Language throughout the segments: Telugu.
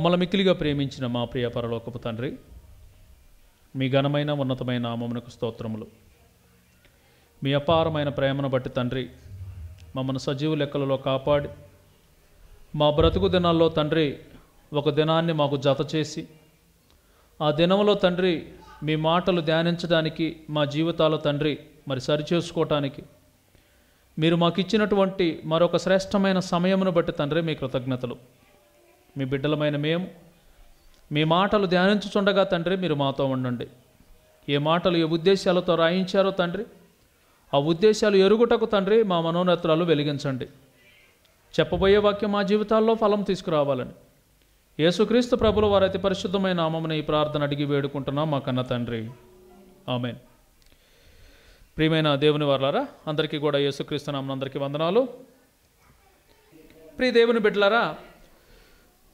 మమ్మల్ని మిక్కిలిగా ప్రేమించిన మా ప్రియ పరలోకపు తండ్రి మీ ఘనమైన ఉన్నతమైన నామమునకు స్తోత్రములు. మీ అపారమైన ప్రేమను బట్టి తండ్రి మమ్మల్ని సజీవ లెక్కలలో కాపాడి మా బ్రతుకు దినాల్లో తండ్రి ఒక దినాన్ని మాకు జత చేసి ఆ దినంలో తండ్రి మీ మాటలు ధ్యానించడానికి మా జీవితాల తండ్రి మరి సరిచేసుకోవటానికి మీరు మాకు ఇచ్చినటువంటి మరొక శ్రేష్టమైన సమయమును బట్టి తండ్రి మీ కృతజ్ఞతలు. మీ బిడ్డలమైన మేము మీ మాటలు ధ్యానించుచుండగా తండ్రి మీరు మాతో ఉండండి. ఏ మాటలు ఏ ఉద్దేశాలతో రాయించారో తండ్రి ఆ ఉద్దేశాలు ఎరుగుటకు తండ్రి మా మనోనేత్రాలు వెలిగించండి. చెప్పబోయే వాక్యం మా జీవితాల్లో ఫలం తీసుకురావాలని. యేసుక్రీస్తు ప్రభుల వారి అతి పరిశుద్ధమైన నామమున ఈ ప్రార్థన అడిగి వేడుకుంటున్నాం మా కన్న తండ్రి. ఆమెన్. ప్రియమైన దేవుని వర్లారా అందరికీ కూడా యేసుక్రీస్తు నామన అందరికీ వందనాలు. ప్రియ దేవుని బిడ్డలారా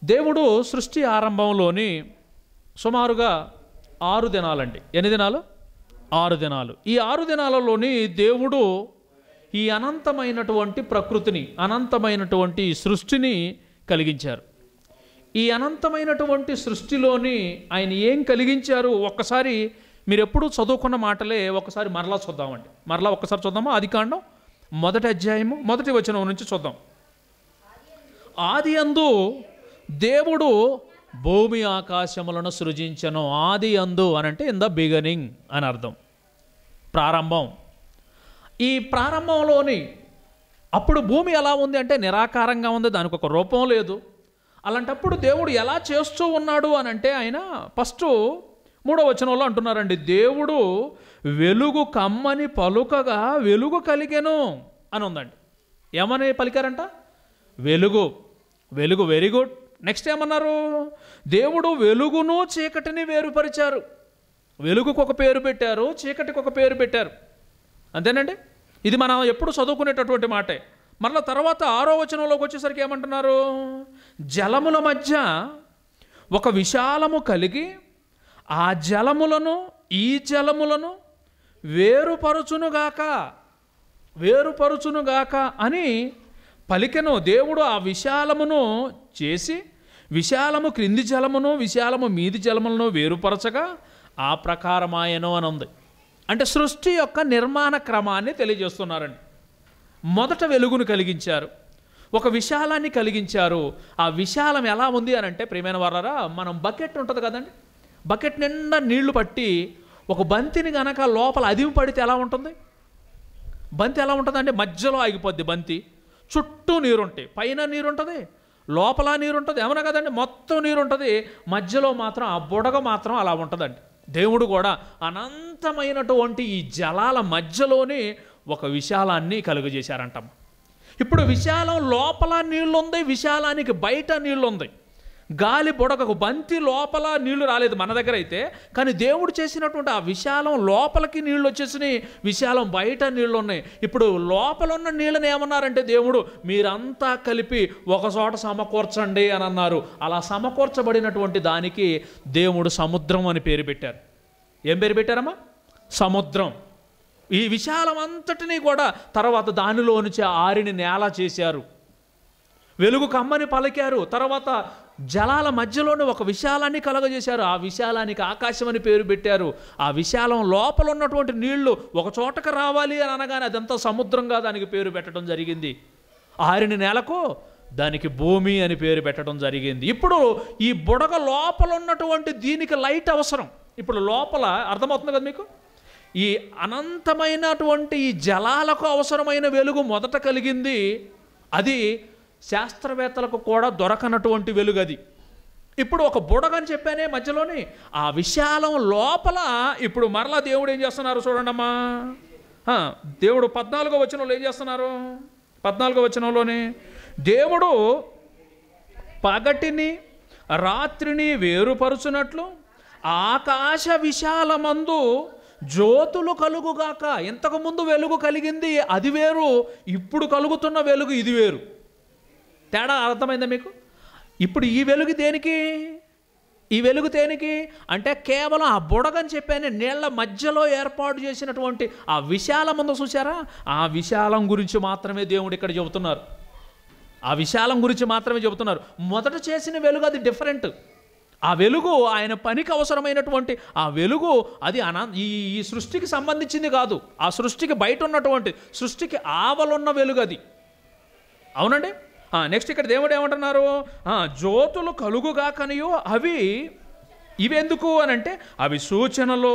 దేవుడు సృష్టి ఆరంభంలోని సుమారుగా ఆరు దినాలండి. ఎన్ని దినాలు? ఆరు దినాలు. ఈ ఆరు దినాలలోని దేవుడు ఈ అనంతమైనటువంటి ప్రకృతిని అనంతమైనటువంటి సృష్టిని కలిగించారు. ఈ అనంతమైనటువంటి సృష్టిలోని ఆయన ఏం కలిగించారు? ఒక్కసారి మీరు ఎప్పుడూ చదువుకున్న మాటలే ఒకసారి మరలా చూద్దామండి. మరలా ఒక్కసారి చూద్దామా? అది కాండం మొదటి అధ్యాయము మొదటి వచనం నుంచి చూద్దాం. ఆది అందు దేవుడు భూమి ఆకాశములను సృజించను ఆది అందు అని అంటే ఇన్ ద బిగనింగ్ అని అర్థం. ప్రారంభం. ఈ ప్రారంభంలోని అప్పుడు భూమి ఎలా ఉంది అంటే నిరాకారంగా ఉంది దానికి ఒక రూపం లేదు. అలాంటప్పుడు దేవుడు ఎలా చేస్తూ ఉన్నాడు అని అంటే ఆయన ఫస్ట్ మూడో వచనంలో అంటున్నారండి దేవుడు వెలుగు కమ్మని పలుకగా వెలుగు కలిగెను అని ఉందండి. ఏమని పలికారంట? వెలుగు వెలుగు వెరీ గుడ్ నెక్స్ట్ ఏమన్నారు? దేవుడు వెలుగును చీకటిని వేరుపరిచారు. వెలుగుకు ఒక పేరు పెట్టారు చీకటికి ఒక పేరు పెట్టారు. అంతేనండి? ఇది మనం ఎప్పుడు చదువుకునేటటువంటి మాటే. మరలా తర్వాత ఆరో వచనంలోకి వచ్చేసరికి ఏమంటున్నారు? జలముల మధ్య ఒక విశాలము కలిగి ఆ జలములను ఈ జలములను వేరుపరచునుగాక వేరుపరచునుగాక అని పలికెను. దేవుడు ఆ విశాలమును చేసి విశాలము క్రింది జలమును విశాలము మీది జలములను వేరుపరచగా ఆ ప్రకారమాయను అని ఉంది అంటే సృష్టి యొక్క నిర్మాణ క్రమాన్ని తెలియజేస్తున్నారండి. మొదట వెలుగును కలిగించారు. ఒక విశాలాన్ని కలిగించారు. ఆ విశాలం ఎలా ఉంది అని అంటే ప్రియమైన వారారా మనం బకెట్ ఉంటుంది కదండి. బకెట్ నిండా నీళ్ళు పట్టి ఒక బంతిని గనక లోపల అదిమి పడితే ఎలా ఉంటుంది? బంతి ఎలా ఉంటుందంటే మధ్యలో ఆగిపోద్ది బంతి. చుట్టూ నీరుంటాయి. పైన నీరుంటుంది లోపల నీరు ఉంటుంది ఏమన్నా కదండి? మొత్తం నీరు ఉంటుంది మధ్యలో మాత్రం ఆ బుడగ మాత్రం అలా ఉంటుందండి. దేవుడు కూడా అనంతమైనటువంటి ఈ జలాల మధ్యలోనే ఒక విశాలాన్ని కలుగజేశారంటమ్మ. ఇప్పుడు విశాలం లోపల నీళ్ళు ఉంది విశాలానికి బయట నీళ్ళు ఉంది గాలి బుడగకు బంతి లోపల నీళ్ళు రాలేదు మన దగ్గర అయితే కానీ దేవుడు చేసినటువంటి ఆ విశాలం లోపలికి నీళ్ళు వచ్చేసినాయి. విశాలం బయట నీళ్ళు ఉన్నాయి. ఇప్పుడు లోపల ఉన్న నీళ్ళని ఏమన్నారంటే దేవుడు మీరంతా కలిపి ఒక చోట సమకూర్చండి అని అన్నారు. అలా సమకూర్చబడినటువంటి దానికి దేవుడు సముద్రం అని పేరు పెట్టారు. ఏం పేరు పెట్టారమ్మా? సముద్రం. ఈ విశాలం అంతటినీ కూడా తర్వాత దానిలో నుంచి ఆరిని నేల చేశారు. వెలుగు కమ్మని పలికారు. తర్వాత జలాల మధ్యలోనే ఒక విశాలాన్ని కలగజేశారు. ఆ విశాలానికి ఆకాశం అని పేరు పెట్టారు. ఆ విశాలం లోపల ఉన్నటువంటి నీళ్ళు ఒక చోటకు రావాలి అని అనగానే అదంతా సముద్రంగా దానికి పేరు పెట్టడం జరిగింది. ఆరిన నేలకు దానికి భూమి అని పేరు పెట్టడం జరిగింది. ఇప్పుడు ఈ బుడగ లోపల ఉన్నటువంటి దీనికి లైట్ అవసరం. ఇప్పుడు లోపల అర్థమవుతుంది కదా మీకు? ఈ అనంతమైనటువంటి ఈ జలాలకు అవసరమైన వెలుగు మొదట కలిగింది అది శాస్త్రవేత్తలకు కూడా దొరకనటువంటి వెలుగు అది ఇప్పుడు ఒక బుడగని చెప్పానే మధ్యలోని ఆ విశాలం లోపల ఇప్పుడు మరలా దేవుడు ఏం చేస్తున్నారు చూడండమ్మా. దేవుడు పద్నాలుగో వచనంలో ఏం చేస్తున్నారు? పద్నాలుగో వచనంలోనే దేవుడు పగటిని రాత్రిని వేరుపరుచునట్లు ఆకాశ విశాలమందు జ్యోతులు కలుగుగాక ఇంతకుముందు వెలుగు కలిగింది అది వేరు ఇప్పుడు కలుగుతున్న వెలుగు ఇది వేరు. తేడా అర్థమైందా మీకు? ఇప్పుడు ఈ వెలుగు దేనికి? ఈ వెలుగు దేనికి? అంటే కేవలం ఆ బుడగని చెప్పాను నీళ్ళ మధ్యలో ఏర్పాటు చేసినటువంటి ఆ విశాలం ఉందో చూసారా ఆ విశాలం గురించి మాత్రమే దేవుడు ఇక్కడ చెబుతున్నారు. ఆ విశాలం గురించి మాత్రమే చెబుతున్నారు. మొదట చేసిన వెలుగు అది డిఫరెంట్ ఆ వెలుగు ఆయన పనికి అవసరమైనటువంటి ఆ వెలుగు అది అనా ఈ ఈ సృష్టికి సంబంధించింది కాదు. ఆ సృష్టికి బయట ఉన్నటువంటి సృష్టికి ఆవలున్న వెలుగు అది. అవునండి? నెక్స్ట్ ఇక్కడ దేవుడు ఏమంటున్నారు? జ్యోతులు కలుగుగా కనియో అవి ఇవెందుకు అని అంటే అవి సూచనలు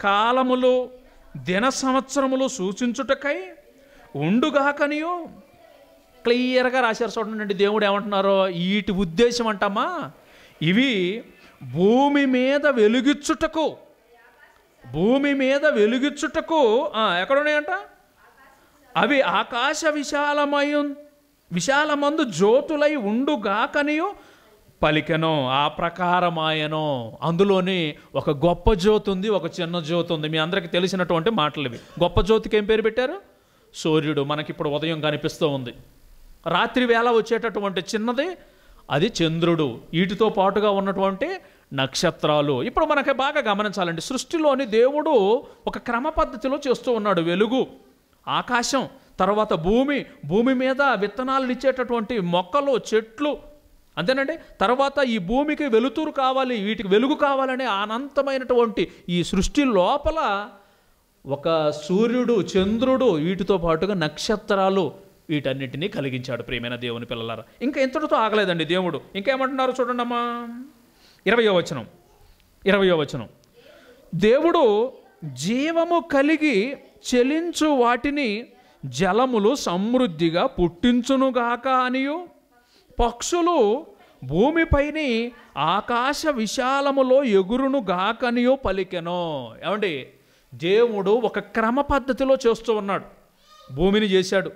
కాలములు దిన సంవత్సరములు సూచించుటకై ఉండుగాకనియో. క్లియర్గా రాశారు చూడండి దేవుడు ఏమంటున్నారో? వీటి ఉద్దేశం అంటమ్మా ఇవి భూమి మీద వెలుగిచ్చుటకు భూమి మీద వెలుగిచ్చుటకు ఎక్కడున్నాయంట అవి ఆకాశ విశాలమయు విశాలమందు జ్యోతులై ఉండుగాకనియు పలికెనో ఆ ప్రకారమాయనో. అందులోని ఒక గొప్ప జ్యోతి ఉంది ఒక చిన్న జ్యోతి ఉంది మీ అందరికీ తెలిసినటువంటి మాటలు ఇవి. గొప్ప జ్యోతికి ఏం పేరు పెట్టారు? సూర్యుడు. మనకిప్పుడు ఉదయం కనిపిస్తూ ఉంది. రాత్రి వేళ వచ్చేటటువంటి చిన్నది అది చంద్రుడు. వీటితో పాటుగా ఉన్నటువంటి నక్షత్రాలు. ఇప్పుడు మనకి బాగా గమనించాలండి. సృష్టిలోని దేవుడు ఒక క్రమ పద్ధతిలో చేస్తూ ఉన్నాడు. వెలుగు ఆకాశం. తర్వాత భూమి భూమి మీద విత్తనాలు ఇచ్చేటటువంటి మొక్కలు చెట్లు అంతేనండి? తర్వాత ఈ భూమికి వెలుతురు కావాలి వీటికి వెలుగు కావాలనే అనంతమైనటువంటి ఈ సృష్టి లోపల ఒక సూర్యుడు చంద్రుడు వీటితో పాటుగా నక్షత్రాలు వీటన్నిటినీ కలిగించాడు ప్రియమైన దేవుని పిల్లలారా. ఇంకా ఇంతటితో ఆగలేదండి దేవుడు. ఇంకేమంటున్నారు చూడండి అమ్మా ఇరవయో వచనం. ఇరవయో వచనం. దేవుడు జీవము కలిగి చెలించు వాటిని జలములు సమృద్ధిగా పుట్టించునుగాక అనియు. పక్షులు భూమిపైని ఆకాశ విశాలములో ఎగురును గాకనియో పలికెనో. ఏమండి? దేవుడు ఒక క్రమ పద్ధతిలో చేస్తూ ఉన్నాడు. భూమిని చేశాడు.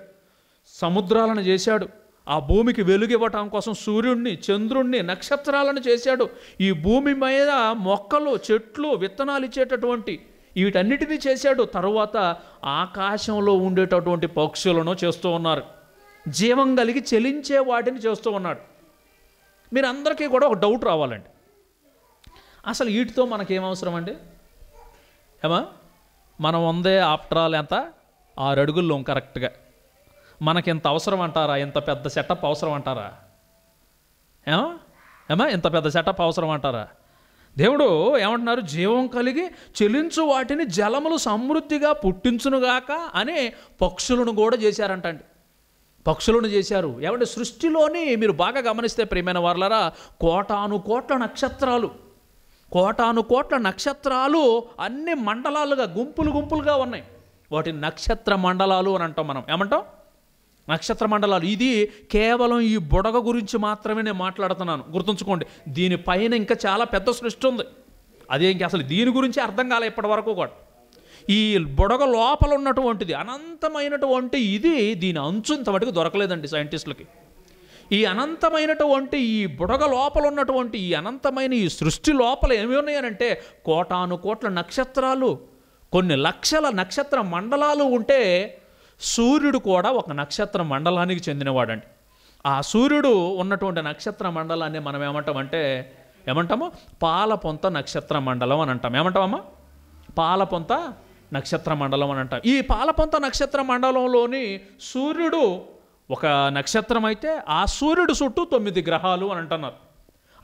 సముద్రాలను చేశాడు. ఆ భూమికి వెలుగివ్వటం కోసం సూర్యుడిని చంద్రుణ్ణి నక్షత్రాలను చేశాడు. ఈ భూమి మీద మొక్కలు చెట్లు విత్తనాలు ఇచ్చేటటువంటి వీటన్నిటినీ చేశాడు. తరువాత ఆకాశంలో ఉండేటటువంటి పక్షులను చేస్తూ ఉన్నారు. జీవం కలిగి చెలించే వాటిని చేస్తూ ఉన్నాడు. మీరు అందరికీ కూడా ఒక డౌట్ రావాలండి. అసలు వీటితో మనకేం అవసరం అండి ఏమా? మనం ఉందే ఆఫ్టర్ ఆల్ ఎంత? ఆరు అడుగుల్లో కరెక్ట్గా. మనకి ఇంత అవసరం అంటారా ఇంత పెద్ద సెటప్ అవసరం అంటారా ఏమా? ఏమా? ఇంత పెద్ద సెటప్ అవసరం అంటారా దేవుడు ఏమంటున్నారు? జీవం కలిగి చెలించు వాటిని జలములు సమృద్ధిగా పుట్టించునుగాక అనే పక్షులను కూడా చేశారంటండి. పక్షులను చేశారు. ఏమంటే సృష్టిలోని మీరు బాగా గమనిస్తే ప్రియమైన వర్లరా కోటాను కోట్ల నక్షత్రాలు. కోటాను కోట్ల నక్షత్రాలు అన్ని మండలాలుగా గుంపులు గుంపులుగా ఉన్నాయి. వాటి నక్షత్ర మండలాలు అని అంటాం మనం. ఏమంటాం? నక్షత్ర మండలాలు. ఇది కేవలం ఈ బుడగ గురించి మాత్రమే నేను మాట్లాడుతున్నాను. గుర్తుంచుకోండి దీనిపైన ఇంకా చాలా పెద్ద సృష్టి ఉంది. అదే ఇంక అసలు దీని గురించి అర్థం కాలే ఇప్పటివరకు కూడా. ఈ బుడగ లోపల ఉన్నటువంటిది అనంతమైనటువంటి ఇది దీని అంచు ఇంతవరకు దొరకలేదండి సైంటిస్టులకి. ఈ అనంతమైనటువంటి ఈ బుడగ లోపల ఉన్నటువంటి ఈ అనంతమైన ఈ సృష్టి లోపల ఏమి ఉన్నాయనంటే కోటాను కోట్ల నక్షత్రాలు. కొన్ని లక్షల నక్షత్ర మండలాలు ఉంటే సూర్యుడు కూడా ఒక నక్షత్ర మండలానికి చెందినవాడండి. ఆ సూర్యుడు ఉన్నటువంటి నక్షత్ర మండలాన్ని మనం ఏమంటామంటే ఏమంటాము? పాలపొంత నక్షత్ర మండలం అని అంటాం. ఏమంటామమ్మా పాలపొంత నక్షత్ర మండలం అని అంటాం. ఈ పాలపొంత నక్షత్ర మండలంలోని సూర్యుడు ఒక నక్షత్రం అయితే ఆ సూర్యుడు చుట్టూ తొమ్మిది గ్రహాలు అని అంటున్నారు.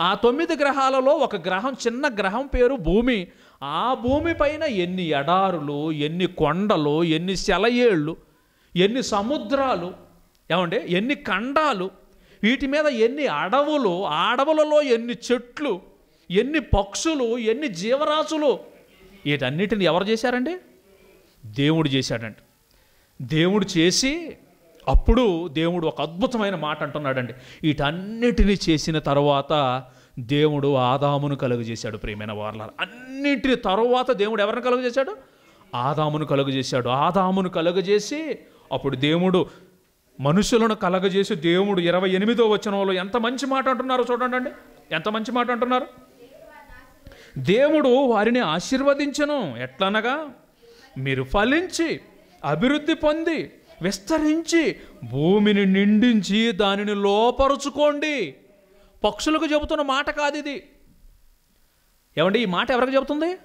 ఆ తొమ్మిది గ్రహాలలో ఒక గ్రహం చిన్న గ్రహం పేరు భూమి. ఆ భూమి పైన ఎన్ని ఎడారులు ఎన్ని కొండలు ఎన్ని సెలయేళ్ళు ఎన్ని సముద్రాలు ఏమండి ఎన్ని ఖండాలు వీటి మీద ఎన్ని అడవులు అడవులలో ఎన్ని చెట్లు ఎన్ని పక్షులు ఎన్ని జీవరాశులు వీటన్నిటిని ఎవరు చేశారండి? దేవుడు చేశాడండి. దేవుడు చేసి అప్పుడు దేవుడు ఒక అద్భుతమైన మాట అంటున్నాడండి. వీటన్నిటిని చేసిన తర్వాత దేవుడు ఆదామును కలుగజేశాడు ప్రియమైన వార్ల అన్నిటి తర్వాత దేవుడు ఎవరిని కలుగజేశాడు ఆదామును కలుగజేశాడు ఆదామును కలుగజేసి అప్పుడు దేవుడు మనుషులను కలగజేసి దేవుడు ఇరవై ఎనిమిదో వచనంలో ఎంత మంచి మాట అంటున్నారో చూడండి ఎంత మంచి మాట అంటున్నారు? దేవుడు వారిని ఆశీర్వదించను. ఎట్లనగా? మీరు ఫలించి అభివృద్ధి పొంది విస్తరించి భూమిని నిండించి దానిని లోపరుచుకోండి. పక్షులకు చెబుతున్న మాట కాదు ఇది. ఏమండి ఈ మాట ఎవరికి చెబుతుంది?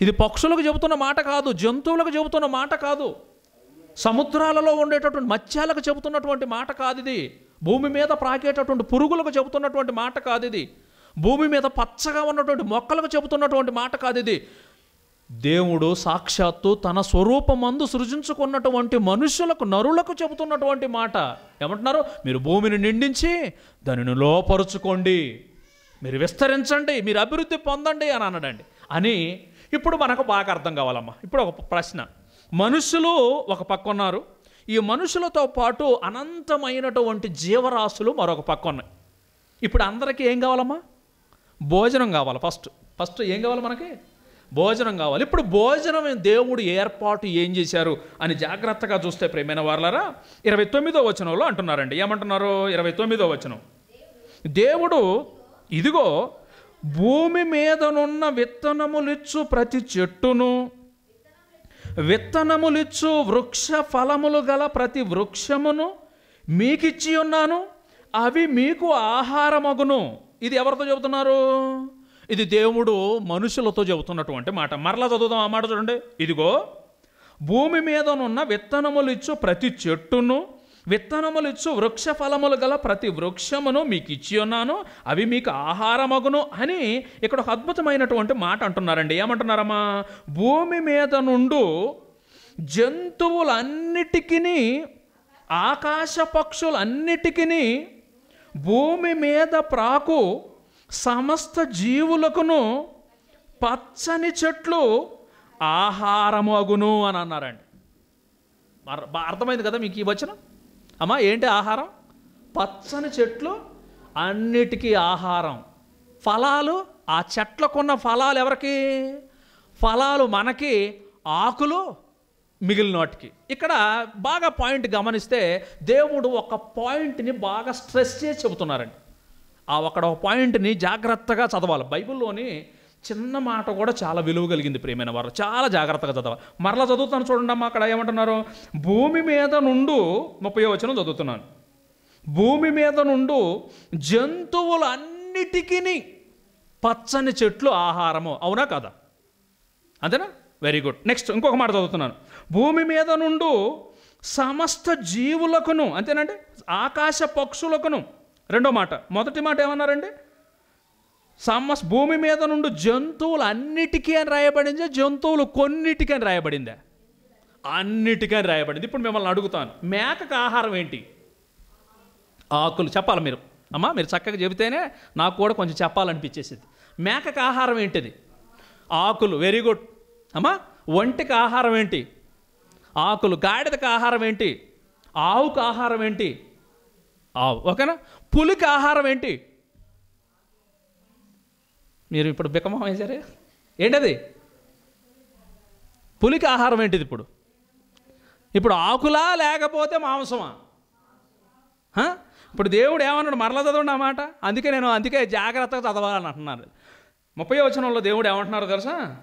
ఇది పక్షులకు చెబుతున్న మాట కాదు జంతువులకు చెబుతున్న మాట కాదు. సముద్రాలలో ఉండేటటువంటి మత్స్యాలకు చెబుతున్నటువంటి మాట కాదు ఇది భూమి మీద ప్రాకేటటువంటి పురుగులకు చెబుతున్నటువంటి మాట కాదు ఇది భూమి మీద పచ్చగా ఉన్నటువంటి మొక్కలకు చెబుతున్నటువంటి మాట కాదు ఇది దేవుడు సాక్షాత్తు తన స్వరూపమందు సృజించుకున్నటువంటి మనుషులకు నరులకు చెబుతున్నటువంటి మాట. ఏమంటున్నారు? మీరు భూమిని నిండించి దానిని లోపరుచుకోండి. మీరు విస్తరించండి. మీరు అభివృద్ధి పొందండి అని అనడండి అని ఇప్పుడు మనకు బాగా అర్థం కావాలమ్మా. ఇప్పుడు ఒక ప్రశ్న. మనుషులు ఒక పక్క ఉన్నారు ఈ మనుషులతో పాటు అనంతమైనటువంటి జీవరాశులు మరొక పక్క ఉన్నాయి ఇప్పుడు అందరికీ ఏం కావాలమ్మా? భోజనం కావాలి ఫస్ట్. ఫస్ట్ ఏం కావాలి మనకి? భోజనం కావాలి. ఇప్పుడు భోజనం దేవుడు ఏర్పాటు ఏం చేశారు అని జాగ్రత్తగా చూస్తే ప్రేమైన వాళ్ళరా ఇరవై తొమ్మిదో వచనంలో అంటున్నారండి. ఏమంటున్నారు? ఇరవై తొమ్మిదో వచనం. దేవుడు ఇదిగో భూమి మీదనున్న విత్తనములిచ్చు ప్రతి చెట్టును విత్తనములిచ్చు వృక్ష ఫలములు గల ప్రతి వృక్షమును మీకిచ్చి ఉన్నాను అవి మీకు ఆహారమగును. ఇది ఎవరితో చెబుతున్నారు? ఇది దేవుడు మనుషులతో చెబుతున్నటువంటి మాట. మరలా చదువుదాం ఆ మాట చూడండి. ఇదిగో భూమి మీదనున్న విత్తనములిచ్చు ప్రతి చెట్టును విత్తనములిచ్చు వృక్ష ఫలములు గల ప్రతి వృక్షమును మీకు ఇచ్చి ఉన్నాను అవి మీకు ఆహారమగును అని ఇక్కడ ఒక అద్భుతమైనటువంటి మాట అంటున్నారండి. ఏమంటున్నారమ్మా? భూమి మీద నుండు జంతువులన్నిటికీ ఆకాశ పక్షులన్నిటికీ భూమి మీద ప్రాకు సమస్త జీవులకును పచ్చని చెట్లు ఆహారము అగును అని అన్నారండి. అర్థమైంది కదా మీకు ఈ వచనం? అమ్మా ఏంటి ఆహారం? పచ్చని చెట్లు అన్నిటికీ ఆహారం. ఫలాలు ఆ చెట్లకున్న ఫలాలు ఎవరికి? ఫలాలు మనకి ఆకులు మిగిలిన వాటికి. ఇక్కడ బాగా పాయింట్ గమనిస్తే దేవుడు ఒక పాయింట్ని బాగా స్ట్రెస్ చేసి చెబుతున్నారండి. ఆ ఒక పాయింట్ని జాగ్రత్తగా చదవాలి. బైబిల్లోని చిన్న మాట కూడా చాలా విలువ కలిగింది ప్రేమైన వారు. చాలా జాగ్రత్తగా చదవాలి మరలా చదువుతాను చూడండి అమ్మా అక్కడ ఏమంటున్నారు? భూమి మీద నుండు ముప్పై వచనం చదువుతున్నాను. భూమి మీద నుండు జంతువులన్నిటికీ పచ్చని చెట్లు ఆహారము. అవునా కదా? అంతేనా? వెరీ గుడ్ నెక్స్ట్ ఇంకొక మాట చదువుతున్నాను. భూమి మీద నుండు సమస్త జీవులకును అంతేనండి? ఆకాశ పక్షులకును. రెండో మాట. మొదటి మాట ఏమన్నారండి? సమస్ భూమి మీద నుండి జంతువులు అన్నిటికీ అని రాయబడింది. జంతువులు కొన్నిటికీ అని రాయబడిందా. అన్నిటికీ అని రాయబడింది. ఇప్పుడు మిమ్మల్ని అడుగుతాను. మేకకు ఆహారం ఏంటి? ఆకులు. చెప్పాలి మీరు. అమ్మా మీరు చక్కగా చెబితేనే నాకు కూడా కొంచెం చెప్పాలనిపించేసింది. మేకకు ఆహారం ఏంటిది? ఆకులు. వెరీ గుడ్ అమ్మా ఒంటికి ఆహారం ఏంటి? ఆకులు. గాడిదకి ఆహారం ఏంటి? ఆవుకు ఆహారం ఏంటి? ఆవు. ఓకేనా? పులికి ఆహారం ఏంటి? మీరు ఇప్పుడు బికమం వేశారే? ఏంటది? పులికి ఆహారం ఏంటిది ఇప్పుడు? ఇప్పుడు ఆకులా లేకపోతే మాంసమా? ఇప్పుడు దేవుడు ఏమన్నాడు? మరలా చదవండి అన్నమాట అందుకే నేను అందుకే జాగ్రత్తగా చదవాలని అంటున్నాను ముప్పై వచనంలో దేవుడు ఏమంటున్నారు తెలుసా?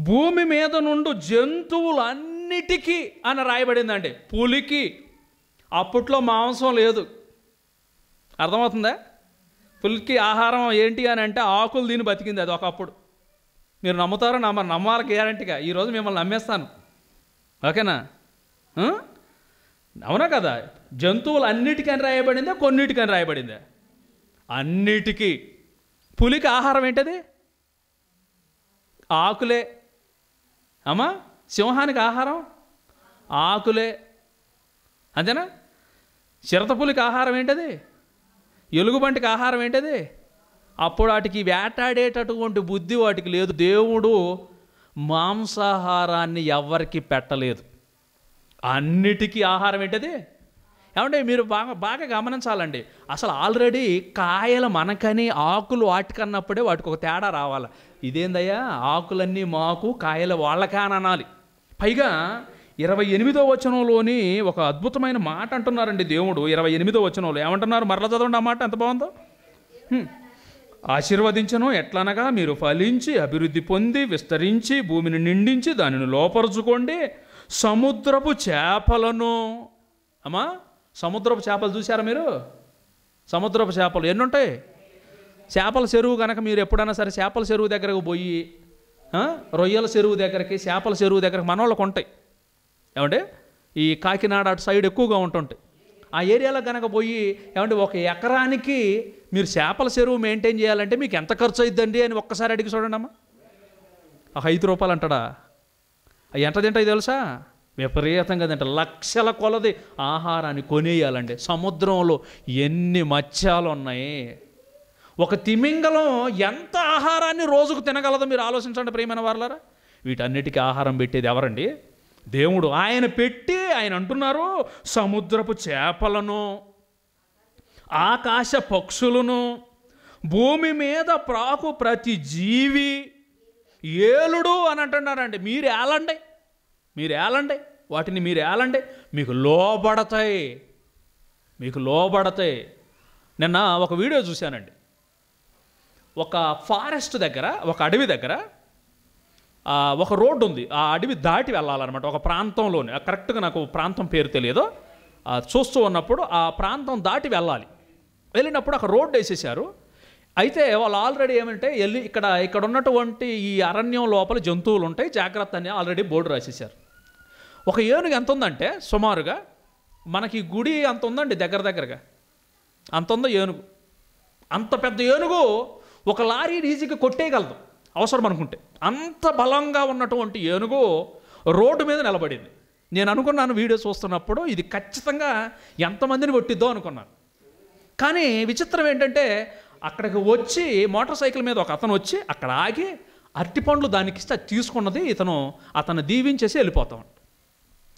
భూమి మీద నుండి జంతువులన్నిటికీ అని రాయబడిందండి. పులికి అప్పట్లో మాంసం లేదు. అర్థమవుతుందా? పులికి ఆహారం ఏంటి అని అంటే ఆకులు దీన్ని బతికింది అది ఒకప్పుడు. మీరు నమ్ముతారో నమ్మ నమ్మాలి గ్యారంటీగా. ఈరోజు మిమ్మల్ని నమ్మేస్తాను. ఓకేనా? అవునా కదా? జంతువులు అన్నిటికని రాయబడిందే కొన్నిటికని రాయబడిందే. అన్నిటికీ. పులికి ఆహారం ఏంటది? ఆకులే. అమ్మా సింహానికి ఆహారం? ఆకులే. అంతేనా? చిరతపులికి ఆహారం ఏంటది? ఎలుగుబంటికి ఆహారం ఏంటది? అప్పుడు వాటికి వేటాడేటటువంటి బుద్ధి వాటికి లేదు. దేవుడు మాంసాహారాన్ని ఎవరికి పెట్టలేదు. అన్నిటికీ ఆహారం ఏంటది? ఏమంటే మీరు బాగా బాగా గమనించాలండి. అసలు ఆల్రెడీ కాయలు మనకని ఆకులు వాటికన్నప్పుడే వాటికి ఒక తేడా రావాలి. ఇదేందయ్యా? ఆకులన్నీ మాకు కాయలు వాళ్ళకానాలి పైగా ఇరవై ఎనిమిదో వచనంలోని ఒక అద్భుతమైన మాట అంటున్నారండి దేవుడు. ఇరవై ఎనిమిదో వచనంలో ఏమంటున్నారు? మరల చదవండి ఆ మాట ఎంత బాగుందో? ఆశీర్వదించను ఎట్లనగా మీరు ఫలించి అభివృద్ధి పొంది విస్తరించి భూమిని నిండించి దానిని లోపరుచుకోండి. సముద్రపు చేపలను. అమ్మా సముద్రపు చేపలు చూసారా మీరు? సముద్రపు చేపలు ఎన్ని ఉంటాయి చేపల చెరువు కనుక మీరు ఎప్పుడైనా సరే చేపల చెరువు దగ్గరకు పోయి రొయ్యల చెరువు దగ్గరికి చేపల చెరువు దగ్గరకి మన వాళ్ళకు ఉంటాయి. ఏమంటే ఈ కాకినాడ అటు సైడ్ ఎక్కువగా ఉంటుంటాయి. ఆ ఏరియాలో కనుక పోయి ఏమంటే ఒక ఎకరానికి మీరు చేపల చెరువు మెయింటైన్ చేయాలంటే మీకు ఎంత ఖర్చు అవుతుందండి అని ఒక్కసారి అడిగి చూడండి అమ్మా. ఒక ఐదు రూపాయలు అంటాడా? అవి ఎంత తింటాయి తెలుసా? విపరీతంగా తింట లక్షల కొలది ఆహారాన్ని కొనేయాలండి. సముద్రంలో ఎన్ని మత్స్యాలు ఉన్నాయి? ఒక తిమింగలం ఎంత ఆహారాన్ని రోజుకు తినగలదో మీరు ఆలోచించండి ప్రియమైన వారులారా. వీటన్నిటికీ ఆహారం పెట్టేది ఎవరండి? దేవుడు ఆయన పెట్టి ఆయన అంటున్నారు సముద్రపు చేపలను ఆకాశ పక్షులను భూమి మీద ప్రాకు ప్రతి జీవి ఏలుడు అని అంటున్నారండి. మీరు ఏలండి? మీరు ఏలండి? వాటిని మీరు ఏలండి? మీకు లోబడతాయి. మీకు లోబడతాయి. నిన్న ఒక వీడియో చూశానండి. ఒక ఫారెస్ట్ దగ్గర ఒక అడవి దగ్గర ఒక రోడ్డు ఉంది. ఆ అడవి దాటి వెళ్ళాలన్నమాట. ఒక ప్రాంతంలోనే. కరెక్ట్గా నాకు ప్రాంతం పేరు తెలియదు. చూస్తూ ఉన్నప్పుడు ఆ ప్రాంతం దాటి వెళ్ళాలి. వెళ్ళినప్పుడు అక్కడ రోడ్డు వేసేసారు అయితే వాళ్ళు ఆల్రెడీ ఏమంటే వెళ్ళి ఇక్కడ ఇక్కడ ఉన్నటువంటి ఈ అరణ్యం లోపల జంతువులు ఉంటాయి. జాగ్రత్త అని ఆల్రెడీ బోర్డు రాసేసారు ఒక ఏనుగు ఎంత ఉందంటే సుమారుగా మనకి గుడి అంత ఉందండి దగ్గర దగ్గరగా. అంత ఉందో ఏనుగు. అంత పెద్ద ఏనుగు ఒక లారీ ఈజీగా కొట్టేయగలదు. అవసరం అనుకుంటే అంత బలంగా ఉన్నటువంటి ఏనుగు రోడ్డు మీద నిలబడింది. నేను అనుకున్నాను వీడియో చూస్తున్నప్పుడు ఇది ఖచ్చితంగా ఎంతమందిని కొట్టిద్దో అనుకున్నాను. కానీ విచిత్రం ఏంటంటే అక్కడికి వచ్చి మోటార్ సైకిల్ మీద ఒక అతను వచ్చి అక్కడ ఆగి అరటిపండ్లు దానికి ఇస్తే అది తీసుకున్నది ఇతను అతను దీవించేసి వెళ్ళిపోతాం.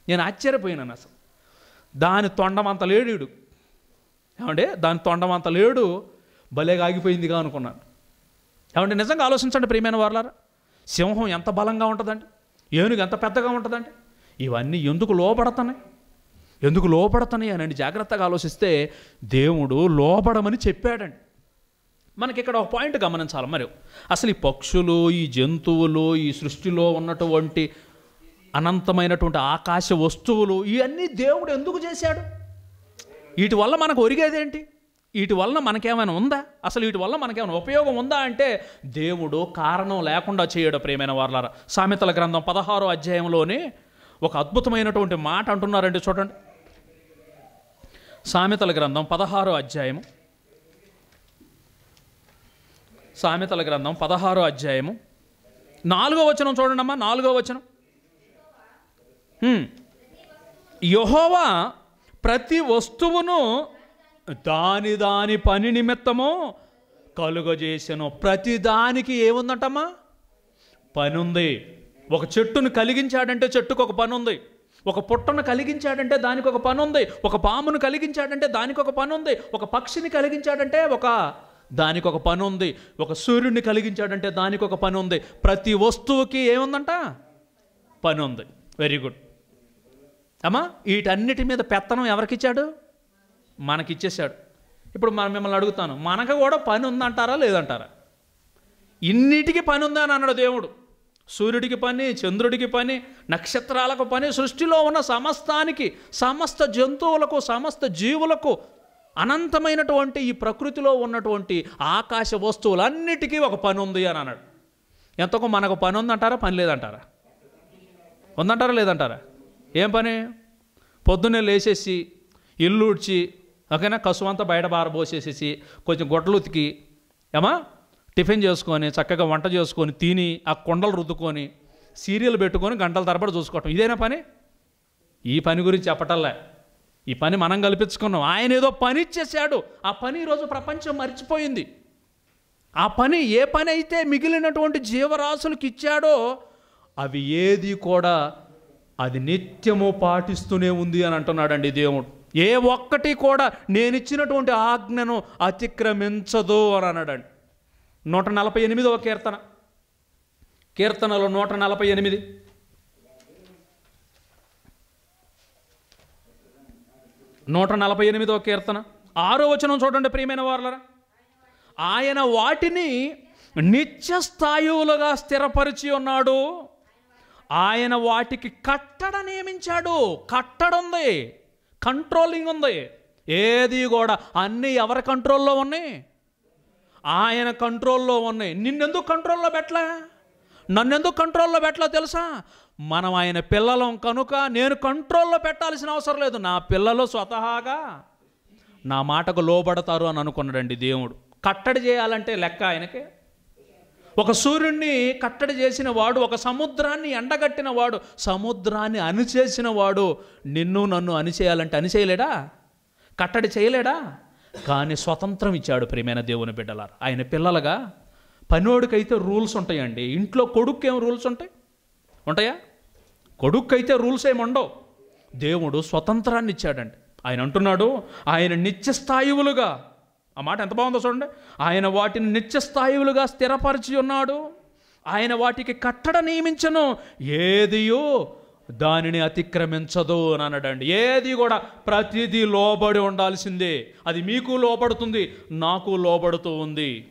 నేను ఆశ్చర్యపోయినాను అసలు. దాని తొండమంత లేడు ఏమంటే దాని తొండమంత లేడు భలేగా ఆగిపోయిందిగా అనుకున్నాను. ఏమంటే నిజంగా ఆలోచించండి ప్రియమైన వారులారా. సింహం ఎంత బలంగా ఉంటుందండి? ఏనుగు ఎంత పెద్దగా ఉంటుందండి? ఇవన్నీ ఎందుకు లోపడుతున్నాయి ఎందుకు లోపడతాయి అని జాగ్రత్తగా ఆలోచిస్తే దేవుడు లోపడమని చెప్పాడండి. మనకి ఇక్కడ ఒక పాయింట్ గమనించాలి మరి. అసలు ఈ పక్షులు ఈ జంతువులు ఈ సృష్టిలో ఉన్నటువంటి అనంతమైనటువంటి ఆకాశ వస్తువులు ఇవన్నీ దేవుడు ఎందుకు చేశాడు? వీటి వల్ల మనకు ఒరిగేదేంటి? వీటి వలన మనకేమైనా ఉందా? అసలు వీటి వల్ల మనకేమైనా ఉపయోగం ఉందా అంటే దేవుడు కారణం లేకుండా చేయడు ప్రేమైన వార్లారా. సామెతల గ్రంథం పదహారో అధ్యాయంలోనే ఒక అద్భుతమైనటువంటి మాట అంటున్నారండి చూడండి. సామెతల గ్రంథం పదహారో అధ్యాయము. సామెతల గ్రంథం పదహారో అధ్యాయము. నాలుగో వచనం చూడండి అమ్మా నాలుగో వచనం. యహోవా ప్రతి వస్తువును దాని దాని పని నిమిత్తము కలుగజేసెను. ప్రతి దానికి ఏముందంటమ్మా? పని ఉంది ఒక చెట్టును కలిగించాడంటే చెట్టుకు ఒక పని ఉంది ఒక పుట్టను కలిగించాడంటే దానికి ఒక పని ఉంది ఒక పామును కలిగించాడంటే దానికి ఒక పని ఉంది ఒక పక్షిని కలిగించాడంటే ఒక దానికి ఒక పని ఉంది ఒక సూర్యుడిని కలిగించాడంటే దానికి ఒక పని ఉంది ప్రతి వస్తువుకి ఏముందంట? పని ఉంది వెరీ గుడ్. అమ్మా వీటన్నిటి మీద పెత్తనం ఎవరికిచ్చాడు? మనకిచ్చేసాడు ఇప్పుడు మనం మిమ్మల్ని అడుగుతాను మనకు కూడా పని ఉందంటారా లేదంటారా? ఇన్నిటికి పని ఉందని అన్నాడు దేవుడు. సూర్యుడికి పని చంద్రుడికి పని నక్షత్రాలకు పని సృష్టిలో ఉన్న సమస్తానికి సమస్త జంతువులకు సమస్త జీవులకు అనంతమైనటువంటి ఈ ప్రకృతిలో ఉన్నటువంటి ఆకాశ వస్తువులన్నిటికీ ఒక పని ఉంది అని అన్నాడు. ఎంతకు మనకు పని ఉందంటారా పని లేదంటారా? ఉందంటారా లేదంటారా? ఏం పని? పొద్దున్నే లేచేసి ఇల్లు ఉడ్చి ఓకేనా? కసువంతా బయట బారబోసేసేసి కొంచెం గొడ్డలు ఉతికి ఏమా? టిఫిన్ చేసుకొని చక్కగా వంట చేసుకొని తిని ఆ కొండలు రుద్దుకొని సీరియల్ పెట్టుకొని గంటల తరబడి చూసుకోవటం. ఇదేనా పని? ఈ పని గురించి చెప్పటల్లా ఈ పని మనం కల్పించుకున్నాం. ఆయన ఏదో పని ఇచ్చేసాడు ఆ పని ఈరోజు ప్రపంచం మర్చిపోయింది. ఆ పని ఏ పని అయితే మిగిలినటువంటి జీవరాశులకు ఇచ్చాడో అవి ఏది కూడా అది నిత్యము పాటిస్తూనే ఉంది అని అంటున్నాడండి దేవుడు. ఏ ఒక్కటి కూడా నేను ఇచ్చినటువంటి ఆజ్ఞను అతిక్రమించదు అని అన్నాడండి. నూట నలభై ఎనిమిదవ కీర్తన. కీర్తనలో నూట నలభై ఎనిమిది. నూట నలభై ఎనిమిదవ కీర్తన. ఆరో వచనం చూడండి ప్రియమైన వారులరా. ఆయన వాటిని నిత్యస్థాయువులుగా స్థిరపరిచి ఉన్నాడు. ఆయన వాటికి కట్టడ నియమించాడు. కట్టడ ఉంది కంట్రోలింగ్ ఉంది. ఏది కూడా అన్నీ ఎవరి కంట్రోల్లో ఉన్నాయి? ఆయన కంట్రోల్లో ఉన్నాయి. నిన్నెందుకు కంట్రోల్లో పెట్టలే? నన్నెందుకు కంట్రోల్లో పెట్టలే తెలుసా? మనం ఆయన పిల్లలం కనుక నేను కంట్రోల్లో పెట్టాల్సిన అవసరం లేదు. నా పిల్లలు స్వతహాగా నా మాటకు లోబడతారు అని అనుకున్నాడండి దేవుడు. కట్టడి చేయాలంటే లెక్క ఆయనకే? ఒక సూర్యుడిని కట్టడి చేసిన వాడు ఒక సముద్రాన్ని ఎండగట్టిన వాడు సముద్రాన్ని అణిచేసిన వాడు నిన్ను నన్ను అణిచేయాలంటే అణిచేయలేడా? కట్టడి చేయలేడా? కానీ స్వతంత్రం ఇచ్చాడు ప్రియమైన దేవుని బిడ్డలారు. ఆయన పిల్లలుగా పనివాడికైతే రూల్స్ ఉంటాయండి. ఇంట్లో కొడుక్కి ఏం రూల్స్ ఉంటాయి? ఉంటాయా? కొడుక్కైతే అయితే రూల్స్ ఏమి ఉండవు. దేవుడు స్వతంత్రాన్ని ఇచ్చాడండి. ఆయన అంటున్నాడు ఆయన నిత్యస్థాయువులుగా ఆ మాట ఎంత బాగుందో చూడండి. ఆయన వాటిని నిత్యస్థాయిలుగా స్థిరపరిచి ఉన్నాడు. ఆయన వాటికి కట్టడ నియమించను. ఏదియో దానిని అతిక్రమించదు అని అనడండి ఏది కూడా ప్రతిదీ లోబడి ఉండాల్సిందే. అది మీకు లోబడుతుంది నాకు లోబడుతూ ఉంది.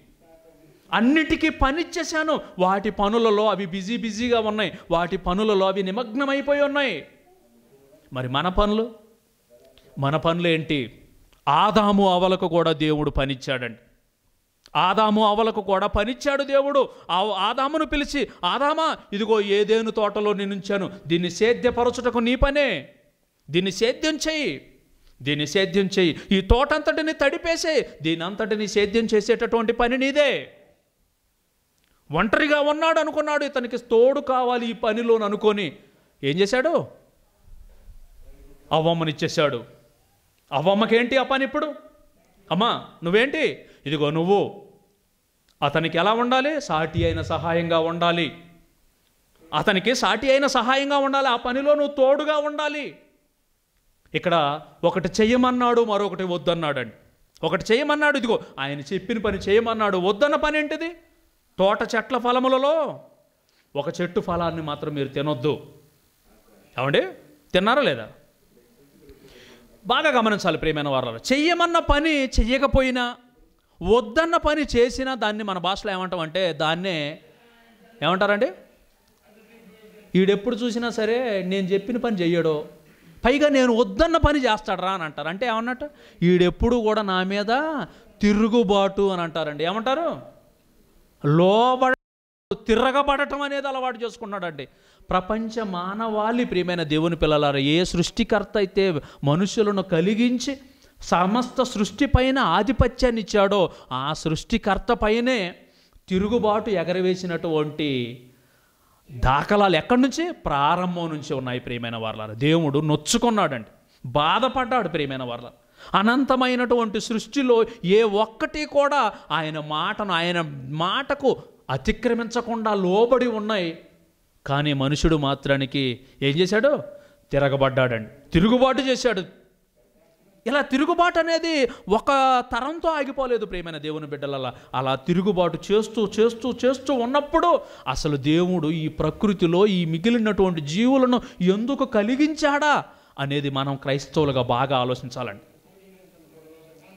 అన్నిటికీ పనిచ్చేశాను వాటి పనులలో అవి బిజీ బిజీగా ఉన్నాయి. వాటి పనులలో అవి నిమగ్నమైపోయి ఉన్నాయి. మరి మన పనులు? మన పనులు ఏంటి? ఆదాము అవలకు కూడా దేవుడు పనిచ్చాడండి. ఆదాము అవలకు కూడా పనిచ్చాడు దేవుడు. ఆ ఆదామును పిలిచి ఆదామా ఇదిగో ఏదేను తోటలో నినుంచాను. దీన్ని సేద్యపరచుటకు నీ పనే. దీన్ని సేద్యం చెయ్యి. దీన్ని సేద్యం చెయ్యి. ఈ తోటంతటిని తడిపేసే. దీని అంతటిని సేద్యం చేసేటటువంటి పని నీదే. ఒంటరిగా ఉన్నాడు అనుకున్నాడు. ఇతనికి తోడు కావాలి ఈ పనిలోననుకొని ఏం చేశాడు? అవ్వమ్మనిచ్చేశాడు అవ్వమ్మకేంటి ఆ పని ఇప్పుడు? అమ్మా నువ్వేంటి? ఇదిగో నువ్వు. అతనికి ఎలా ఉండాలి? సాటి అయిన సహాయంగా ఉండాలి. అతనికి సాటి అయిన సహాయంగా ఉండాలి. ఆ పనిలో నువ్వు తోడుగా ఉండాలి. ఇక్కడ ఒకటి చెయ్యమన్నాడు మరొకటి వద్దన్నాడండి. ఒకటి చేయమన్నాడు ఇదిగో ఆయన చెప్పిన పని చేయమన్నాడు వద్దన్న పని ఏంటిది? తోట చెట్ల ఫలములలో ఒక చెట్టు ఫలాన్ని మాత్రం మీరు తినొద్దు. ఏమండి? తిన్నారా లేదా? బాగా గమనించాలి ప్రియమైన వారు చెయ్యమన్న పని చెయ్యకపోయినా వద్దన్న పని చేసినా దాన్ని మన భాషలో ఏమంటాం అంటే దాన్నే ఏమంటారండి? ఈడెప్పుడు చూసినా సరే నేను చెప్పిన పని చెయ్యడో పైగా నేను వద్దన్న పని చేస్తాడరా అని అంటారు. అంటే ఏమన్నట్టు? ఈడెప్పుడు కూడా నా మీద తిరుగుబాటు అని అంటారండి. ఏమంటారు? లోబడ తిరగబడటం అనేది అలవాటు చేసుకున్నాడండి ప్రపంచ మానవాళి ప్రియమైన దేవుని పిల్లలారా ఏ సృష్టికర్త అయితే మనుషులను కలిగించి సమస్త సృష్టి పైన ఆధిపత్యాన్ని ఇచ్చాడో ఆ సృష్టికర్త పైనే తిరుగుబాటు ఎగరవేసినటువంటి దాఖలాలు ఎక్కడి నుంచి? ప్రారంభం నుంచి ఉన్నాయి ప్రియమైన వాళ్ళ దేవుడు నొచ్చుకున్నాడండి. బాధపడ్డాడు ప్రియమైన వాళ్ళ అనంతమైనటువంటి సృష్టిలో ఏ ఒక్కటి కూడా ఆయన మాటను ఆయన మాటకు అతిక్రమించకుండా లోబడి ఉన్నాయి. కానీ మనుషుడు మాత్రానికి ఏం చేశాడు? తిరగబడ్డాడండి. తిరుగుబాటు చేశాడు. ఇలా తిరుగుబాటు అనేది ఒక తరంతో ఆగిపోలేదు ప్రేమైన దేవుని బిడ్డలలా. అలా తిరుగుబాటు చేస్తూ చేస్తూ చేస్తూ ఉన్నప్పుడు అసలు దేవుడు ఈ ప్రకృతిలో ఈ మిగిలినటువంటి జీవులను ఎందుకు కలిగించాడా అనేది మనం క్రైస్తవులుగా బాగా ఆలోచించాలండి.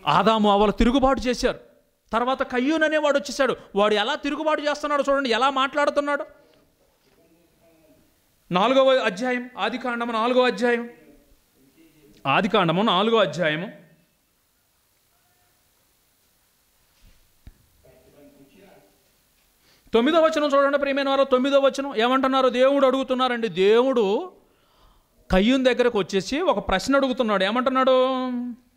ఆదాము అవల తిరుగుబాటు చేశారు. తర్వాత కయ్యూన్ అనేవాడు వచ్చేసాడు వాడు ఎలా తిరుగుబాటు చేస్తున్నాడు చూడండి ఎలా మాట్లాడుతున్నాడు? నాలుగవ అధ్యాయం. ఆది కాండము అధ్యాయం. ఆది కాండము నాలుగో అధ్యాయము. తొమ్మిదో వచనం చూడండి ప్రియమైన వారు. తొమ్మిదో వచనం. ఏమంటున్నారు? దేవుడు అడుగుతున్నారండి. దేవుడు కయ్యూన్ దగ్గరకు వచ్చేసి ఒక ప్రశ్న అడుగుతున్నాడు. ఏమంటున్నాడు?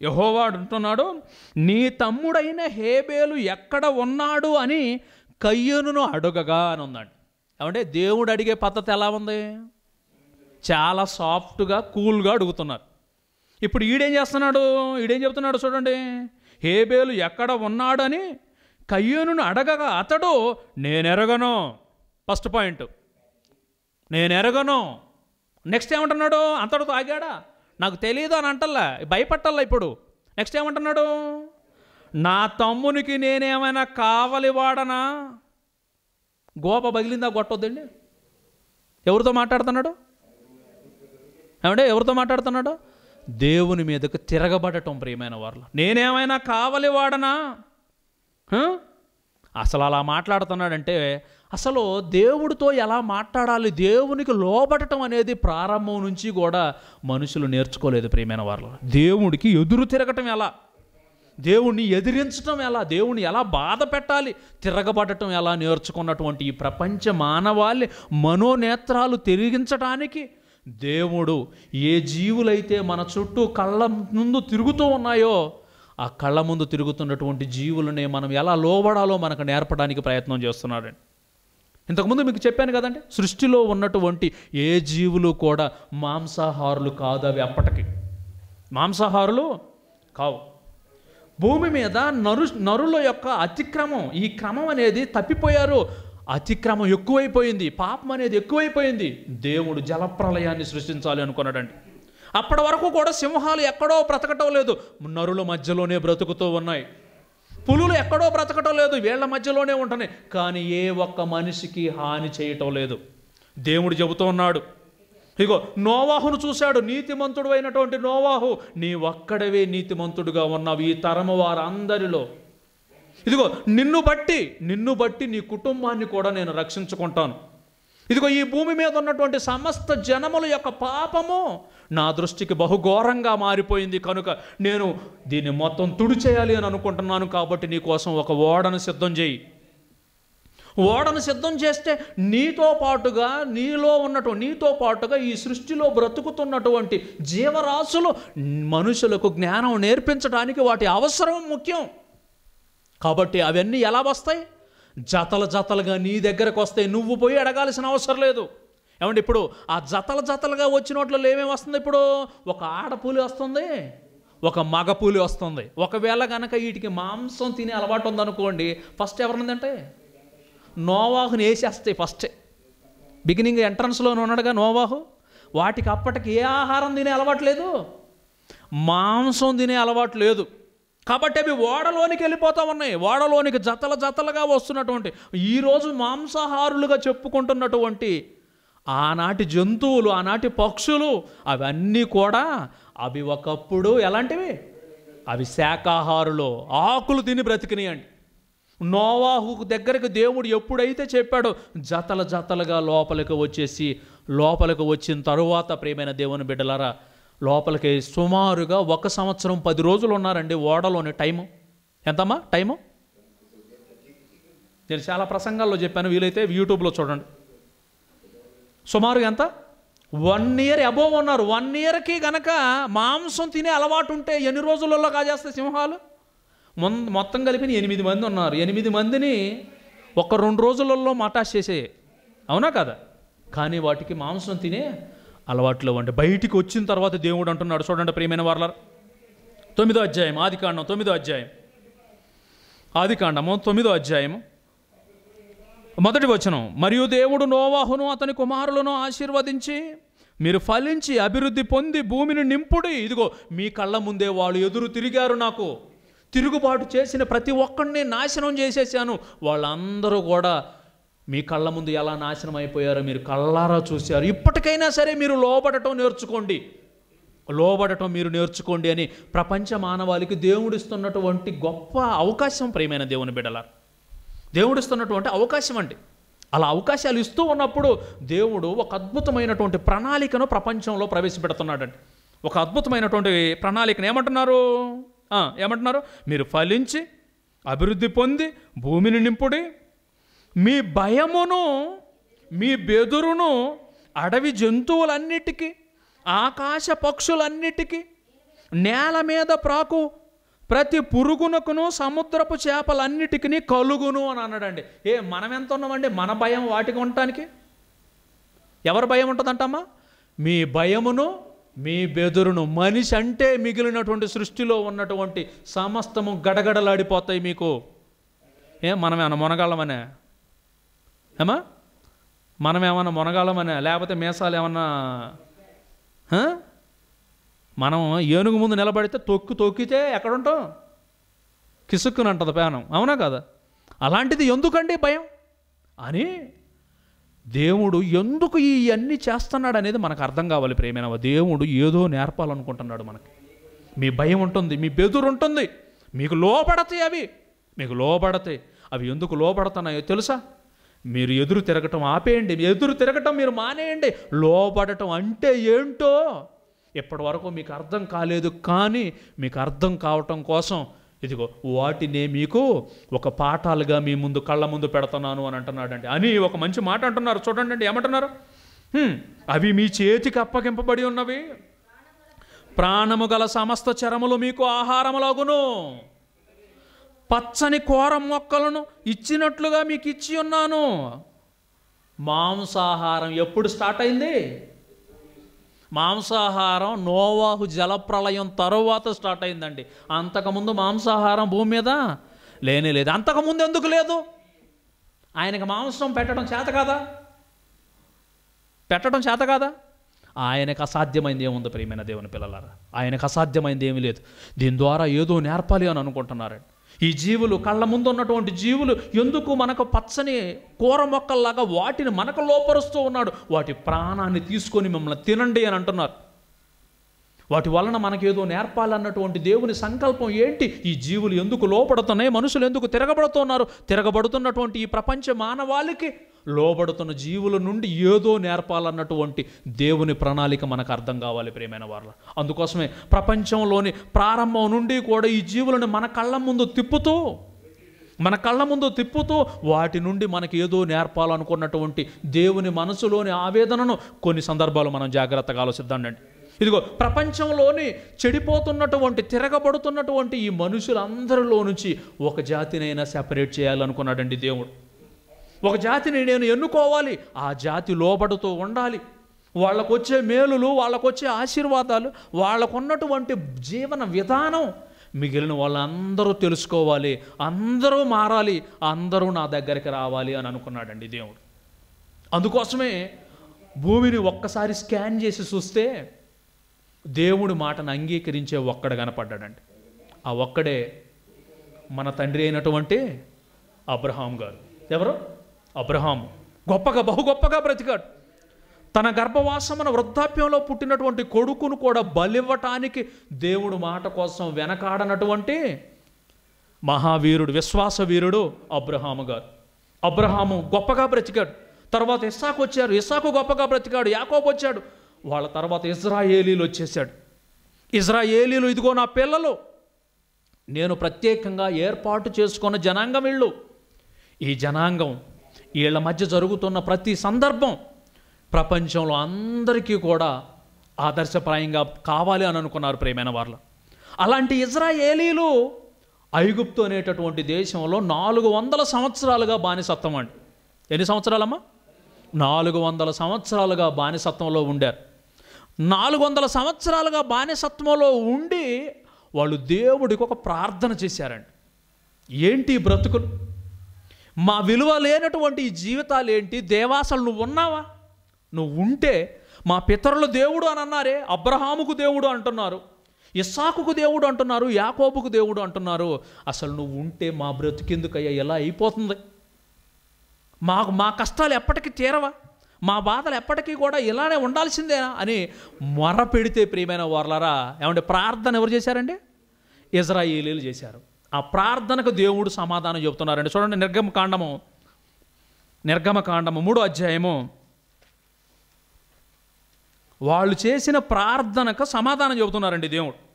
యహోవా అంటున్నాడు నీ తమ్ముడైన హేబేలు ఎక్కడ ఉన్నాడు అని కయ్యూను అడుగగా అని ఉందండి. ఏమంటే దేవుడు అడిగే పద్ధతి ఎలా ఉంది? చాలా సాఫ్ట్గా కూల్గా అడుగుతున్నారు. ఇప్పుడు ఈడేం చేస్తున్నాడు? ఈడేం చెప్తున్నాడు చూడండి. హేబేలు ఎక్కడ ఉన్నాడని కయ్యూనును అడగగా అతడు నేనెరగను ఫస్ట్ పాయింట్. నేనెరగను నెక్స్ట్ ఏమంటున్నాడు? అంతటితో ఆగాడా నాకు తెలియదు అని అంటల్లా. భయపట్టల్లా ఇప్పుడు. నెక్స్ట్ ఏమంటున్నాడు? నా తమ్మునికి నేనేమైనా కావలి వాడనా గోప పగిలిందా కొట్టొద్దండి ఎవరితో మాట్లాడుతున్నాడు? ఏమంటే ఎవరితో మాట్లాడుతున్నాడు? దేవుని మీదకు తిరగబడటం ప్రియమైన వారు నేనేమైనా కావలి వాడనా అసలు అలా మాట్లాడుతున్నాడంటే అసలు దేవుడితో ఎలా మాట్లాడాలి? దేవునికి లోబడటం అనేది ప్రారంభం నుంచి కూడా మనుషులు నేర్చుకోలేదు ప్రియమైన వారు దేవుడికి ఎదురు తిరగటం ఎలా? దేవుణ్ణి ఎదిరించటం ఎలా? దేవుణ్ణి ఎలా బాధ పెట్టాలి? తిరగబడటం ఎలా నేర్చుకున్నటువంటి ఈ ప్రపంచ మానవాళి మనోనేత్రాలు తిరిగించటానికి దేవుడు ఏ జీవులైతే మన చుట్టూ కళ్ళ ముందు తిరుగుతూ ఉన్నాయో ఆ కళ్ళ ముందు తిరుగుతున్నటువంటి జీవులనే మనం ఎలా లోబడాలో మనకు నేర్పడానికి ప్రయత్నం చేస్తున్నాడండి. ఇంతకుముందు మీకు చెప్పాను కదండి సృష్టిలో ఉన్నటువంటి ఏ జీవులు కూడా మాంసాహారులు కాదు అవి అప్పటికి. మాంసాహారులు కావు. భూమి మీద నరు నరుల యొక్క అతిక్రమం ఈ క్రమం అనేది తప్పిపోయారు. అతిక్రమం ఎక్కువైపోయింది. పాపం అనేది ఎక్కువైపోయింది. దేవుడు జలప్రలయాన్ని సృష్టించాలి అనుకున్నాడండి. అప్పటి వరకు కూడా సింహాలు ఎక్కడో బ్రతకటం లేదు. నరుల మధ్యలోనే బ్రతుకుతూ ఉన్నాయి. పులులు ఎక్కడో బ్రతకటం లేదు. వీళ్ళ మధ్యలోనే ఉంటున్నాయి. కానీ ఏ ఒక్క మనిషికి హాని చేయటం లేదు. దేవుడు చెబుతూ ఉన్నాడు. ఇగో నోవాహును చూశాడు నీతిమంతుడు అయినటువంటి నోవాహు. నీ ఒక్కడవే నీతిమంతుడుగా ఉన్నావు ఈ తరము వారందరిలో ఇదిగో నిన్ను బట్టి నిన్ను బట్టి నీ కుటుంబాన్ని కూడా నేను రక్షించుకుంటాను. ఇదిగో ఈ భూమి మీద ఉన్నటువంటి సమస్త జనముల యొక్క పాపము నా దృష్టికి బహుఘోరంగా మారిపోయింది కనుక నేను దీన్ని మొత్తం తుడిచేయాలి అని అనుకుంటున్నాను కాబట్టి నీ కోసం ఒక ఓడను సిద్ధం చేయి. ఓడను సిద్ధం చేస్తే నీతో పాటుగా నీలో ఉన్నటువంటి నీతో పాటుగా ఈ సృష్టిలో బ్రతుకుతున్నటువంటి జీవరాశులు మనుషులకు జ్ఞానం నేర్పించడానికి వాటి అవసరం ముఖ్యం. కాబట్టి అవన్నీ ఎలా వస్తాయి? జతల జతలుగా నీ దగ్గరకు వస్తాయి నువ్వు పోయి అడగాల్సిన అవసరం లేదు. ఏమంటే ఇప్పుడు ఆ జతల జతలుగా వచ్చినట్లు ఏమేమి వస్తుంది ఇప్పుడు? ఒక ఆడపూలి వస్తుంది ఒక మగపూలి వస్తుంది. ఒకవేళ కనుక వీటికి మాంసం తినే అలవాటు ఉందనుకోండి ఫస్ట్ ఎవరినందంటే నోవాహుని వేసేస్తాయి ఫస్టే? బిగినింగ్ ఎంట్రన్స్లో ఉన్నాడుగా నోవాహు? వాటికి అప్పటికి ఏ ఆహారం తినే అలవాటు లేదు? మాంసం తినే అలవాటు లేదు. కాబట్టి అవి ఓడలోనికి వెళ్ళిపోతా ఉన్నాయి. ఓడలోనికి జతల జతలుగా వస్తున్నటువంటి ఈరోజు మాంసాహారులుగా చెప్పుకుంటున్నటువంటి ఆనాటి జంతువులు ఆనాటి పక్షులు అవన్నీ కూడా అవి ఒకప్పుడు ఎలాంటివి? అవి శాకాహారులు ఆకులు తిని బ్రతికినాయండి. నోవాహుకు దగ్గరకు దేవుడు ఎప్పుడైతే చెప్పాడో జతల జతలుగా లోపలికి వచ్చేసి లోపలికి వచ్చిన తరువాత ప్రేమైన దేవుని బిడ్డలారా లోపలికి సుమారుగా ఒక సంవత్సరం పది రోజులు ఉన్నారండి ఓడలోని టైము. ఎంతమ్మా? టైము? నేను చాలా ప్రసంగాల్లో చెప్పాను వీలైతే యూట్యూబ్లో చూడండి. సుమారుగా ఎంత? వన్ ఇయర్ అబోవ్ ఉన్నారు. వన్ ఇయర్కి గనక మాంసం తినే అలవాటు ఉంటే ఎన్ని రోజులలో కాజేస్తాయి సింహాలు? మొత్తం కలిపి ఎనిమిది మంది ఉన్నారు. ఎనిమిది మందిని ఒక రెండు రోజులలో మటాష్ చేసే. అవునా కదా? కానీ వాటికి మాంసం తినే అలవాట్లు అంటే బయటికి వచ్చిన తర్వాత దేవుడు అంటున్నాడు. చూడండి ప్రియమైన వాళ్ళ తొమ్మిదో అధ్యాయం ఆదికాండం తొమ్మిదో అధ్యాయం. ఆదికాండము తొమ్మిదో అధ్యాయం. మొదటి వచనం మరియు దేవుడు నోవాహును అతని కుమారులను ఆశీర్వదించి మీరు ఫలించి అభివృద్ధి పొంది భూమిని నింపుడి. ఇదిగో మీ కళ్ళ ముందే వాళ్ళు ఎదురు తిరిగారు నాకు. తిరుగుబాటు చేసిన ప్రతి ఒక్కడిని నాశనం చేసేసాను. వాళ్ళందరూ కూడా మీ కళ్ళ ముందు ఎలా నాశనం అయిపోయారో మీరు కళ్ళారా చూశారు. ఇప్పటికైనా సరే మీరు లోబడటం నేర్చుకోండి. లోబడటం మీరు నేర్చుకోండి అని ప్రపంచ మానవాళికి దేవుడిస్తున్నటువంటి గొప్ప అవకాశం ప్రియమైన దేవుని బిడ్డలారా దేవుడిస్తున్నటువంటి అవకాశం అండి. అలా అవకాశాలు ఇస్తూ ఉన్నప్పుడు దేవుడు ఒక అద్భుతమైనటువంటి ప్రణాళికను ప్రపంచంలో ప్రవేశపెడుతున్నాడండి. ఒక అద్భుతమైనటువంటి ప్రణాళికను ఏమంటున్నారు? ఏమంటున్నారు? మీరు ఫలించి అభివృద్ధి పొంది భూమిని నింపుడి. మీ భయమును మీ బెదురును అడవి జంతువులన్నిటికీ ఆకాశ పక్షులన్నిటికీ నేల మీద ప్రాకు ప్రతి పురుగునకును సముద్రపు చేపలన్నిటికీ కలుగును అని అన్నాడండి. ఏ మనం ఎంత ఉన్నామండి? మన భయం వాటికి ఉండటానికి? ఎవరి భయం ఉంటుందంటమ్మా? మీ భయమును మీ బెదురును మనిషి అంటే మిగిలినటువంటి సృష్టిలో ఉన్నటువంటి సమస్తము గడగడలాడిపోతాయి మీకు. ఏ మనమేమన్నా మునగాళ్ళమనే? ఏమా? మనమేమన్నా మునగాళ్ళమనే? లేకపోతే మీసాలు ఏమన్నా? మనం ఏనుగు ముందు నిలబడితే తొక్కు తొక్కితే ఎక్కడ ఉంటాం కిసుక్కుని పేనం. అవునా కదా? అలాంటిది ఎందుకండి భయం? అని దేవుడు ఎందుకు ఈ అన్నీ చేస్తున్నాడు అనేది మనకు అర్థం కావాలి ప్రేమైన దేవుడు ఏదో నేర్పాలనుకుంటున్నాడు మనకి. మీ భయం ఉంటుంది మీ బెదురు ఉంటుంది మీకు లోపడతాయి అవి మీకు లోపడతాయి అవి ఎందుకు లోపడుతున్నాయో తెలుసా? మీరు ఎదురు తిరగటం ఆపేయండి ఎదురు తిరగటం మీరు మానేయండి. లోపడటం అంటే ఏంటో ఇప్పటి వరకు మీకు అర్థం కాలేదు కానీ మీకు అర్థం కావటం కోసం ఇదిగో వాటినే మీకు ఒక పాఠాలుగా మీ ముందు కళ్ళ ముందు పెడుతున్నాను అని అంటున్నాడండి. అని ఒక మంచి మాట అంటున్నారు. చూడండి అండి ఏమంటున్నారు? అవి మీ చేతికి అప్పగింపబడి ఉన్నవి. ప్రాణము గల సమస్త చరములు మీకు ఆహారములగును. పచ్చని కోర మొక్కలను ఇచ్చినట్లుగా మీకు ఇచ్చి ఉన్నాను. మాంసాహారం ఎప్పుడు స్టార్ట్ అయింది? మాంసాహారం నోవాహు జలప్రలయం తరువాత స్టార్ట్ అయిందండి. అంతకుముందు మాంసాహారం భూమి మీద లేనే లేదు. అంతకుముందు ఎందుకు లేదు? ఆయనకు మాంసం పెట్టడం చేత కాదా? పెట్టడం చేత కాదా? ఆయనకు అసాధ్యమైంది ఏముంది ప్రియమైన దేవుని పిల్లలారా? ఆయనకు అసాధ్యమైంది ఏమీ లేదు. దీని ద్వారా ఏదో నేర్పాలి అని అనుకుంటున్నారండి. ఈ జీవులు కళ్ళ ముందు ఉన్నటువంటి జీవులు ఎందుకు మనకు పచ్చని కూర మొక్కల్లాగా వాటిని మనకు లోపరుస్తూ ఉన్నాడు? వాటి ప్రాణాన్ని తీసుకొని మిమ్మల్ని తినండి అని అంటున్నారు. వాటి వలన మనకేదో నేర్పాలన్నటువంటి దేవుని సంకల్పం ఏంటి? ఈ జీవులు ఎందుకు లోపడుతున్నాయి? మనుషులు ఎందుకు తిరగబడుతున్నారు? తిరగబడుతున్నటువంటి ఈ ప్రపంచ మానవాళికి లోబడుతున్న జీవుల నుండి ఏదో నేర్పాలన్నటువంటి దేవుని ప్రణాళిక మనకు అర్థం కావాలి ప్రియమైన వాళ్ళ అందుకోసమే ప్రపంచంలోని ప్రారంభం నుండి కూడా ఈ జీవులను మన కళ్ళ ముందు తిప్పుతూ మన కళ్ళ ముందు తిప్పుతూ వాటి నుండి మనకి ఏదో నేర్పాలనుకున్నటువంటి దేవుని మనసులోని ఆవేదనను కొన్ని సందర్భాలు మనం జాగ్రత్తగా ఆలోచిద్దామండి ఇదిగో ప్రపంచంలోని చెడిపోతున్నటువంటి తిరగబడుతున్నటువంటి ఈ మనుషులందరిలో నుంచి ఒక జాతినైనా సెపరేట్ చేయాలనుకున్నాడండి దేవుడు. ఒక జాతిని నేను ఎన్నుకోవాలి ఆ జాతి లోబడుతూ ఉండాలి. వాళ్ళకు వచ్చే మేలులు వాళ్ళకు వచ్చే ఆశీర్వాదాలు వాళ్ళకున్నటువంటి జీవన విధానం మిగిలిన వాళ్ళందరూ తెలుసుకోవాలి అందరూ మారాలి అందరూ నా దగ్గరికి రావాలి అని అనుకున్నాడండి దేవుడు. అందుకోసమే భూమిని ఒక్కసారి స్కాన్ చేసి చూస్తే దేవుడి మాటను అంగీకరించే ఒక్కడు కనపడ్డాడండి. ఆ ఒక్కడే మన తండ్రి అయినటువంటి అబ్రహాం గారు. ఎవరు? అబ్రహాం గొప్పగా బహు గొప్పగా బ్రతికాడు. తన గర్భవాసమున వృద్ధాప్యంలో పుట్టినటువంటి కొడుకును కూడా బలివ్వటానికి దేవుడు మాట కోసం వెనకాడనటువంటి మహావీరుడు విశ్వాస వీరుడు అబ్రహాము గారు. అబ్రహాము గొప్పగా బ్రతికాడు. తర్వాత ఇస్సాకు వచ్చారు. ఇస్సాకు గొప్పగా బ్రతికాడు. యాకోబు వచ్చాడు. వాళ్ళ తర్వాత ఇజ్రాయేలీలు వచ్చేసాడు ఇజ్రాయేలీలు ఇదిగో నా పిల్లలు నేను ప్రత్యేకంగా ఏర్పాటు చేసుకున్న జనాంగం వీళ్ళు ఈ జనాంగం వీళ్ళ మధ్య జరుగుతున్న ప్రతి సందర్భం ప్రపంచంలో అందరికీ కూడా ఆదర్శప్రాయంగా కావాలి అని అనుకున్నారు ప్రేమైన వాళ్ళు అలాంటి ఇజ్రాయేలీలు ఐగుప్తు అనేటటువంటి దేశంలో నాలుగు వందల సంవత్సరాలుగా బానిసత్వం అండి. ఎన్ని సంవత్సరాలమ్మా? నాలుగు వందల సంవత్సరాలుగా బానిసత్వంలో ఉండారు. నాలుగు వందల సంవత్సరాలుగా బానిసత్వంలో ఉండి వాళ్ళు దేవుడికి ఒక ప్రార్థన చేశారండి. ఏంటి బ్రతుకులు? మా విలువ లేనటువంటి ఈ జీవితాలు ఏంటి దేవాసలు నువ్వు ఉన్నావా? నువ్వు ఉంటే మా పితరులు దేవుడు అని అన్నారే అబ్రహాముకు దేవుడు అంటున్నారు ఇస్సాకుకు దేవుడు అంటున్నారు యాకోబుకు దేవుడు అంటున్నారు. అసలు నువ్వు ఉంటే మా బ్రతికెందుకయ్యా? ఎలా అయిపోతుంది. మాకు మా కష్టాలు ఎప్పటికీ తీరవా? మా బాధలు ఎప్పటికీ కూడా ఇలానే ఉండాల్సిందేనా అని మొర పెడితే ప్రియమైన వార్లరా ఏమంటే ప్రార్థన ఎవరు చేశారండి? ఇజ్రాయేలీలు చేశారు. ఆ ప్రార్థనకు దేవుడు సమాధానం చెబుతున్నారండి. చూడండి నిర్గమ కాండము. నిర్గమ కాండము మూడో అధ్యాయము. వాళ్ళు చేసిన ప్రార్థనకు సమాధానం చెబుతున్నారండి దేవుడు.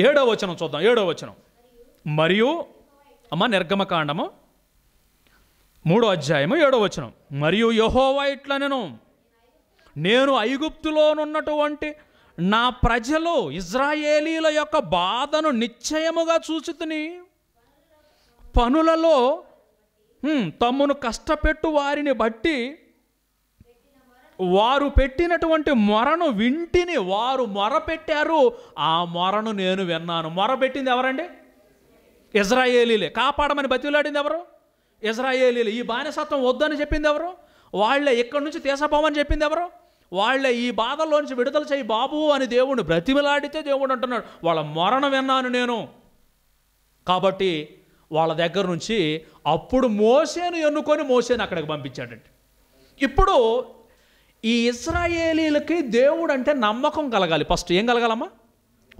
ఏడో వచనం చూద్దాం ఏడో వచనం. మరియు అమ్మ నిర్గమకాండము మూడో అధ్యాయము ఏడో వచనం. మరియు యహోవా నేను నేను ఐగుప్తులోనున్నటువంటి నా ప్రజలు ఇజ్రాయేలీల యొక్క బాధను నిశ్చయముగా చూచుతుని పనులలో తమ్మును కష్టపెట్టు వారిని బట్టి వారు పెట్టినటువంటి మొరను వింటిని వారు మొర పెట్టారు ఆ మొరను నేను విన్నాను. మొర పెట్టింది ఎవరండి? ఇజ్రాయేలీలే. కాపాడమని బతిలాడింది ఎవరు? ఇజ్రాయేలీలే. ఈ బానిసత్వం వద్దని చెప్పింది ఎవరు? వాళ్ళే ఇక్కడి నుంచి తీసపోమని చెప్పింది ఎవరు? వాళ్ళే ఈ బాధల్లోంచి విడుదల చేయి బాబు అని దేవుడిని బ్రతిమలాడితే దేవుడు అంటున్నాడు. వాళ్ళ మరణం విన్నాను నేను. కాబట్టి వాళ్ళ దగ్గర నుంచి అప్పుడు మోసేను ఎన్నుకొని మోసేను అక్కడికి పంపించాడండి. ఇప్పుడు ఈ ఇస్రాయేలీలకి దేవుడు అంటే నమ్మకం కలగాలి. ఫస్ట్ ఏం కలగాలమ్మా?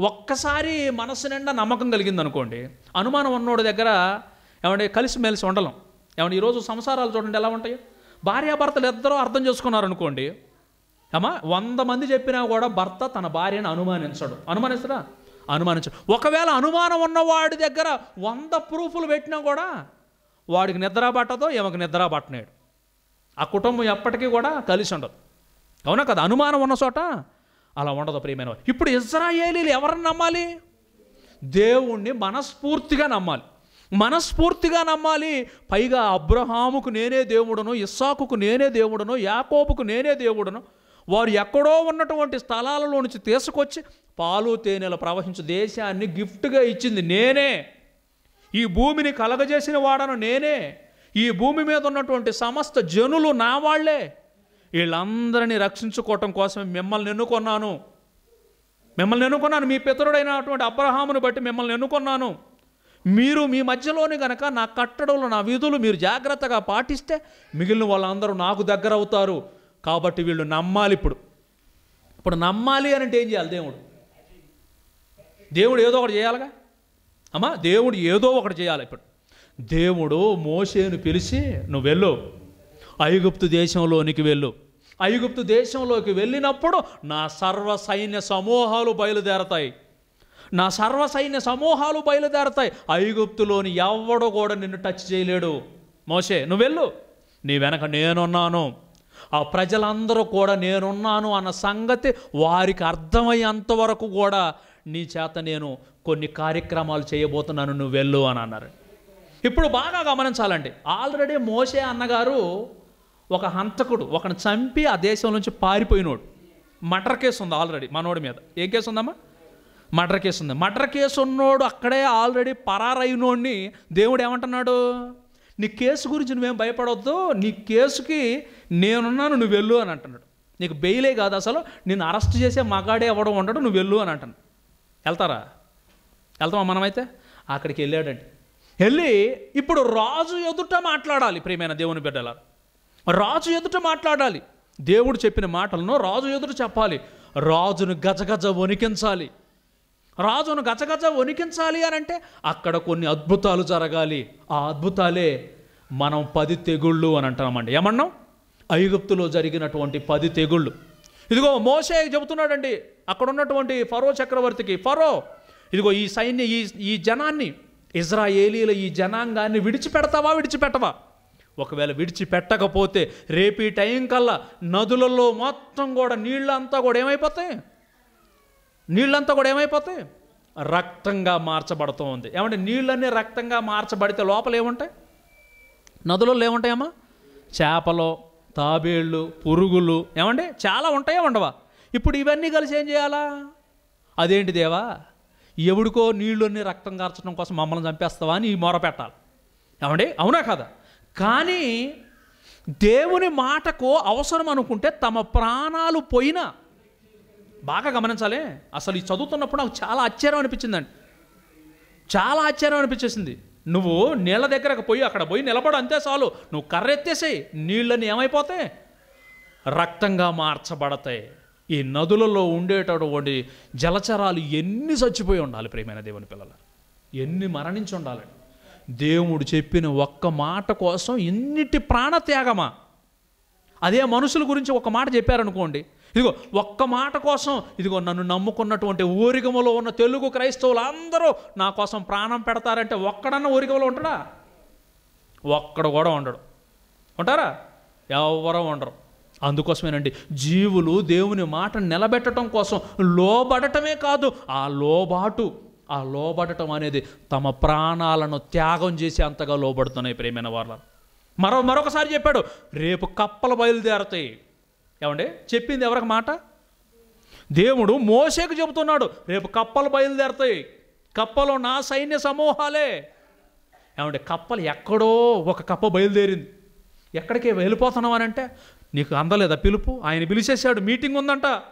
ఒక్కసారి మనసు నిండా నమ్మకం కలిగింది అనుకోండి అనుమానం ఉన్నోడి దగ్గర ఏమంటే కలిసిమెలిసి ఉండలేం. ఏమంటే ఈరోజు సంసారాలు చూడండి ఎలా ఉంటాయి? భార్యాభర్తలు ఇద్దరూ అర్థం చేసుకున్నారు అనుకోండి అమ్మా వంద మంది చెప్పినా కూడా భర్త తన భార్యను అనుమానించడు. అనుమానిస్తాడా? అనుమానించడు. ఒకవేళ అనుమానం ఉన్నవాడి దగ్గర వంద ప్రూఫ్లు పెట్టినా కూడా వాడికి నిద్ర పట్టదో ఈమెకు నిద్ర పట్టలేడు ఆ కుటుంబం ఎప్పటికీ కూడా కలిసి ఉండదు. అవునా కదా? అనుమానం ఉన్న చోట అలా ఉండదు ప్రియమైన ఇప్పుడు ఇజ్రాయేలీలు ఎవరిని నమ్మాలి? దేవుణ్ణి మనస్ఫూర్తిగా నమ్మాలి. మనస్ఫూర్తిగా నమ్మాలి. పైగా అబ్రహాముకు నేనే దేవుడను ఇస్సాకుకు నేనే దేవుడను యాకోబుకు నేనే దేవుడను వారు ఎక్కడో ఉన్నటువంటి స్థలాలలో నుంచి తీసుకొచ్చి పాలు తేనెలు ప్రవహించు దేశాన్ని గిఫ్ట్గా ఇచ్చింది నేనే. ఈ భూమిని కలగజేసిన వాడను నేనే. ఈ భూమి మీద ఉన్నటువంటి సమస్త జనులు నా వాళ్ళే. వీళ్ళందరినీ రక్షించుకోవటం కోసం మిమ్మల్ని ఎన్నుకొన్నాను. మిమ్మల్ని ఎన్నుకున్నాను. మీ పితరుడైనటువంటి అబ్రహామును బట్టి మిమ్మల్ని ఎన్నుకున్నాను. మీరు మీ మధ్యలోని గనక నా కట్టడలు నా విధులు మీరు జాగ్రత్తగా పాటిస్తే మిగిలిన వాళ్ళందరూ నాకు దగ్గర అవుతారు కాబట్టి వీళ్ళు నమ్మాలి ఇప్పుడు. ఇప్పుడు నమ్మాలి అని అంటే ఏం చేయాలి దేవుడు? దేవుడు ఏదో ఒకటి చేయాలిగా? అమ్మా దేవుడు ఏదో ఒకటి చేయాలి ఇప్పుడు. దేవుడు మోషేను పిలిచి నువ్వు వెళ్ళు. ఐగుప్తు దేశంలోనికి వెళ్ళు. ఐగుప్తు దేశంలోకి వెళ్ళినప్పుడు నా సర్వ సైన్య సమూహాలు బయలుదేరతాయి. నా సర్వ సైన్య సమూహాలు బయలుదేరతాయి. ఐగుప్తులోని ఎవడు కూడా నిన్ను టచ్ చేయలేడు. మోషే నువ్వు వెళ్ళు. నీ వెనక నేనున్నాను. ఆ ప్రజలందరూ కూడా నేనున్నాను అన్న సంగతి వారికి అర్థమయ్యేంత వరకు కూడా నీ చేత నేను కొన్ని కార్యక్రమాలు చేయబోతున్నాను నువ్వు వెళ్ళు అని అన్నారు. ఇప్పుడు బాగా గమనించాలండి. ఆల్రెడీ మోషే అన్నగారు ఒక హంతకుడు ఒకని చంపి ఆ దేశం నుంచి పారిపోయినోడు. మటర్ కేసు ఉంది ఆల్రెడీ మనోడి మీద. ఏ కేసు ఉందమ్మా? మటర్ కేసు ఉంది. మటర్ కేసు ఉన్నోడు అక్కడే ఆల్రెడీ పరారైనోడిని దేవుడు ఏమంటున్నాడు? నీ కేసు గురించి నువ్వేం భయపడవద్దు నీ కేసుకి నేనున్నాను నువ్వు వెళ్ళు అని అంటున్నాడు. నీకు బెయిలే కాదు అసలు నేను అరెస్ట్ చేసే మగాడే ఎవడో ఉండడు నువ్వు వెళ్ళు అని అంటాను వెళ్తారా? వెళ్తామా మనమైతే? అక్కడికి వెళ్ళాడండి. వెళ్ళి ఇప్పుడు రాజు ఎదుట మాట్లాడాలి ప్రియమైన దేవుని బిడ్డల రాజు ఎదుట మాట్లాడాలి. దేవుడు చెప్పిన మాటలను రాజు ఎదుట చెప్పాలి. రాజును గజగజ వణికించాలి. రాజును గజగజ వణికించాలి అని అంటే అక్కడ కొన్ని అద్భుతాలు జరగాలి. ఆ అద్భుతాలే మనం పది తెగుళ్ళు అని అంటున్నామండి ఏమన్నాం? ఐగుప్తులో జరిగినటువంటి పది తెగుళ్ళు. ఇదిగో మోసే చెబుతున్నాడండి. అక్కడ ఉన్నటువంటి ఫరో చక్రవర్తికి ఫరో ఇదిగో ఈ సైన్య ఈ ఈ జనాన్ని ఇజ్రాయేలీల ఈ జనాంగాన్ని విడిచిపెడతావా విడిచిపెట్టవా? ఒకవేళ విడిచిపెట్టకపోతే రేపు ఈ టైం కల్లా నదులలో మొత్తం కూడా నీళ్ళంతా కూడా ఏమైపోతాయి? నీళ్ళంతా కూడా ఏమైపోతాయి? రక్తంగా మార్చబడుతూ ఉంది ఏమంటే నీళ్ళన్నీ రక్తంగా మార్చబడితే లోపల ఏముంటాయి? నదులలో ఏముంటాయమ్మా చేపలు తాబేళ్ళు పురుగులు ఏమండి? చాలా ఉంటాయా ఉండవా? ఇప్పుడు ఇవన్నీ కలిసి ఏం చేయాలా? అదేంటి దేవా? ఎవడికో నీళ్ళన్నీ రక్తం కార్చడం కోసం మమ్మల్ని చంపేస్తావా అని ఈ మొర పెట్టాలి. ఏమండి? అవునా కదా? కానీ దేవుని మాటకు అవసరం అనుకుంటే తమ ప్రాణాలు పోయినా బాగా గమనించాలి. అసలు ఈ చదువుతున్నప్పుడు నాకు చాలా ఆశ్చర్యం అనిపించిందండి. చాలా ఆశ్చర్యం అనిపించేసింది. నువ్వు నీళ్ళ దగ్గరకు పోయి అక్కడ పోయి నిలబడు అంతే చాలు. నువ్వు కర్ర ఎత్తేసేయి నీళ్ళని ఏమైపోతాయి? రక్తంగా మార్చబడతాయి. ఈ నదులలో ఉండేటటువంటి జలచరాలు ఎన్ని చచ్చిపోయి ఉండాలి ప్రేమైన దేవుని పిల్లలు ఎన్ని మరణించి ఉండాలి? దేవుడు చెప్పిన ఒక్క మాట కోసం ఇన్నిటి ప్రాణత్యాగమా? అదే మనుషుల గురించి ఒక మాట చెప్పారనుకోండి ఇదిగో ఒక్క మాట కోసం ఇదిగో నన్ను నమ్ముకున్నటువంటి ఊరిగములో ఉన్న తెలుగు క్రైస్తవులు అందరూ నా కోసం ప్రాణం పెడతారంటే ఒక్కడన్నా ఊరిగములో ఉంటాడా? ఒక్కడు కూడా ఉండడు. ఉంటారా? ఎవరో ఉండరు. అందుకోసమేనండి జీవులు దేవుని మాట నిలబెట్టడం కోసం లోబడటమే కాదు ఆ లోబాటు ఆ లోబడటం అనేది తమ ప్రాణాలను త్యాగం చేసి అంతగా లోబడుతున్నాయి ప్రేమైన వాళ్ళ మరో మరొకసారి చెప్పాడు రేపు కప్పలు బయలుదేరతాయి. ఏమండి? చెప్పింది ఎవరికి మాట? దేవుడు మోసేకు చెబుతున్నాడు రేపు కప్పలు బయలుదేరుతాయి. కప్పలు నా సైన్య సమూహాలే. ఏమంటే కప్పలు ఎక్కడో ఒక కప్ప బయలుదేరింది. ఎక్కడికి వెళ్ళిపోతున్నావు అని అంటే నీకు అందలేదా పిలుపు? ఆయన పిలిచేశాడు మీటింగ్ ఉందంట.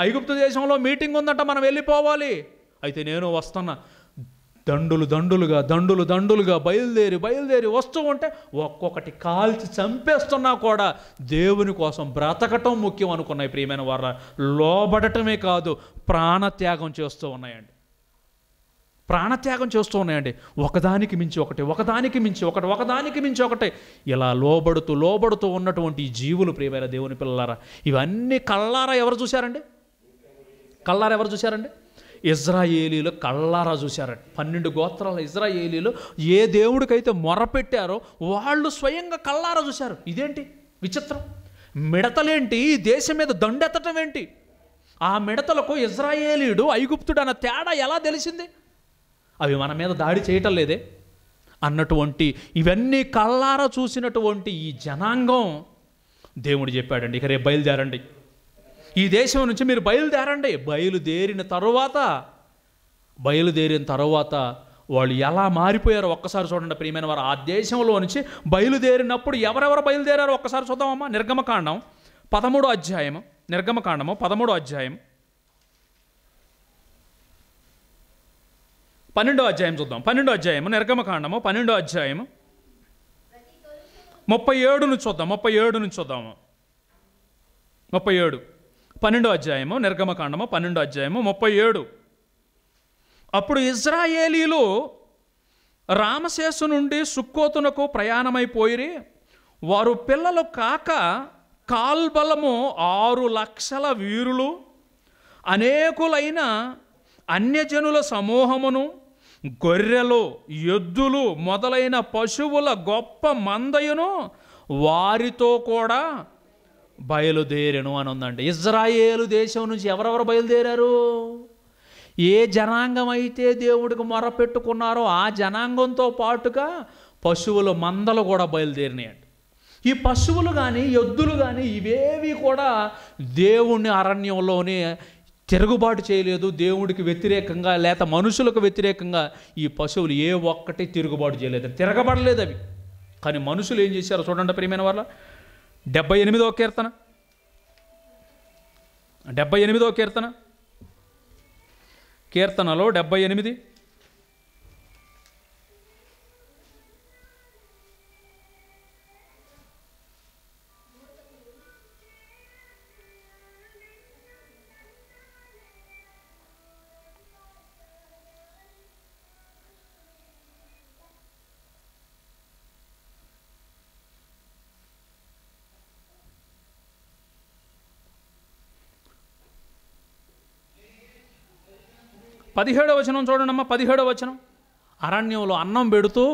ఐగుప్తు దేశంలో మీటింగ్ ఉందంట మనం వెళ్ళిపోవాలి. అయితే నేను వస్తున్నా దండులు దండులుగా దండులు దండులుగా బయలుదేరి బయలుదేరి వస్తూ ఉంటే ఒక్కొక్కటి కాల్చి చంపేస్తున్నా కూడా దేవుని కోసం బ్రతకటం ముఖ్యం అనుకున్నాయి ప్రియమైన వారు లోబడటమే కాదు ప్రాణత్యాగం చేస్తూ ఉన్నాయండి. ప్రాణత్యాగం చేస్తూ ఉన్నాయండి. ఒకదానికి మించి ఒకటి ఒకదానికి మించి ఒకటి ఒకదానికి మించి ఒకటి. ఇలా లోబడుతూ లోబడుతూ ఉన్నటువంటి జీవులు ప్రియమైన దేవుని పిల్లలారా ఇవన్నీ కళ్ళారా ఎవరు చూశారండి? కళ్ళారా ఎవరు చూశారండి? ఇజ్రాయేలీలు కళ్ళారా చూశారండి పన్నెండు గోత్రాల ఇజ్రాయేలీలు ఏ దేవుడికైతే మొరపెట్టారో వాళ్ళు స్వయంగా కళ్ళారా చూశారు. ఇదేంటి? విచిత్రం. మిడతలేంటి? ఈ దేశం మీద దండెత్తటం ఏంటి? ఆ మిడతలకు ఇజ్రాయేలీడు ఐగుప్తుడు అన్న తేడా ఎలా తెలిసింది? అవి మన మీద దాడి చేయటం లేదే. అన్నటువంటి ఇవన్నీ కళ్ళారా చూసినటువంటి ఈ జనాంగం దేవుడు చెప్పాడండి. ఇక రేపు బయలుదేరండి. ఈ దేశం నుంచి మీరు బయలుదేరండి. బయలుదేరిన తరువాత బయలుదేరిన తర్వాత వాళ్ళు ఎలా మారిపోయారో ఒక్కసారి చూడండి ప్రియమైన వారు. ఆ దేశంలో నుంచి బయలుదేరినప్పుడు ఎవరెవరు బయలుదేరారో ఒక్కసారి చూద్దామమ్మా. నిర్గమకాండం పదమూడో అధ్యాయము నిర్గమకాండము పదమూడో అధ్యాయం. పన్నెండో అధ్యాయం చూద్దాం. పన్నెండో అధ్యాయము నిర్గమకాండము పన్నెండో అధ్యాయము ముప్పై ఏడు నుంచి చూద్దాం. ముప్పై ఏడు నుంచి చూద్దాము ముప్పై ఏడు. పన్నెండో అధ్యాయము నిర్గమకాండము పన్నెండో అధ్యాయము ముప్పై ఏడు. అప్పుడు ఇజ్రాయేలీలు రామశేషు నుండి సుక్కోతునకు ప్రయాణమైపోయిరి వారు పిల్లలు కాక కాల్బలము ఆరు లక్షల వీరులు అనేకులైన అన్యజనుల సమూహమును గొర్రెలు ఎద్దులు మొదలైన పశువుల గొప్ప మందయును వారితో కూడా బయలుదేరెను అని ఉందండి ఇజ్రాయేలు దేశం నుంచి ఎవరెవరు బయలుదేరారు? ఏ జనాంగం అయితే దేవుడికి మొరపెట్టుకున్నారో ఆ జనాంగంతో పాటుగా పశువుల మందలు కూడా బయలుదేరినాయండి. ఈ పశువులు కానీ ఎద్దులు కానీ ఇవేవి కూడా దేవుణ్ణి అరణ్యంలోనే తిరుగుబాటు చేయలేదు. దేవుడికి వ్యతిరేకంగా లేక మనుషులకు వ్యతిరేకంగా ఈ పశువులు ఏ ఒక్కటి తిరుగుబాటు చేయలేదు. తిరగబడలేదు అవి. కానీ మనుషులు ఏం చేశారో చూడండి ప్రియమైన వాళ్ళ డెబ్బై ఎనిమిదో కీర్తన. డెబ్బై ఎనిమిదో కీర్తన. కీర్తనలో డెబ్బై ఎనిమిది. పదిహేడవ వచనం చూడండమ్మా పదిహేడవ వచనం. అరణ్యంలో అన్నం పెడుతూ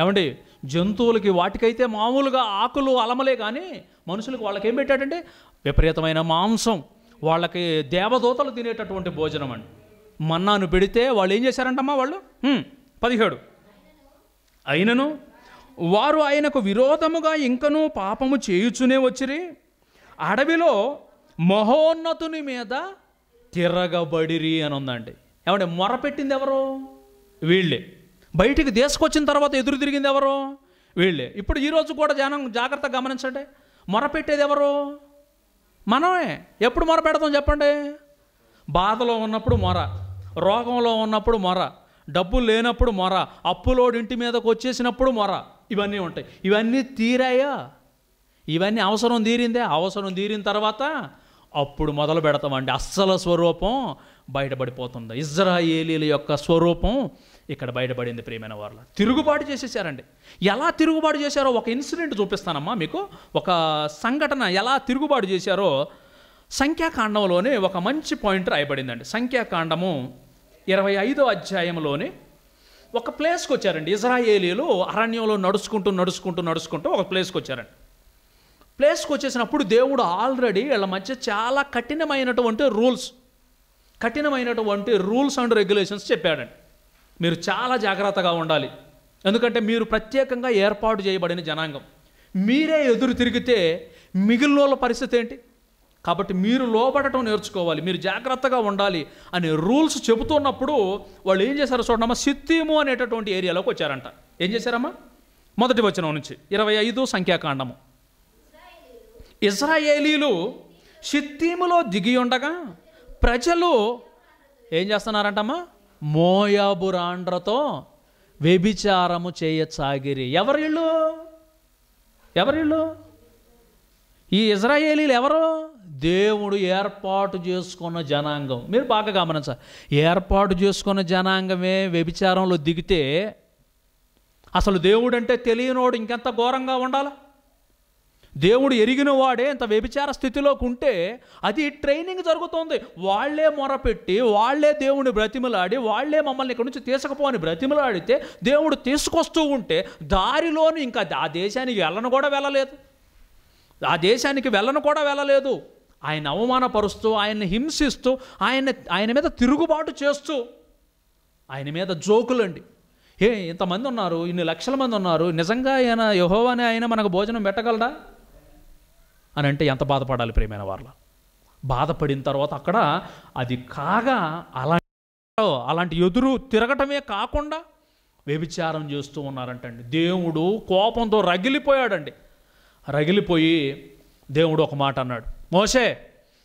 ఏమండి జంతువులకి వాటికైతే మామూలుగా ఆకులు అలమలే కానీ మనుషులకు వాళ్ళకి ఏం పెట్టాడంటే విపరీతమైన మాంసం. వాళ్ళకి దేవదూతలు తినేటటువంటి భోజనం అండి. మన్నాను పెడితే వాళ్ళు ఏం చేశారంటమ్మా వాళ్ళు? పదిహేడు. అయినను వారు ఆయనకు విరోధముగా ఇంకనూ పాపము చేయుచునే వచ్చిరి. అడవిలో మహోన్నతుని మీద తిరగబడిరి అని ఉందండి. ఏమంటే మొరపెట్టింది ఎవరు? వీళ్ళే. బయటికి దేశకొచ్చిన తర్వాత ఎదురు తిరిగింది ఎవరు? వీళ్ళే. ఇప్పుడు ఈరోజు కూడా జనం జాగ్రత్త గమనించండి. మొరపెట్టేది ఎవరు? మనమే. ఎప్పుడు మొర పెడతాం చెప్పండి? బాధలో ఉన్నప్పుడు మొర రోగంలో ఉన్నప్పుడు మొర డబ్బులు లేనప్పుడు మొర అప్పులోడు ఇంటి మీదకు వచ్చేసినప్పుడు మొర. ఇవన్నీ ఉంటాయి. ఇవన్నీ తీరాయా? ఇవన్నీ అవసరం తీరిందే. అవసరం తీరిన తర్వాత అప్పుడు మొదలు పెడతామండి. అస్సల స్వరూపం బయటపడిపోతుంది. ఇజ్రాయేలీల యొక్క స్వరూపం ఇక్కడ బయటపడింది ప్రియమైన వాళ్ళ తిరుగుబాటు చేసేసారండి. ఎలా తిరుగుబాటు చేశారో ఒక ఇన్సిడెంట్ చూపిస్తానమ్మా మీకు. ఒక సంఘటన ఎలా తిరుగుబాటు చేశారో సంఖ్యాకాండంలోనే ఒక మంచి పాయింట్ రాయబడిందండి. సంఖ్యాకాండము ఇరవై ఐదో అధ్యాయంలోనే ఒక ప్లేస్కి వచ్చారండి. ఇజ్రాయేలీలు అరణ్యంలో నడుచుకుంటూ నడుచుకుంటూ నడుచుకుంటూ ఒక ప్లేస్కి వచ్చారండి. ప్లేస్కి వచ్చేసినప్పుడు దేవుడు ఆల్రెడీ వీళ్ళ మధ్య చాలా కఠినమైనటువంటి రూల్స్ కఠినమైనటువంటి రూల్స్ అండ్ రెగ్యులేషన్స్ చెప్పాడండి. మీరు చాలా జాగ్రత్తగా ఉండాలి. ఎందుకంటే మీరు ప్రత్యేకంగా ఏర్పాటు చేయబడిన జనాంగం. మీరే ఎదురు తిరిగితే మిగిలిన వాళ్ళ పరిస్థితి ఏంటి? కాబట్టి మీరు లోపడటం నేర్చుకోవాలి. మీరు జాగ్రత్తగా ఉండాలి అనే రూల్స్ చెబుతున్నప్పుడు వాళ్ళు ఏం చేశారో చూడమ్మా సిత్తిము అనేటటువంటి ఏరియాలోకి వచ్చారంట. ఏం చేశారమ్మా? మొదటి వచనం నుంచి. ఇరవై ఐదు సంఖ్యాకాండము. ఇజ్రాయేలీలు సిత్తిములో దిగి ఉండగా ప్రజలు ఏం చేస్తున్నారంటమ్మా? మోయాబురాండ్రతో వ్యభిచారము చేయసాగిరి ఎవరిళ్ళు? ఎవరిళ్ళు? ఈ ఇజ్రాయేలీలు ఎవరు? దేవుడు ఏర్పాటు చేసుకున్న జనాంగం. మీరు బాగా గమనించాలి ఏర్పాటు చేసుకున్న జనాంగమే వ్యభిచారంలో దిగితే అసలు దేవుడు అంటే తెలియనోడు ఇంకెంత ఘోరంగా ఉండాలా? దేవుడు ఎరిగిన వాడే ఇంత వ్యభిచార స్థితిలోకి ఉంటే అది ట్రైనింగ్ జరుగుతుంది. వాళ్ళే మొరపెట్టి వాళ్ళే దేవుని బ్రతిమలాడి వాళ్ళే మమ్మల్ని ఇక్కడి నుంచి తీసుకుపోని బ్రతిమలాడితే దేవుడు తీసుకొస్తూ ఉంటే దారిలోనూ ఇంకా ఆ దేశానికి వెళ్ళను కూడా వెళ్ళలేదు. ఆ దేశానికి వెళ్ళను కూడా వెళ్ళలేదు. ఆయన అవమానపరుస్తూ ఆయన్ని హింసిస్తూ ఆయన ఆయన మీద తిరుగుబాటు చేస్తూ ఆయన మీద జోకులండి. ఏ ఇంతమంది ఉన్నారు ఇన్ని లక్షల మంది ఉన్నారు నిజంగా ఆయన యహోవానే ఆయన మనకు భోజనం పెట్టగలడా? అని అంటే ఎంత బాధపడాలి ప్రేమైన వాళ్ళ బాధపడిన తర్వాత అక్కడ అది కాగా అలాంటి అలాంటి ఎదురు తిరగటమే కాకుండా వ్యభిచారం చేస్తూ ఉన్నారంటండి. దేవుడు కోపంతో రగిలిపోయాడండి. రగిలిపోయి దేవుడు ఒక మాట అన్నాడు. మోసే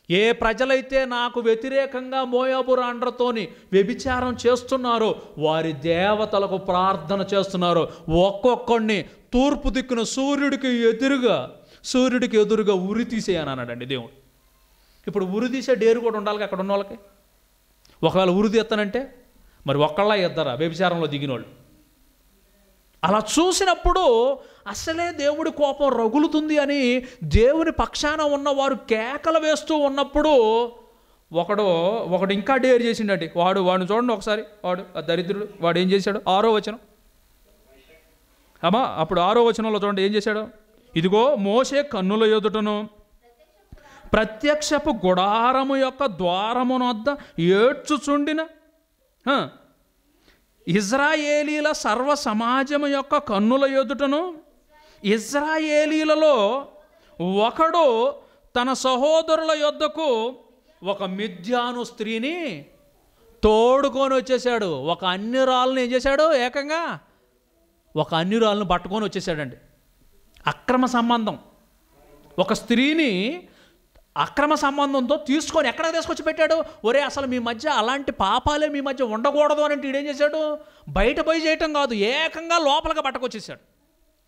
ఏ ప్రజలైతే నాకు వ్యతిరేకంగా మోయాబు రాండ్రతోని వ్యభిచారం చేస్తున్నారో వారి దేవతలకు ప్రార్థన చేస్తున్నారో ఒక్కొక్కడిని తూర్పు దిక్కున సూర్యుడికి ఎదురుగా సూర్యుడికి ఎదురుగా ఉరి తీసేయని అన్నాడండి దేవుడు. ఇప్పుడు ఉరి తీసే డేరు కూడా ఉండాలి అక్కడ ఉన్న వాళ్ళకి? ఒకవేళ ఉరి తీస్తానంటే మరి ఒక్కళ్ళ ఇద్దరా వ్యభిచారంలో దిగినోళ్ళు? అలా చూసినప్పుడు అసలే దేవుడి కోపం రగులుతుంది అని దేవుని పక్షాన ఉన్నవారు కేకలు వేస్తూ ఉన్నప్పుడు ఒకడు ఒకడు ఇంకా డేర్ చేసిండీ వాడు వాడిని చూడండి ఒకసారి. వాడు ఆ దరిద్రుడు వాడు ఏం చేశాడు? ఆరో వచనం. అమ్మా అప్పుడు ఆరో వచనంలో చూడండి ఏం చేశాడు? ఇదిగో మోసే కన్నుల ఎదుటను. ప్రత్యక్షపు గుడారము యొక్క ద్వారమునొద్ద ఏడ్చుచుండిన ఇజ్రాయేలీల సర్వ సమాజము యొక్క కన్నుల ఎదుటను ఇజ్రాయేలీలలో ఒకడు తన సహోదరుల యొద్దకు ఒక మిథ్యాను స్త్రీని తోడుకొని వచ్చేసాడు ఒక అన్యురాలను ఏం చేశాడు? ఏకంగా ఒక అన్యురాలను పట్టుకొని వచ్చేసాడండి అక్రమ సంబంధం. ఒక స్త్రీని అక్రమ సంబంధంతో తీసుకొని ఎక్కడ తీసుకొచ్చి పెట్టాడు? ఒరే అసలు మీ మధ్య అలాంటి పాపాలే మీ మధ్య ఉండకూడదు అని అంటే ఏం చేశాడు? బయట పోయి చేయటం కాదు ఏకంగా లోపలికి పట్టుకొచ్చేసాడు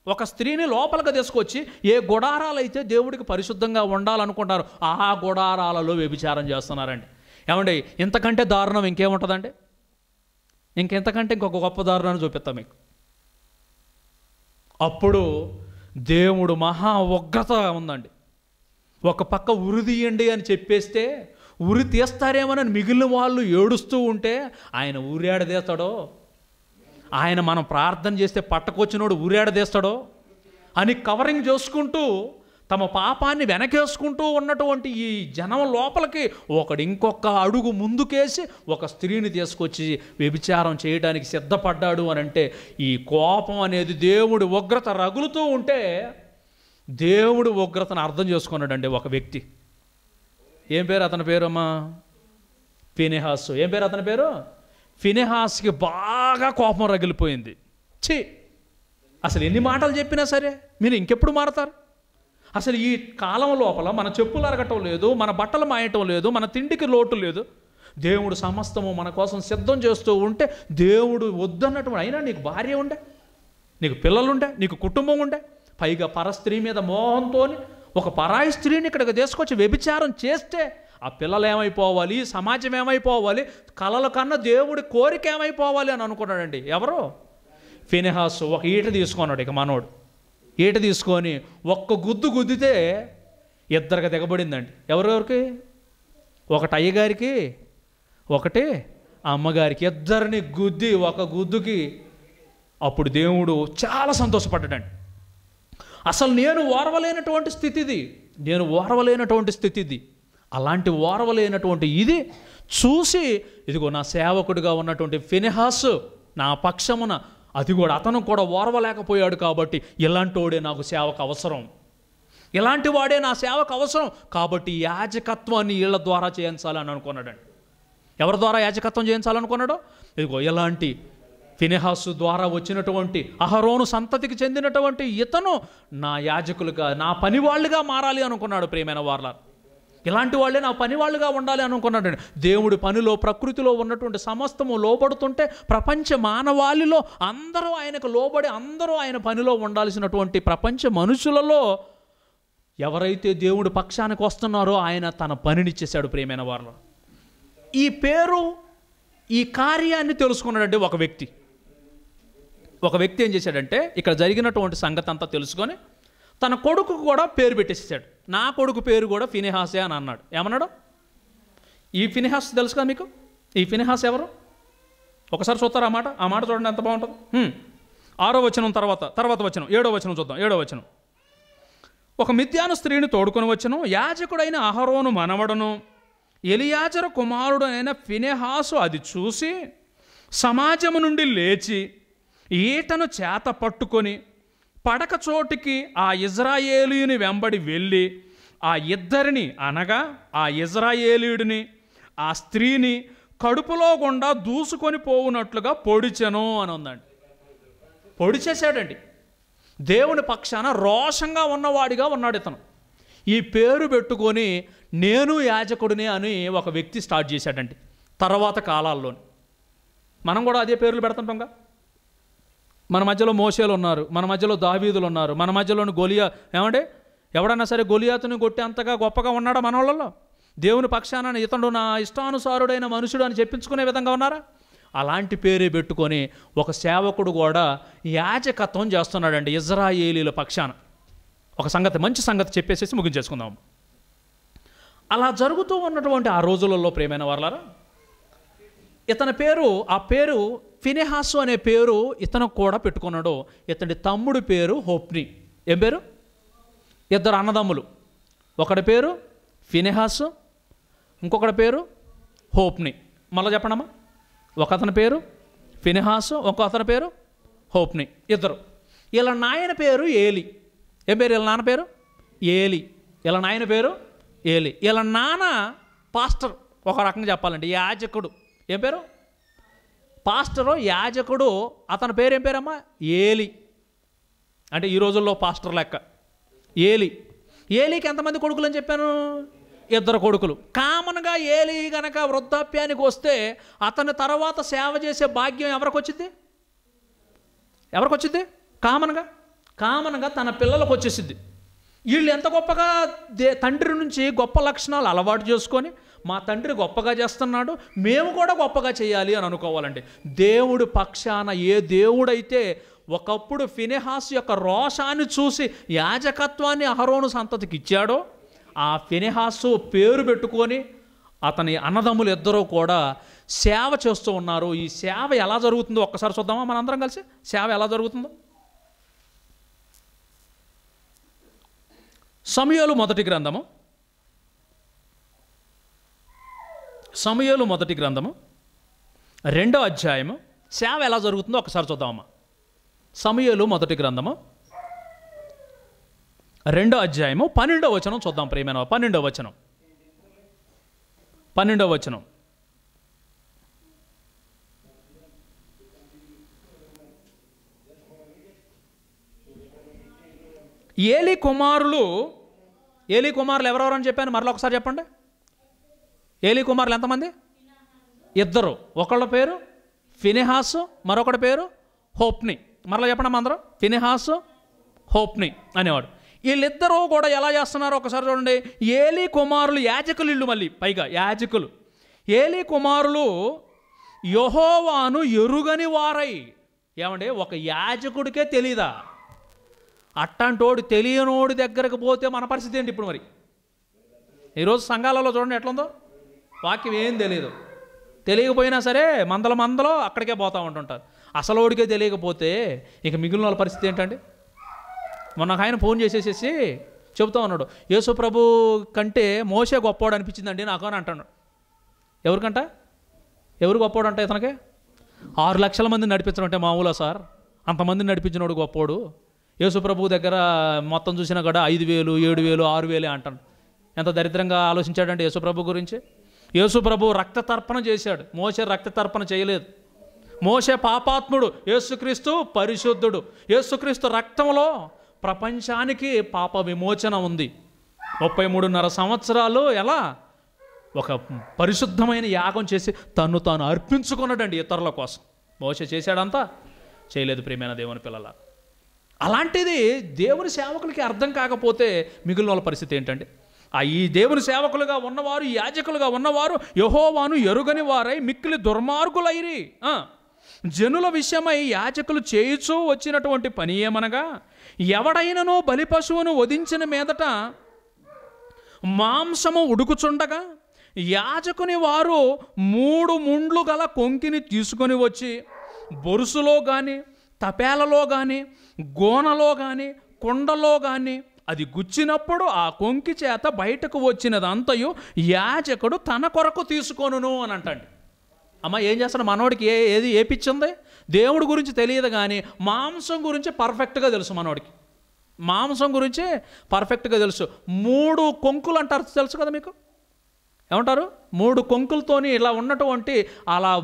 ఒక స్త్రీని లోపలికి తీసుకొచ్చి ఏ గుడారాలు అయితే దేవుడికి పరిశుద్ధంగా ఉండాలనుకుంటారు ఆ గుడారాలలో వ్యభిచారం చేస్తున్నారండి. ఏమండి ఇంతకంటే దారుణం ఇంకేముంటుందండి? ఇంకెంతకంటే ఇంకొక గొప్ప దారుణాన్ని చూపిస్తాం మీకు. అప్పుడు దేవుడు మహా ఉగ్రత ఉందండి. ఒక పక్క ఉరి తీయండి అని చెప్పేస్తే ఉరి తీస్తారేమోనని మిగిలిన వాళ్ళు ఏడుస్తూ ఉంటే ఆయన ఊరేడదీస్తాడో ఆయన మనం ప్రార్థన చేస్తే పట్టకొచ్చినోడు ఊరేడదీస్తాడో అని కవరింగ్ చేసుకుంటూ తమ పాపాన్ని వెనకేసుకుంటూ ఉన్నటువంటి ఈ జనం లోపలికి ఒకడు ఇంకొక అడుగు ముందుకేసి ఒక స్త్రీని తీసుకొచ్చి వ్యభిచారం చేయడానికి సిద్ధపడ్డాడు అని అంటే ఈ కోపం అనేది దేవుడి ఉగ్రత రగులుతూ ఉంటే దేవుడు ఉగ్రతను అర్థం చేసుకున్నాడండి ఒక వ్యక్తి. ఏం పేరు అతని పేరమ్మా? అమ్మా ఫినెహాస్. ఏం పేరు అతని పేరు? ఫినెహాస్కి బాగా కోపం రగిలిపోయింది. ఛీ! అసలు ఎన్ని మాటలు చెప్పినా సరే మీరు ఇంకెప్పుడు మారతారు? అసలు ఈ కాలం లోపల మన చెప్పులు అరగటం లేదు మన బట్టలు మాయటం లేదు మన తిండికి లోటు లేదు. దేవుడు సమస్తము మన కోసం సిద్ధం చేస్తూ ఉంటే దేవుడు వద్దన్నటువంటి అయినా నీకు భార్య ఉండే నీకు పిల్లలుండే నీకు కుటుంబం ఉండే. పైగా పరస్త్రీ మీద మోహంతో ఒక పరాయి స్త్రీని ఇక్కడికి తీసుకొచ్చి వ్యభిచారం చేస్తే ఆ పిల్లలు ఏమైపోవాలి సమాజం ఏమైపోవాలి కలల కన్నా దేవుడి కోరిక ఏమైపోవాలి అని అనుకున్నాడండి. ఎవరు? ఫినిహాస్ ఒక ఈట తీసుకున్నాడు ఇక మనోడు. ఈట తీసుకొని ఒక్క గుద్దు గుద్దితే ఇద్దరికి దిగబడిందండి ఎవరెవరికి? ఒకటి అయ్యగారికి ఒకటి ఆ అమ్మగారికి. ఇద్దరిని గుద్ది ఒక గుద్దుకి అప్పుడు దేవుడు చాలా సంతోషపడ్డాడండి. అసలు నేను ఓర్వలేనటువంటి స్థితి ఇది నేను ఓర్వలేనటువంటి స్థితి ఇది అలాంటి ఓర్వలేనటువంటి ఇది చూసి ఇదిగో నా సేవకుడిగా ఉన్నటువంటి ఫినిహాస్ నా పక్షమున అది కూడా అతను కూడా ఓర్వలేకపోయాడు కాబట్టి ఇలాంటోడే నాకు సేవకు అవసరం. ఇలాంటి వాడే నా సేవకు అవసరం. కాబట్టి యాజకత్వాన్ని వీళ్ళ ద్వారా చేయించాలని అనుకున్నాడండి. ఎవరి ద్వారా యాజకత్వం చేయించాలనుకున్నాడో? ఇదిగో ఇలాంటి ఫినిహాసు ద్వారా వచ్చినటువంటి అహరోను సంతతికి చెందినటువంటి ఇతను నా యాజకులుగా నా పనివాళ్ళుగా మారాలి అనుకున్నాడు ప్రియమైన వార్లారు. ఇలాంటి వాళ్ళే నా పనివాళ్ళుగా ఉండాలి అనుకున్నాడు దేవుడి పనిలో ప్రకృతిలో ఉన్నటువంటి సమస్తము లోబడుతుంటే ప్రపంచ మానవాళిలో అందరూ ఆయనకు లోబడి అందరూ ఆయన పనిలో ఉండాల్సినటువంటి ప్రపంచ మనుషులలో ఎవరైతే దేవుడి పక్షానికి వస్తున్నారో ఆయన తన పనిని చేశాడు ప్రియమైన వారిలో. ఈ పేరు ఈ కార్యాన్ని తెలుసుకున్నాడంటే ఒక వ్యక్తి. ఒక వ్యక్తి ఏం చేశాడంటే ఇక్కడ జరిగినటువంటి సంగతి అంతా తెలుసుకొని తన కొడుకు కూడా పేరు పెట్టేసేసాడు. నా కొడుకు పేరు కూడా ఫినిహాసే అని అన్నాడు. ఏమన్నాడు? ఈ ఫినిహాస్ తెలుసు కదా మీకు? ఈ ఫినిహాస్ ఎవరు? ఒకసారి చూస్తారు ఆ మాట? ఆ మాట చూడండి ఎంత బాగుంటుంది. ఆరో వచనం తర్వాత తర్వాత వచనం ఏడో వచనం చూద్దాం ఏడో వచనం. ఒక మిథ్యాను స్త్రీని తోడుకొని వచ్చను యాజకుడైన అహరోను మనవడను ఎలియాజర కుమారుడైన ఫినెహాసు అది చూసి సమాజము నుండి లేచి ఈటను చేత పట్టుకొని పడక చోటికి ఆ ఇజ్రాయేలీని వెంబడి వెళ్ళి ఆ ఇద్దరిని అనగా ఆ ఇజ్రాయేలీయుడిని ఆ స్త్రీని కడుపులో గుండా దూసుకొని పోవునట్లుగా పొడిచెను అని ఉందండి. పొడిచేశాడండి. దేవుని పక్షాన రోషంగా ఉన్నవాడిగా ఉన్నాడు ఇతను. ఈ పేరు పెట్టుకొని నేను యాజకుడిని అని ఒక వ్యక్తి స్టార్ట్ చేశాడండి. తర్వాత కాలాల్లోని. మనం కూడా అదే పేర్లు పెడుతుంటాంగా మన మధ్యలో మోసేలు ఉన్నారు మన మధ్యలో దావీదులు ఉన్నారు మన మధ్యలోని గొలియా ఏమంటే ఎవడన్నా సరే గొలియాతుని కొట్టేంతగా గొప్పగా ఉన్నాడా మన వాళ్ళలో? దేవుని పక్షాన ఇతడు నా ఇష్టానుసారుడైన మనుషుడు అని చెప్పించుకునే విధంగా ఉన్నారా? అలాంటి పేరే పెట్టుకొని ఒక సేవకుడు కూడా యాజకత్వం చేస్తున్నాడండి ఇజ్రాయేలీల పక్షాన. ఒక సంగతి మంచి సంగతి చెప్పేసేసి ముగించేసుకుందాం. అలా జరుగుతూ ఉన్నటువంటి ఆ రోజులలో ప్రేమైన వాళ్ళారా ఇతని పేరు ఆ పేరు ఫినెహాసు అనే పేరు ఇతను కూడా పెట్టుకున్నాడు. ఇతని తమ్ముడి పేరు హోప్ని. ఏం పేరు? ఇద్దరు అన్నదమ్ములు. ఒకడి పేరు ఫినెహాసు ఇంకొకటి పేరు హోప్ని. మళ్ళీ చెప్పండమ్మా. ఒక అతని పేరు ఫినెహాసు ఒక అతని పేరు హోప్ని. ఇద్దరు. వీళ్ళ నాయన పేరు ఏలి. ఏం పేరు వీళ్ళ నాన్న పేరు? ఏలి. వీళ్ళ నాయన పేరు ఏలి. వీళ్ళ నాన్న పాస్టర్. ఒక రకంగా చెప్పాలండి యాజకుడు. ఏం పేరు? పాస్టరు యాజకుడు అతని పేరు ఏం పేరమ్మా? ఏలి. అంటే ఈ రోజుల్లో పాస్టర్ లెక్క. ఏలి. ఏలికి ఎంతమంది కొడుకులు అని చెప్పాను? ఇద్దరు కొడుకులు. కామన్గా ఏలి గనక వృద్ధాప్యానికి వస్తే అతని తర్వాత సేవ చేసే భాగ్యం ఎవరికి వచ్చింది ఎవరికి వచ్చింది కామన్గా? కామన్గా తన పిల్లలకు వచ్చేసింది. వీళ్ళు ఎంత గొప్పగా దే తండ్రి నుంచి గొప్ప లక్షణాలు అలవాటు చేసుకొని మా తండ్రి గొప్పగా చేస్తున్నాడు మేము కూడా గొప్పగా చేయాలి అని అనుకోవాలండి. దేవుడు పక్షాన ఏ దేవుడైతే ఒకప్పుడు ఫినెహాస్ యొక్క రోషాన్ని చూసి యాజకత్వాన్ని అహరోను సంతతికి ఇచ్చాడో ఆ ఫినెహాసు పేరు పెట్టుకొని అతని అన్నదమ్ములు ఇద్దరూ కూడా సేవ చేస్తూ ఉన్నారు. ఈ సేవ ఎలా జరుగుతుందో ఒక్కసారి చూద్దామా మనందరం కలిసి? సేవ ఎలా జరుగుతుందో? సమయాలు మొదటి గ్రంథము. సమయాలు మొదటి గ్రంథము రెండో అధ్యాయము. సేవ ఎలా జరుగుతుందో ఒకసారి చూద్దామమ్మా. సమయాలు మొదటి గ్రంథము రెండో అధ్యాయము. పన్నెండో వచనం చూద్దాం ప్రేమైన పన్నెండో వచనం. పన్నెండో వచనం. ఏలి కుమారులు ఏలి కుమారులు ఎవరెవరని చెప్పాను? మరలా ఒకసారి చెప్పండి. ఏలి కుమారులు ఎంతమంది? ఇద్దరు. ఒకళ్ళ పేరు ఫినిహాసు మరొకటి పేరు హోప్ని. మరలా చెప్పండి అందరం. ఫినిహాసు హోప్ని అనేవాడు. వీళ్ళిద్దరూ కూడా ఎలా చేస్తున్నారో ఒకసారి చూడండి. ఏలి కుమారులు యాజకులు ఇల్లు మళ్ళీ. పైగా యాజకులు. ఏలి కుమారులు యహోవాను ఎరుగని వారై. ఏమండి? ఒక యాజకుడికే తెలీదా? అట్టంటోడు తెలియనోడి దగ్గరకు పోతే మన పరిస్థితి ఏంటి ఇప్పుడు మరి? ఈరోజు సంఘాలలో చూడండి ఎట్లుందో. వాక్యం ఏం తెలియదు తెలియకపోయినా సరే మందల మందలో అక్కడికే పోతూ ఉంటుంటారు. అసలోడికే తెలియకపోతే ఇక మిగిలిన వాళ్ళ పరిస్థితి ఏంటండి? మొన్న ఒక ఆయన ఫోన్ చేసేసేసి చెబుతా ఉన్నాడు యేసు ప్రభు కంటే మోసే గొప్పోడు అనిపించిందండి నాకు అని అంటాడు ఎవరికంట? ఎవరు గొప్పోడు అంట ఇతనికి? ఆరు లక్షల మందిని నడిపించడం అంటే మామూలా సార్. అంతమందిని నడిపించినోడు గొప్పోడు. యేసు ప్రభు దగ్గర మొత్తం చూసినా కూడా ఐదు వేలు ఏడు వేలు ఆరు వేలే అంటాడు ఎంత దరిద్రంగా ఆలోచించాడంటే యేసు ప్రభు గురించి? యేసు ప్రభు రక్త తర్పణ చేశాడు. మోసే రక్త తర్పణ చేయలేదు. మోసే పాపాత్ముడు యేసుక్రీస్తు పరిశుద్ధుడు. యేసుక్రీస్తు రక్తంలో ప్రపంచానికి పాప విమోచన ఉంది. ముప్పై మూడున్నర సంవత్సరాలు ఎలా? ఒక పరిశుద్ధమైన యాగం చేసి తను తాను అర్పించుకున్నాడండి ఇతరుల కోసం. మోస చేశాడంతా? చేయలేదు ప్రియమైన దేవుని పిల్లల అలాంటిది దేవుని సేవకులకి అర్థం కాకపోతే మిగిలిన వాళ్ళ పరిస్థితి ఏంటంటే ఆ ఈ దేవుని సేవకులుగా ఉన్నవారు యాజకులుగా ఉన్నవారు యహోవాను ఎరుగని వారై మిక్కిలి దుర్మార్గులైరి. జనుల విషయమై యాజకులు చేయుచూ వచ్చినటువంటి పని ఏమనగా ఎవడైనను బలి పశువును వధించిన మీదట మాంసము ఉడుకుచుండగా యాజకుని వారు మూడు ముండ్లు గల కొంకిని తీసుకొని వచ్చి బొరుసులో కానీ తపేలలో కానీ గోనలో కానీ కుండలో కానీ అది గుచ్చినప్పుడు ఆ కొంకి చేత బయటకు వచ్చినదంతయు యాజకుడు తన కొరకు తీసుకొనును అని అంటండి. అమ్మ ఏం చేస్తాడు? మనోడికి ఏ ఏది ఏ దేవుడి గురించి తెలియదు కానీ మాంసం గురించి పర్ఫెక్ట్గా తెలుసు మనోడికి. మాంసం గురించి పర్ఫెక్ట్గా తెలుసు. మూడు కొంకులు అంటారు తెలుసు కదా మీకు? ఏమంటారు? మూడు కొంకులతోని ఇలా ఉన్నటువంటి అలా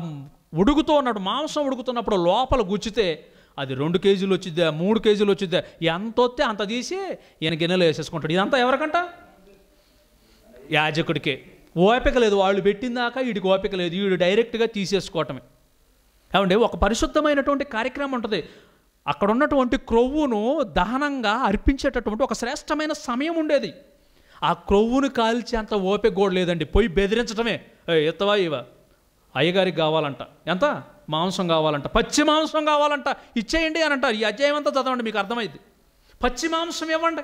ఉడుగుతూ ఉన్నాడు మాంసం ఉడుకుతున్నప్పుడు లోపల గుచ్చితే అది రెండు కేజీలు వచ్చిద్దా మూడు కేజీలు వచ్చిద్దా ఎంత వస్తే అంత తీసి ఈయన గిన్నెలో వేసేసుకుంటాడు. ఇదంతా ఎవరికంట? యాజకుడికే. ఓపిక లేదు వాళ్ళు పెట్టిందాక వీడికి ఓపిక లేదు. వీడు డైరెక్ట్గా తీసేసుకోవటమే. ఏమండి ఒక పరిశుద్ధమైనటువంటి కార్యక్రమం ఉంటుంది. అక్కడ ఉన్నటువంటి క్రొవ్వును దహనంగా అర్పించేటటువంటి ఒక శ్రేష్టమైన సమయం ఉండేది. ఆ క్రొవ్వును కాల్చేంత ఓపిక కూడా లేదండి. పోయి బెదిరించడమే "ఏయ్, ఎత్తవా ఇవా అయ్యగారికి కావాలంట. ఎంత? మాంసం కావాలంట. పచ్చి మాంసం కావాలంట. ఇచ్చేయండి అని అంటారు. ఈ అధ్యాయం అంతా చదవండి మీకు అర్థమైంది పచ్చి మాంసం ఇవ్వండి.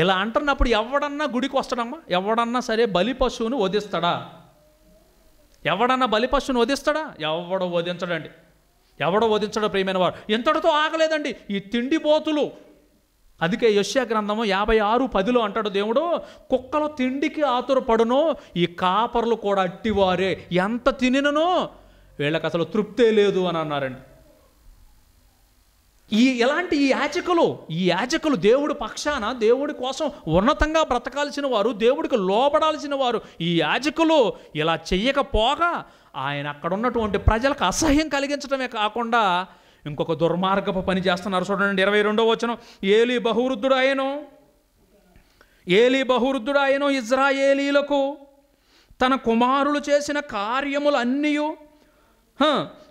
ఇలా అంటున్నప్పుడు ఎవడన్నా గుడికి వస్తాడమ్మా? ఎవడన్నా సరే బలి పశువును వధిస్తాడా? ఎవడన్నా బలి పశువును వధిస్తాడా? ఎవడో వధించడండి. ఎవడో వధించడం ప్రియమైన వారు? ఎంతటితో ఆగలేదండి. ఈ తిండి బోతులు. అందుకే యశ్యా గ్రంథము యాభై ఆరు పదిలో అంటాడు దేవుడు కుక్కలు తిండికి ఆతురపడును ఈ కాపర్లు కూడా అట్టివారే. ఎంత తినినను? వీళ్ళకి అసలు తృప్తే లేదు అని అన్నారండి. ఈ ఎలాంటి ఈ యాచకులు ఈ యాచకులు దేవుడి పక్షాన దేవుడి కోసం ఉన్నతంగా బ్రతకాల్సిన వారు దేవుడికి లోపడాల్సిన వారు ఈ యాజకులు ఇలా చెయ్యకపోగా ఆయన అక్కడ ఉన్నటువంటి ప్రజలకు అసహ్యం కలిగించడమే కాకుండా ఇంకొక దుర్మార్గపు పని చేస్తున్నారు. చూడండి ఇరవై రెండవ వచనం. ఏలి బహువృద్ధుడు ఆయను ఏలి బహువృద్ధుడు ఆయను ఇజ్రాయేలీలకు తన కుమారులు చేసిన కార్యములన్నీయు హ,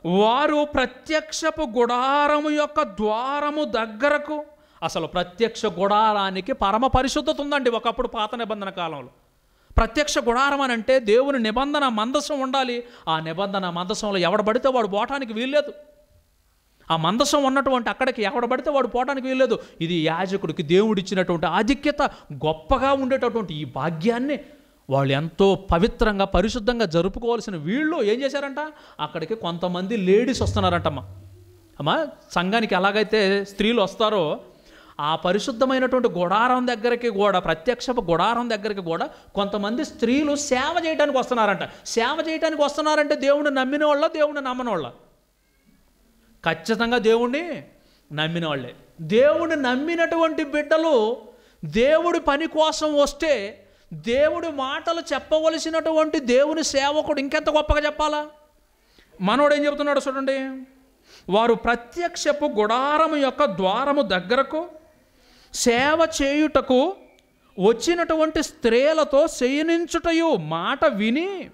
వారు ప్రత్యక్షపు గుడారము యొక్క ద్వారము దగ్గరకు అసలు ప్రత్యక్ష గుడారానికి పరమ పరిశుద్ధత ఉందండి ఒకప్పుడు పాత నిబంధన కాలంలో. ప్రత్యక్ష గుడారం అని అంటే దేవుని నిబంధన మందసం ఉండాలి. ఆ నిబంధన మందసంలో ఎవడ పడితే వాడు పోవటానికి వీల్లేదు. ఆ మందసం ఉన్నటువంటి అక్కడికి ఎవడ పడితే వాడు పోవటానికి వీల్లేదు. ఇది యాజకుడికి దేవుడిచ్చినటువంటి ఆధిక్యత గొప్పగా ఉండేటటువంటి ఈ భాగ్యాన్ని వాళ్ళు ఎంతో పవిత్రంగా పరిశుద్ధంగా జరుపుకోవాల్సిన వీళ్ళు ఏం చేశారంట? అక్కడికి కొంతమంది లేడీస్ వస్తున్నారంటమ్మా. అమ్మా సంఘానికి ఎలాగైతే స్త్రీలు వస్తారో ఆ పరిశుద్ధమైనటువంటి గుడారం దగ్గరికి కూడా ప్రత్యక్షపు గుడారం దగ్గరికి కూడా కొంతమంది స్త్రీలు సేవ చేయడానికి వస్తున్నారంట. సేవ చేయడానికి వస్తున్నారంటే దేవుడిని నమ్మిన వాళ్ళ దేవుడిని నమ్మని వాళ్ళ ఖచ్చితంగా దేవుణ్ణి నమ్మిన వాళ్ళే దేవుడిని నమ్మినటువంటి బిడ్డలు దేవుడి పని కోసం వస్తే దేవుడి మాటలు చెప్పవలసినటువంటి దేవుని సేవకుడు ఇంకెంత గొప్పగా చెప్పాలా? మనోడు ఏం చెబుతున్నాడు చూడండి. వారు ప్రత్యక్షపు గుడారము యొక్క ద్వారము దగ్గరకు సేవ చేయుటకు వచ్చినటువంటి స్త్రీలతో శయనించుటయు మాట విని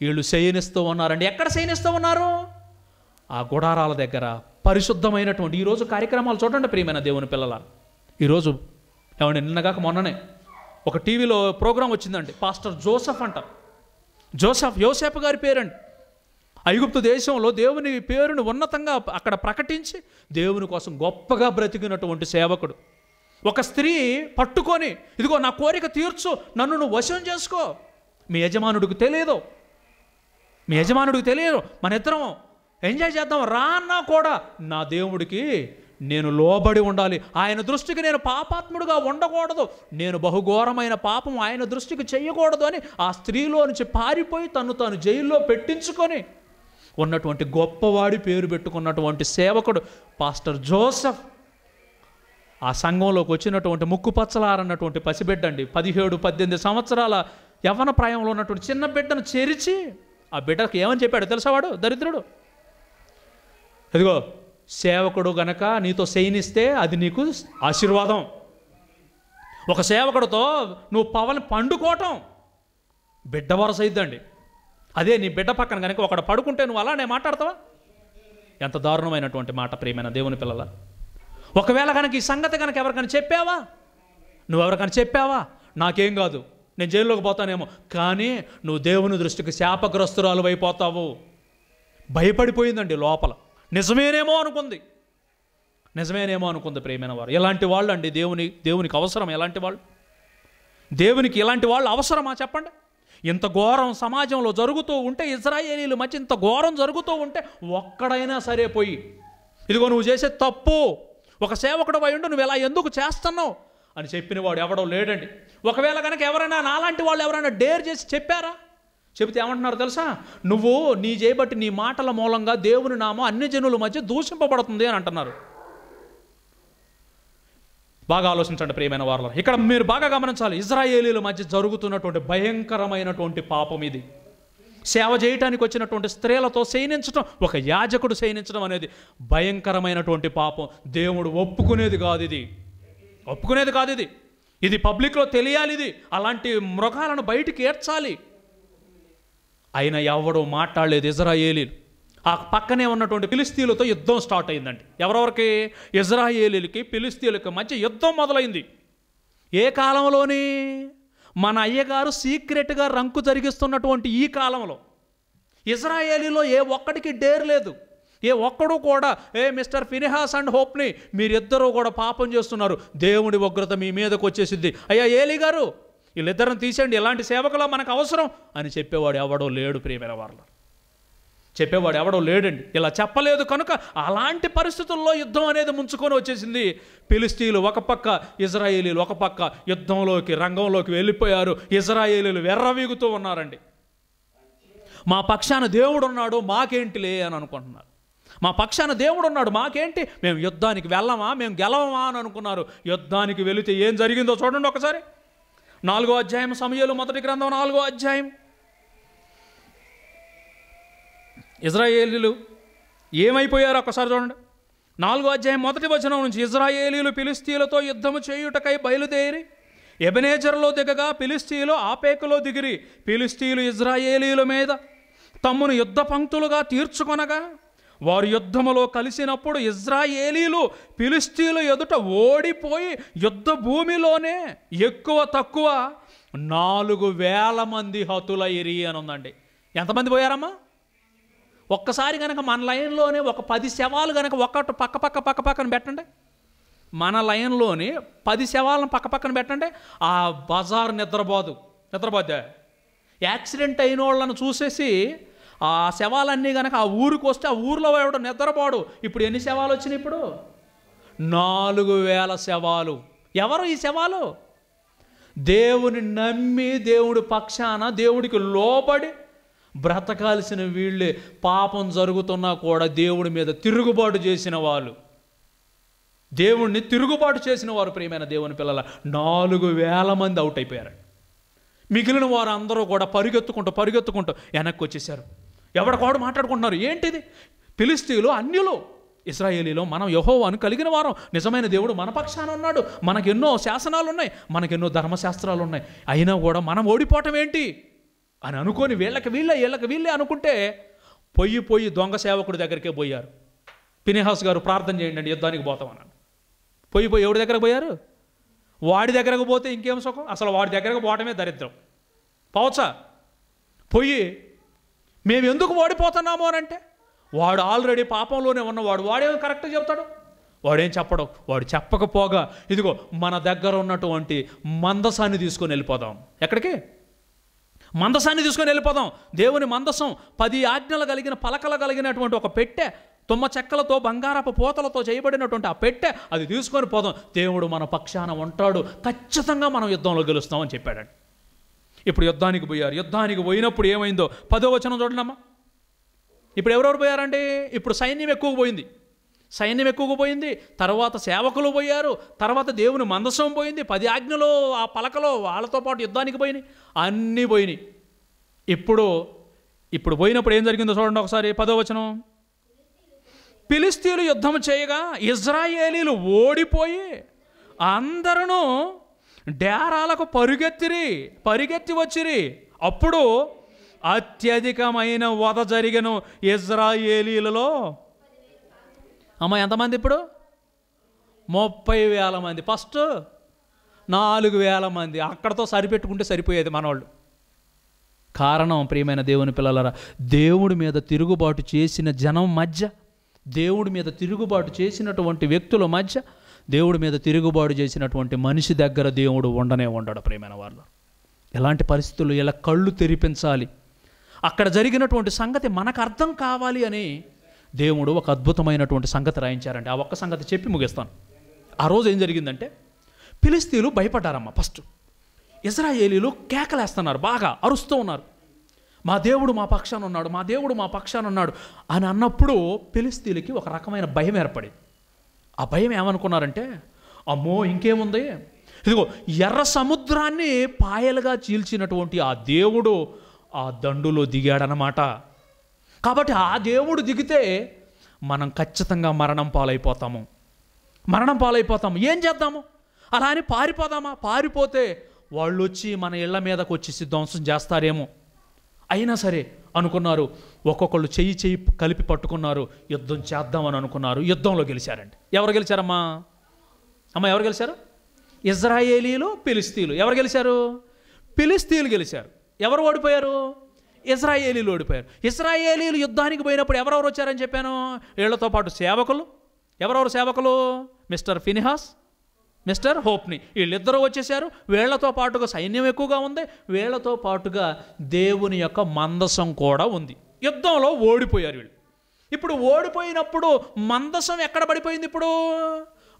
వీళ్ళు శయనిస్తూ ఉన్నారండి. ఎక్కడ శయనిస్తూ ఉన్నారు? ఆ గుడారాల దగ్గర. పరిశుద్ధమైనటువంటి ఈరోజు కార్యక్రమాలు చూడండి ప్రియమైన దేవుని పిల్లల ఈరోజు ఏమండి? నిన్నగాక మొన్ననే ఒక టీవీలో ప్రోగ్రాం వచ్చిందండి పాస్టర్ జోసఫ్ అంట. జోసఫ్ యోసేఫ్ గారి పేరండి. ఐగుప్తు దేశంలో దేవుని పేరును ఉన్నతంగా అక్కడ ప్రకటించి దేవుని కోసం గొప్పగా బ్రతికినటువంటి సేవకుడు. ఒక స్త్రీ పట్టుకొని ఇదిగో నా కోరిక తీర్చు నన్ను నువ్వు వశం చేసుకో. మీ యజమానుడికి తెలియదు. మీ యజమానుడికి తెలియదు. మన ఇద్దరం ఎంజాయ్ చేద్దాం రా అన్నా కూడా నా దేవుడికి నేను లోబడి ఉండాలి. ఆయన దృష్టికి నేను పాపాత్ముడుగా ఉండకూడదు. నేను బహుఘోరమైన పాపం ఆయన దృష్టికి చేయకూడదు అని ఆ స్త్రీలో నుంచి పారిపోయి తను తాను జైల్లో పెట్టించుకొని ఉన్నటువంటి గొప్పవాడి పేరు పెట్టుకున్నటువంటి సేవకుడు పాస్టర్ జోసఫ్ ఆ సంఘంలోకి వచ్చినటువంటి ముక్కు పచ్చలారన్నటువంటి పదిహేడు పద్దెనిమిది సంవత్సరాల యవన ప్రాయంలో ఉన్నటువంటి చిన్న బిడ్డను చేరిచి ఆ బిడ్డకు ఏమని చెప్పాడు తెలుసావాడు దరిద్రుడు. ఇదిగో సేవకుడు గనక నీతో శయనిస్తే అది నీకు ఆశీర్వాదం. ఒక సేవకుడితో నువ్వు పవన్ పండుకోవటం బిడ్డ వరస అయిద్దండి. అదే నీ బిడ్డ పక్కన కనుక ఒకడు పడుకుంటే నువ్వు అలానే మాట్లాడతావా? ఎంత దారుణమైనటువంటి మాట ప్రియమైన దేవుని పిల్లల. ఒకవేళ కనుక ఈ సంగతి కనుక ఎవరికైనా చెప్పావా? నువ్వు ఎవరికైనా చెప్పావా? నాకేం కాదు. నేను జైల్లోకి పోతానేమో. కానీ నువ్వు దేవుని దృష్టికి శాపగ్రస్తురాలు అయిపోతావు. భయపడిపోయిందండి లోపల. నిజమేనేమో అనుకుంది. నిజమేనేమో అనుకుంది ప్రేమైన వారు. ఎలాంటి వాళ్ళు అండి దేవుని దేవునికి అవసరం ఎలాంటి వాళ్ళు? దేవునికి ఇలాంటి వాళ్ళు అవసరమా చెప్పండి? ఇంత ఘోరం సమాజంలో జరుగుతూ ఉంటే ఇజ్రాయేలీల మధ్య ఇంత ఘోరం జరుగుతూ ఉంటే ఒక్కడైనా సరే పోయి ఇదిగో నువ్వు చేసే తప్పు ఒక సేవకుడు ఉండు నువ్వు ఇలా ఎందుకు చేస్తున్నావు? అని చెప్పినవాడు ఎవడో లేడండి. ఒకవేళ కనుక ఎవరైనా నాలాంటి వాళ్ళు ఎవరైనా డేర్ చేసి చెప్పారా? చెబితే ఏమంటున్నారు తెలుసా? నువ్వు నీ చేయబట్టి నీ మాటల మూలంగా దేవుని నామం అన్ని జనుల మధ్య దూషింపబడుతుంది అని అంటున్నారు. బాగా ఆలోచించండి ప్రియమైన వారు ఇక్కడ మీరు బాగా గమనించాలి. ఇజ్రాయేలీల మధ్య జరుగుతున్నటువంటి భయంకరమైనటువంటి పాపం ఇది. సేవ చేయటానికి వచ్చినటువంటి స్త్రీలతో శయనించడం ఒక యాజకుడు శయనించడం అనేది భయంకరమైనటువంటి పాపం. దేవుడు ఒప్పుకునేది కాదు ఇది. ఒప్పుకునేది కాదు ఇది. ఇది పబ్లిక్లో తెలియాలి ఇది. అలాంటి మృగాలను బయటికి ఏడ్చాలి. అయినా ఎవడో మాట్లాడలేదు ఇజ్రాయేలీలు. ఆ పక్కనే ఉన్నటువంటి పిలిస్తీలతో యుద్ధం స్టార్ట్ అయిందండి. ఎవరెవరికి? ఇజ్రాయేలీలకి పిలిస్తీలకి మధ్య యుద్ధం మొదలైంది. ఏ కాలంలోని? మన అయ్యగారు సీక్రెట్గా రంకు జరిగిస్తున్నటువంటి ఈ కాలంలో. ఇజ్రాయేలీలో ఏ ఒక్కడికి డేర్ లేదు. ఏ ఒక్కడు కూడా ఏ మిస్టర్ ఫినిహాస్ అండ్ హోప్ని మీరిద్దరూ కూడా పాపం చేస్తున్నారు. దేవుడి ఉగ్రత మీ మీదకు వచ్చేసింది అయ్యా ఏలి గారు వీళ్ళిద్దరిని తీసేయండి ఇలాంటి సేవకులా మనకు అవసరం అని చెప్పేవాడు ఎవడో లేడు ప్రియమైన వాళ్ళు చెప్పేవాడు ఎవడో లేడండి. ఇలా చెప్పలేదు కనుక అలాంటి పరిస్థితుల్లో యుద్ధం అనేది ముంచుకొని వచ్చేసింది. ఫిలిస్తీన్లు ఒక పక్క ఇజ్రాయేలీలు ఒక పక్క యుద్ధంలోకి రంగంలోకి వెళ్ళిపోయారు. ఇజ్రాయేలీలు వెర్రవీగుతూ ఉన్నారండి. మా పక్షాన దేవుడు ఉన్నాడు మాకేంటిలే అని అనుకుంటున్నారు. మా పక్షాన దేవుడు ఉన్నాడు మాకేంటి? మేము యుద్ధానికి వెళ్ళమా? మేము గెలవమా అని అనుకున్నారు. యుద్ధానికి వెళితే ఏం జరిగిందో చూడండి ఒకసారి. నాలుగో అధ్యాయం సమయాలు మొదటి గ్రంథం నాలుగో అధ్యాయం. ఇజ్రాయేలీలు ఏమైపోయారో ఒకసారి చూడండి. నాలుగో అధ్యాయం మొదటి వచనం నుంచి ఇజ్రాయేలీలు పిలిస్తీలతో యుద్ధము చేయుటకై బయలుదేరి ఎబనేజర్లో దిగగా పిలిస్తీలు ఆపేకలో దిగిరి. పిలిస్తీలు ఇజ్రాయేలీల మీద తమ్మును యుద్ధ పంక్తులుగా తీర్చుకొనగా వారు యుద్ధములో కలిసినప్పుడు ఇజ్రాయేలీలు పిలిస్తీలు ఎదుట ఓడిపోయి యుద్ధ భూమిలోనే ఎక్కువ తక్కువ నాలుగు వేల మంది హతులైరి అని ఉందండి. ఎంతమంది పోయారమ్మా? ఒక్కసారి కనుక మన లైన్లోనే ఒక పది శవాలు కనుక ఒక్కటి పక్క పక్క పక్క పక్కన పెట్టండి. మన లైన్లోని పది శవాలను పక్క పక్కన పెట్టండి. ఆ బజార్ నిద్రపోదు. నిద్రపోద్దా యాక్సిడెంట్ అయిన వాళ్ళని చూసేసి ఆ శవాలన్నీ కనుక ఆ ఊరికి వస్తే ఆ ఊర్లో ఎవడు నిద్రపోడు. ఇప్పుడు ఎన్ని శవాలు వచ్చినాయి ఇప్పుడు? నాలుగు వేల శవాలు. ఎవరు ఈ శవాలు? దేవుని నమ్మి దేవుడి పక్షాన దేవుడికి లోబడి బ్రతకాల్సిన వీళ్ళే. పాపం జరుగుతున్నా కూడా దేవుడి మీద తిరుగుబాటు చేసిన వాళ్ళు. దేవుణ్ణి తిరుగుబాటు చేసిన వారు ప్రియమైన దేవుని పిల్లల నాలుగు వేల మంది అవుట్ అయిపోయారు మిగిలిన వారు అందరూ కూడా పరిగెత్తుకుంటూ పరిగెత్తుకుంటూ వెనక్కి వచ్చేసారు ఎవరికోడు మాట్లాడుకుంటున్నారు? ఏంటిది? ఫిలిస్తీన్లు అన్యులు. ఇస్రాయేలీలో మనం యహోవాను కలిగిన వారం. నిజమైన దేవుడు మన పక్షాన ఉన్నాడు. మనకెన్నో శాసనాలు ఉన్నాయి మనకెన్నో ధర్మశాస్త్రాలు ఉన్నాయి అయినా కూడా మనం ఓడిపోవటం ఏంటి? అని అనుకొని వీళ్ళకి వీళ్ళే వీళ్ళకి వీళ్ళే అనుకుంటే పొయ్యి పొయ్యి దొంగ సేవకుడి దగ్గరికే పోయారు. పినిహాస్ గారు ప్రార్థన చేయండి అండి యుద్ధానికి పోతామన్నాను పొయ్యి పోయి ఎవడి దగ్గరకు పోయారు? వాడి దగ్గరకు పోతే ఇంకేం సుఖం? అసలు వాడి దగ్గరకు పోవటమే దరిద్రం. పోవచ్చా? పొయ్యి మేము ఎందుకు ఓడిపోతున్నాము అని అంటే వాడు ఆల్రెడీ పాపంలోనే ఉన్నవాడు వాడేమో కరెక్ట్గా చెప్తాడు? వాడేం చెప్పడు. వాడు చెప్పకపోగా ఇదిగో మన దగ్గర ఉన్నటువంటి మందసాన్ని తీసుకొని వెళ్ళిపోదాం. ఎక్కడికి? మందసాన్ని తీసుకొని వెళ్ళిపోదాం. దేవుని మందసం పది ఆజ్ఞలు కలిగిన పలకలు కలిగినటువంటి ఒక పెట్టె తుమ్మ చెక్కలతో బంగారపు పోతలతో చేయబడినటువంటి ఆ పెట్టె అది తీసుకొని పోదాం. దేవుడు మన పక్షాన ఉంటాడు. ఖచ్చితంగా మనం యుద్ధంలో గెలుస్తామని చెప్పాడండి. ఇప్పుడు యుద్ధానికి పోయారు. యుద్ధానికి పోయినప్పుడు ఏమైందో? పదో వచనం చూడండమ్మా. ఇప్పుడు ఎవరెవరు పోయారండి? ఇప్పుడు సైన్యం ఎక్కువ పోయింది. సైన్యం ఎక్కువగా పోయింది. తర్వాత సేవకులు పోయారు. తర్వాత దేవుని మందసం పోయింది. పది ఆజ్ఞలు ఆ పలకలో వాళ్ళతో పాటు యుద్ధానికి పోయినాయి. అన్నీ పోయినాయి. ఇప్పుడు ఇప్పుడు పోయినప్పుడు ఏం జరిగిందో చూడండి ఒకసారి. పదో వచనం. పిలిస్తీలు యుద్ధం చేయగా ఇజ్రాయేలీలు ఓడిపోయి అందరూ డేరాలకు పరుగెత్తిరి పరిగెత్తి వచ్చిరి. అప్పుడు అత్యధికమైన వధ జరిగను ఇజ్రాయేలీలలో. అమ్మ ఎంతమంది ఇప్పుడు? ముప్పై వేల మంది. ఫస్ట్ నాలుగు వేల మంది. అక్కడతో సరిపెట్టుకుంటే సరిపోయేది మనవాళ్ళు కారణం ప్రియమైన దేవుని పిల్లలరా దేవుడి మీద తిరుగుబాటు చేసిన జనం మధ్య దేవుడి మీద తిరుగుబాటు చేసినటువంటి వ్యక్తుల మధ్య దేవుడి మీద తిరుగుబాటు చేసినటువంటి మనిషి దగ్గర దేవుడు ఉండనే ఉండడు ప్రేమైన వాళ్ళు ఎలాంటి పరిస్థితుల్లో ఇలా కళ్ళు తెరిపించాలి? అక్కడ జరిగినటువంటి సంగతి మనకు అర్థం కావాలి అని దేవుడు ఒక అద్భుతమైనటువంటి సంగతి రాయించారండి. ఆ ఒక్క సంగతి చెప్పి ముగిస్తాను. ఆ రోజు ఏం జరిగిందంటే ఫిలిస్తీన్లు భయపడ్డారమ్మ ఫస్ట్. ఇజ్రాయేలీలు కేకలేస్తున్నారు బాగా అరుస్తూ ఉన్నారు. మా దేవుడు మా పక్షాన ఉన్నాడు మా దేవుడు మా పక్షాన ఉన్నాడు అని అన్నప్పుడు ఫిలిస్తీన్లకి ఒక రకమైన భయం ఏర్పడింది. ఆ భయం ఏమనుకున్నారంటే అమ్మో ఇంకేముంది? ఇదిగో ఎర్ర సముద్రాన్ని పాయలుగా చీల్చినటువంటి ఆ దేవుడు ఆ దండులో దిగాడనమాట కాబట్టి ఆ దేవుడు దిగితే మనం ఖచ్చితంగా మరణం పాలైపోతాము. మరణం పాలైపోతాము. ఏం చేద్దాము? అలా అని పారిపోదామా? పారిపోతే వాళ్ళు వచ్చి మన ఇళ్ళ మీదకు వచ్చి ధ్వంసం చేస్తారేమో. అయినా సరే అనుకున్నారు ఒక్కొక్కళ్ళు చెయ్యి చెయ్యి కలిపి పట్టుకున్నారు యుద్ధం చేద్దామని అనుకున్నారు యుద్ధంలో గెలిచారండి. ఎవరు గెలిచారమ్మా? అమ్మ ఎవరు గెలిచారు? ఇజ్రాయేలీలు పిలిస్తీలు ఎవరు గెలిచారు? పిలిస్తీలు గెలిచారు. ఎవరు ఓడిపోయారు? ఇజ్రాయేలీలు ఓడిపోయారు. ఇజ్రాయేలీలు యుద్ధానికి పోయినప్పుడు ఎవరెవరు వచ్చారని చెప్పాను? వీళ్ళతో పాటు సేవకులు. ఎవరెవరు సేవకులు? మిస్టర్ ఫినిహాస్ మిస్టర్ హోప్ని. వీళ్ళిద్దరూ వచ్చేసారు వీళ్ళతో పాటుగా సైన్యం ఎక్కువగా ఉంది. వీళ్ళతో పాటుగా దేవుని యొక్క మందసం కూడా ఉంది. యుద్ధంలో ఓడిపోయారు వీళ్ళు. ఇప్పుడు ఓడిపోయినప్పుడు మందసం ఎక్కడ పడిపోయింది ఇప్పుడు?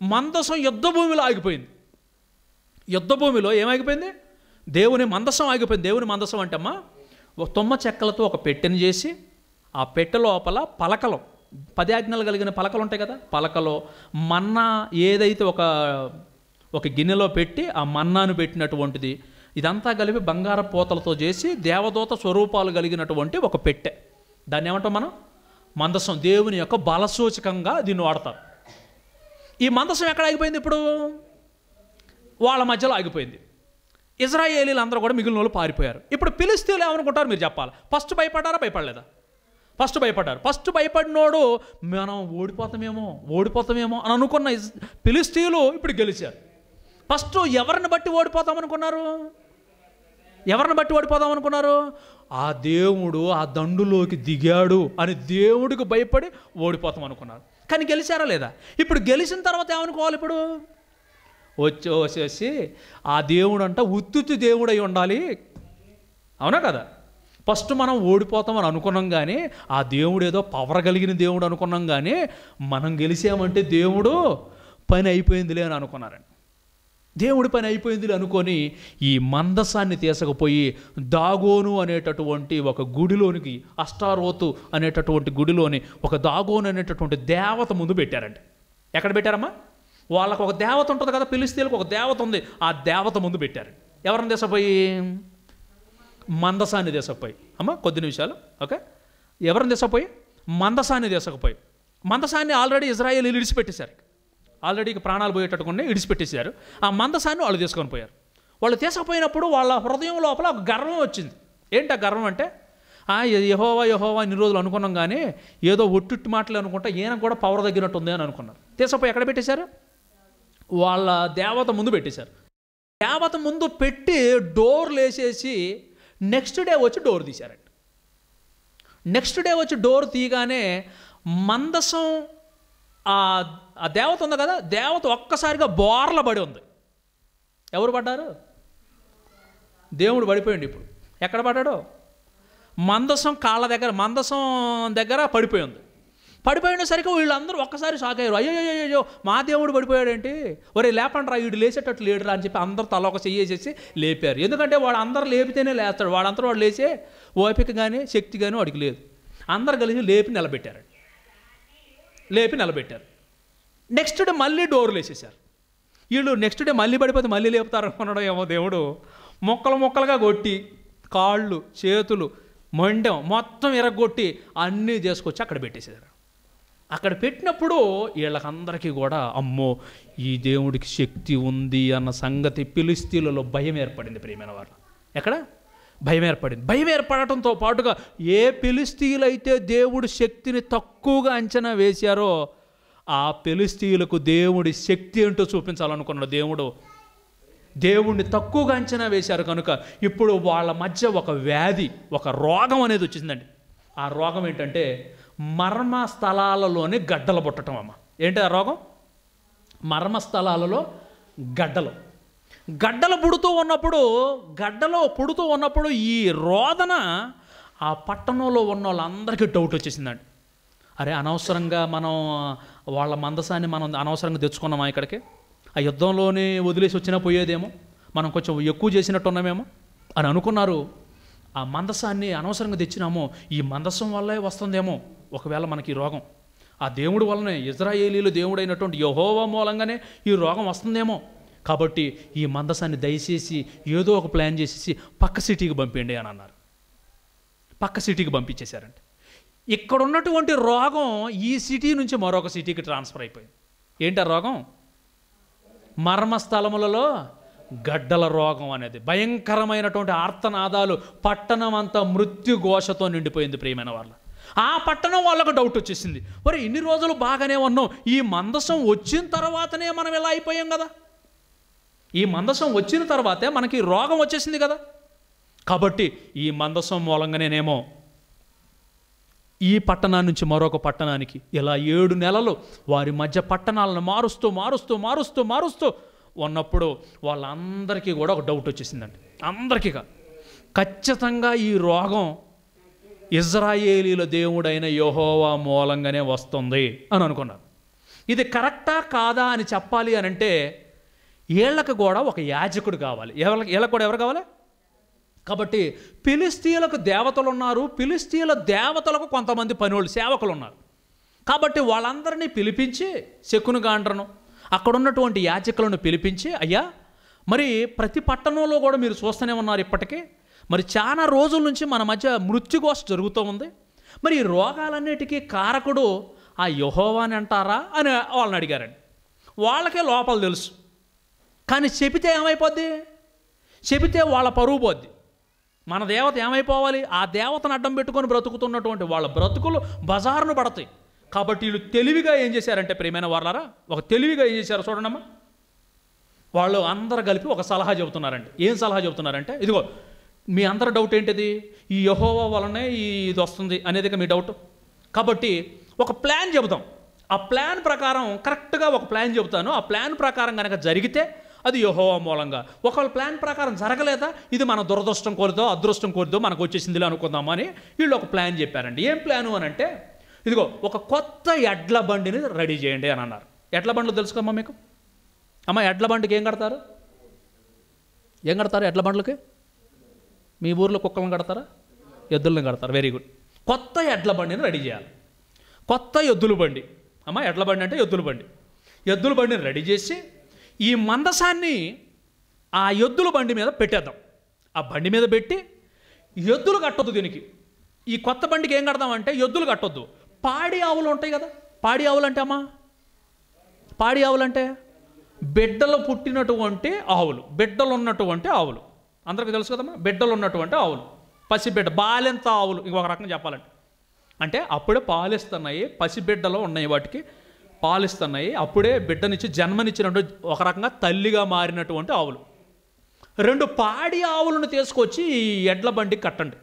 మందసం యుద్ధ భూమిలో ఆగిపోయింది. యుద్ధ భూమిలో ఏమాగిపోయింది? దేవుని మందసం ఆగిపోయింది. దేవుని మందసం అంటే అమ్మా ఒక తుమ్మ చెక్కలతో ఒక పెట్టెని చేసి ఆ పెట్టె లోపల పలకలు పది ఆజ్ఞలు కలిగిన పలకలు ఉంటాయి కదా? పలకలో మన్నా ఏదైతే ఒక ఒక గిన్నెలో పెట్టి ఆ మన్నాను పెట్టినటువంటిది ఇదంతా కలిపి బంగార పోతలతో చేసి దేవదూత స్వరూపాలు కలిగినటువంటి ఒక పెట్టె. దాన్ని ఏమంటాం మనం? మందసం. దేవుని యొక్క బలసూచకంగా దీన్ని వాడతారు. ఈ మందసం ఎక్కడ ఆగిపోయింది ఇప్పుడు? వాళ్ళ మధ్యలో ఆగిపోయింది. ఇజ్రాయేలీలు అందరూ కూడా మిగిలిన వాళ్ళు పారిపోయారు. ఇప్పుడు పిలిస్తేలు ఏమనుకుంటారు మీరు చెప్పాలి. ఫస్ట్ భయపడ్డారా భయపడలేదా? ఫస్ట్ భయపడ్డారు. ఫస్ట్ భయపడినోడు మనం ఓడిపోతామేమో ఓడిపోతామేమో అని అనుకున్న పిలిస్తీలు ఇప్పుడు గెలిచారు. ఫస్ట్ ఎవరిని బట్టి ఓడిపోతామనుకున్నారు? ఎవరిని బట్టి పడిపోదాం అనుకున్నారు? ఆ దేవుడు ఆ దండులోకి దిగాడు అని దేవుడికి భయపడి ఓడిపోతాం అనుకున్నారు. కానీ గెలిచారా లేదా? ఇప్పుడు గెలిచిన తర్వాత ఏమనుకోవాలి ఇప్పుడు? వచ్చి వచ్చేసి ఆ దేవుడు అంట ఉత్తుత్తి దేవుడు అయి ఉండాలి. అవునా కదా? ఫస్ట్ మనం ఓడిపోతామని అనుకున్నాం కానీ ఆ దేవుడు ఏదో పవర్ కలిగిన దేవుడు అనుకున్నాం కానీ మనం గెలిచామంటే దేవుడు పని అయిపోయిందిలే అని అనుకున్నారండి. దేవుడి పని అయిపోయింది అనుకొని ఈ మందసాన్ని తీసుకుపోయి దాగోను అనేటటువంటి ఒక గుడిలోనికి అష్టారోతు అనేటటువంటి గుడిలోని ఒక దాగోను అనేటటువంటి దేవత ముందు పెట్టారండి. ఎక్కడ పెట్టారమ్మా? వాళ్ళకు ఒక దేవత ఉంటుంది కదా పిలిస్తీలకు ఒక దేవత ఉంది ఆ దేవత ముందు పెట్టారు ఎవరిని తీసుకుపోయి? మందసాన్ని తీసుకుపోయి. అమ్మ కొద్ది నిమిషాలు ఓకే? ఎవరిని తీసుకుపోయి? మందసాన్ని తీసుకుపోయి. మందసాన్ని ఆల్రెడీ ఇజ్రాయేల్ ఇడిచిపెట్టేశారు ఆల్రెడీ ప్రాణాలు పోయేటట్టుకునే ఇడిచిపెట్టేశారు. ఆ మందసాన్ని వాళ్ళు తీసుకొని పోయారు. వాళ్ళు తీసుకుపోయినప్పుడు వాళ్ళ హృదయం లోపల ఒక గర్వం వచ్చింది. ఏంటి ఆ గర్వం అంటే? యహోవా యహోవా ఇన్ని రోజులు అనుకున్నాం కానీ ఏదో ఒట్టుట్టి మాటలు అనుకుంటా ఈయన కూడా పవర్ తగ్గినట్టు ఉంది అని అనుకున్నారు. తీసుకుపోయి ఎక్కడ పెట్టేశారు? వాళ్ళ దేవత ముందు పెట్టేశారు. దేవత ముందు పెట్టి డోర్లు వేసేసి నెక్స్ట్ డే వచ్చి డోర్ తీశారండి నెక్స్ట్ డే వచ్చి డోర్ తీయగానే మందసం ఆ ఆ దేవత ఉంది కదా దేవత ఒక్కసారిగా బోర్ల పడి ఉంది. ఎవరు పడ్డారు? దేవుడు పడిపోయింది ఇప్పుడు. ఎక్కడ పడ్డాడు? మందసం కాళ్ళ దగ్గర మందసం దగ్గర పడిపోయింది పడిపోయినసరికి వీళ్ళందరూ ఒక్కసారి షాక్ అయ్యారు. అయ్యో అయ్యో అయ్యో మా దేవుడు పడిపోయాడేంటి? ఒరే లేపండి రా వీడు లేచేటట్లు లేడురా అని చెప్పి అందరూ తల ఒక చెయ్యేసేసి లేపారు. ఎందుకంటే వాడు అందరూ లేపితేనే లేస్తాడు. వాడందరూ వాడు లేచే ఓపిక కానీ శక్తి కానీ వాడికి లేదు. అందరు కలిసి లేపి నిలబెట్టారు లేపి నిలబెట్టారు. నెక్స్ట్ డే మళ్ళీ డోర్లు వేసేసారు వీళ్ళు నెక్స్ట్ డే మళ్ళీ పడిపోతే మళ్ళీ లేపుతారు అనుకున్నాడు ఏమో దేవుడు. మొక్కలు మొక్కలుగా కొట్టి కాళ్ళు చేతులు మొండెం మొత్తం ఇరగొట్టి అన్నీ చేసుకొచ్చి అక్కడ పెట్టేశారు అక్కడ పెట్టినప్పుడు వీళ్ళకందరికీ కూడా అమ్మో ఈ దేవుడికి శక్తి ఉంది అన్న సంగతి పిలిస్తీలలో భయం ఏర్పడింది ప్రియమైన వాళ్ళు ఎక్కడ? భయం ఏర్పడింది. భయం ఏర్పడటంతో పాటుగా ఏ పిలిస్తీలైతే దేవుడి శక్తిని తక్కువగా అంచనా వేశారో ఆ పెలిస్తీయులకు దేవుడి శక్తి ఏంటో చూపించాలనుకున్నాడు దేవుడు. దేవుణ్ణి తక్కువగా అంచనా వేశారు కనుక ఇప్పుడు వాళ్ళ మధ్య ఒక వ్యాధి ఒక రోగం అనేది వచ్చిందండి. ఆ రోగం ఏంటంటే మర్మ స్థలాలలోనే గడ్డలు పుట్టడం అమ్మ. ఏంటి ఆ రోగం? మర్మ స్థలాలలో గడ్డలు. గడ్డలు పుడుతూ ఉన్నప్పుడు గడ్డలో పుడుతూ ఉన్నప్పుడు ఈ రోదన ఆ పట్టణంలో ఉన్న వాళ్ళందరికీ డౌట్ వచ్చేసిందండి. అరే అనవసరంగా మనం వాళ్ళ మందసాన్ని మనం అనవసరంగా తెచ్చుకున్నామా ఇక్కడికి? ఆ యుద్ధంలోనే వదిలేసి వచ్చినా పోయేదేమో? మనం కొంచెం ఎక్కువ చేసినట్టు ఉన్నామేమో? అని అనుకున్నారు. ఆ మందసాన్ని అనవసరంగా తెచ్చినామో ఈ మందసం వల్లే వస్తుందేమో ఒకవేళ మనకి ఈ రోగం. ఆ దేవుడి వల్లనే ఇజ్రాయేలీలు దేవుడైనటువంటి యహోవా మూలంగానే ఈ రోగం వస్తుందేమో. కాబట్టి ఈ మందసాన్ని దయచేసి ఏదో ఒక ప్లాన్ చేసేసి పక్క సిటీకి పంపించండి అని అన్నారు. పక్క సిటీకి పంపించేశారంట. ఇక్కడ ఉన్నటువంటి రోగం ఈ సిటీ నుంచి మరొక సిటీకి ట్రాన్స్ఫర్ అయిపోయింది. ఏంటి ఆ రోగం? మర్మస్థలములలో గడ్డల రోగం అనేది భయంకరమైనటువంటి ఆర్తనాదాలు పట్టణం అంతా మృత్యు ఘోషతో నిండిపోయింది ప్రియమైన వాళ్ళ. ఆ పట్టణం వాళ్ళకు డౌట్ వచ్చేసింది. మరి ఇన్ని రోజులు బాగానే ఉన్నాం ఈ మందసం వచ్చిన తర్వాతనే మనం ఇలా అయిపోయాం కదా. ఈ మందసం వచ్చిన తర్వాతే మనకి రోగం వచ్చేసింది కదా. కాబట్టి ఈ మందసం మూలంగానేనేమో ఈ పట్టణాన్ని నుంచి మరొక పట్టణానికి. ఇలా ఏడు నెలలు వారి మధ్య పట్టణాలను మారుస్తూ మారుస్తూ మారుస్తూ మారుస్తూ ఉన్నప్పుడు వాళ్ళందరికీ కూడా ఒక డౌట్ వచ్చేసిందండి. అందరికీగా. ఖచ్చితంగా ఈ రోగం ఇజ్రాయేలీల దేవుడైన యహోవా మూలంగానే వస్తుంది అని అనుకున్నారు. ఇది కరెక్టా కాదా అని చెప్పాలి అని అంటే వీళ్ళకి కూడా ఒక యాజకుడు కావాలి. ఎవరికి వీళ్ళకి కూడా ఎవరు కావాలి? కాబట్టి పిలిస్తీయులకు దేవతలు ఉన్నారు పిలిస్తీయుల దేవతలకు కొంతమంది పనివాళ్ళు సేవకులు ఉన్నారు కాబట్టి వాళ్ళందరినీ పిలిపించి శకును గాండ్రను అక్కడ ఉన్నటువంటి యాజకులను పిలిపించి అయ్యా మరి ప్రతి పట్టణంలో కూడా మీరు చూస్తూనే ఉన్నారు ఇప్పటికీ. మరి చాలా రోజుల నుంచి మన మధ్య మృత్యుగోష జరుగుతూ ఉంది. మరి ఈ రోగాలన్నిటికీ కారకుడు ఆ యహోవా అని అంటారా అని వాళ్ళని అడిగారండి. వాళ్ళకే లోపల తెలుసు. కానీ చెబితే ఏమైపోద్ది? చెబితే వాళ్ళ పరువు పోద్ది. మన దేవత ఏమైపోవాలి? ఆ దేవతను అడ్డం పెట్టుకొని బ్రతుకుతున్నటువంటి వాళ్ళ బ్రతుకులు బజారును పడతాయి. కాబట్టి వీళ్ళు తెలివిగా ఏం చేశారంటే ప్రియమైన వాళ్ళారా ఒక తెలివిగా ఏం చేశారు చూడండమ్మా. వాళ్ళు అందరు కలిపి ఒక సలహా చెబుతున్నారండి. ఏం సలహా చెబుతున్నారంటే ఇదిగో మీ అందరి డౌట్ ఏంటిది? ఈ యహోవా వలనే ఈ ఇది వస్తుంది అనేది మీ డౌట్ కాబట్టి ఒక ప్లాన్ చెబుతాం. ఆ ప్లాన్ ప్రకారం కరెక్ట్గా ఒక ప్లాన్ చెబుతాను. ఆ ప్లాన్ ప్రకారం కనుక జరిగితే అది యహోవా మూలంగా. ఒకవేళ ప్లాన్ ప్రకారం జరగలేదా? ఇది మన దురదృష్టం కోరిదో అదృష్టం కోరిదో మనకు వచ్చేసిందిలే అనుకుందామని వీళ్ళు ఒక ప్లాన్ చెప్పారండి. ఏం ప్లాను అని అంటే ఇదిగో ఒక కొత్త ఎడ్ల బండిని రెడీ చేయండి అని అన్నారు. ఎడ్ల బండ్లు తెలుసుకోమ్మా మీకు? అమ్మ ఎడ్ల బండికి ఏం కడతారు? ఏం కడతారు ఎడ్ల బండ్లకి? మీ ఊర్లో కుక్కలను కడతారా? ఎద్దులను కడతారు. వెరీ గుడ్ కొత్త ఎడ్ల బండిని రెడీ చేయాలి. కొత్త ఎద్దుల బండి. అమ్మ ఎడ్ల బండి అంటే ఎద్దుల బండి. ఎద్దుల బండిని రెడీ చేసి ఈ మందసాన్ని ఆ ఎద్దుల బండి మీద పెట్టేద్దాం. ఆ బండి మీద పెట్టి ఎద్దులు కట్టొద్దు దీనికి. ఈ కొత్త బండికి ఏం కడదామంటే ఎద్దులు కట్టొద్దు. పాడి ఆవులు ఉంటాయి కదా. పాడి ఆవులు అంటే అమ్మా? పాడి ఆవులు అంటే? బిడ్డలు పుట్టినటువంటి ఆవులు. బిడ్డలు ఉన్నటువంటి ఆవులు. అందరికీ తెలుసు కదమ్మా? బిడ్డలు ఉన్నటువంటి ఆవులు. పసిబిడ్డ బాలెంత ఆవులు? ఇంకొక రకంగా చెప్పాలంటే. అంటే అప్పుడే పాలిస్తున్నాయి పసిబిడ్డలో ఉన్నాయి వాటికి. పాలిస్తున్నాయి. అప్పుడే బిడ్డనిచ్చి జన్మనిచ్చినటువంటి ఒక రకంగా తల్లిగా మారినటువంటి ఆవులు. రెండు పాడి ఆవులను తీసుకొచ్చి ఈ ఎడ్ల బండికి కట్టండి.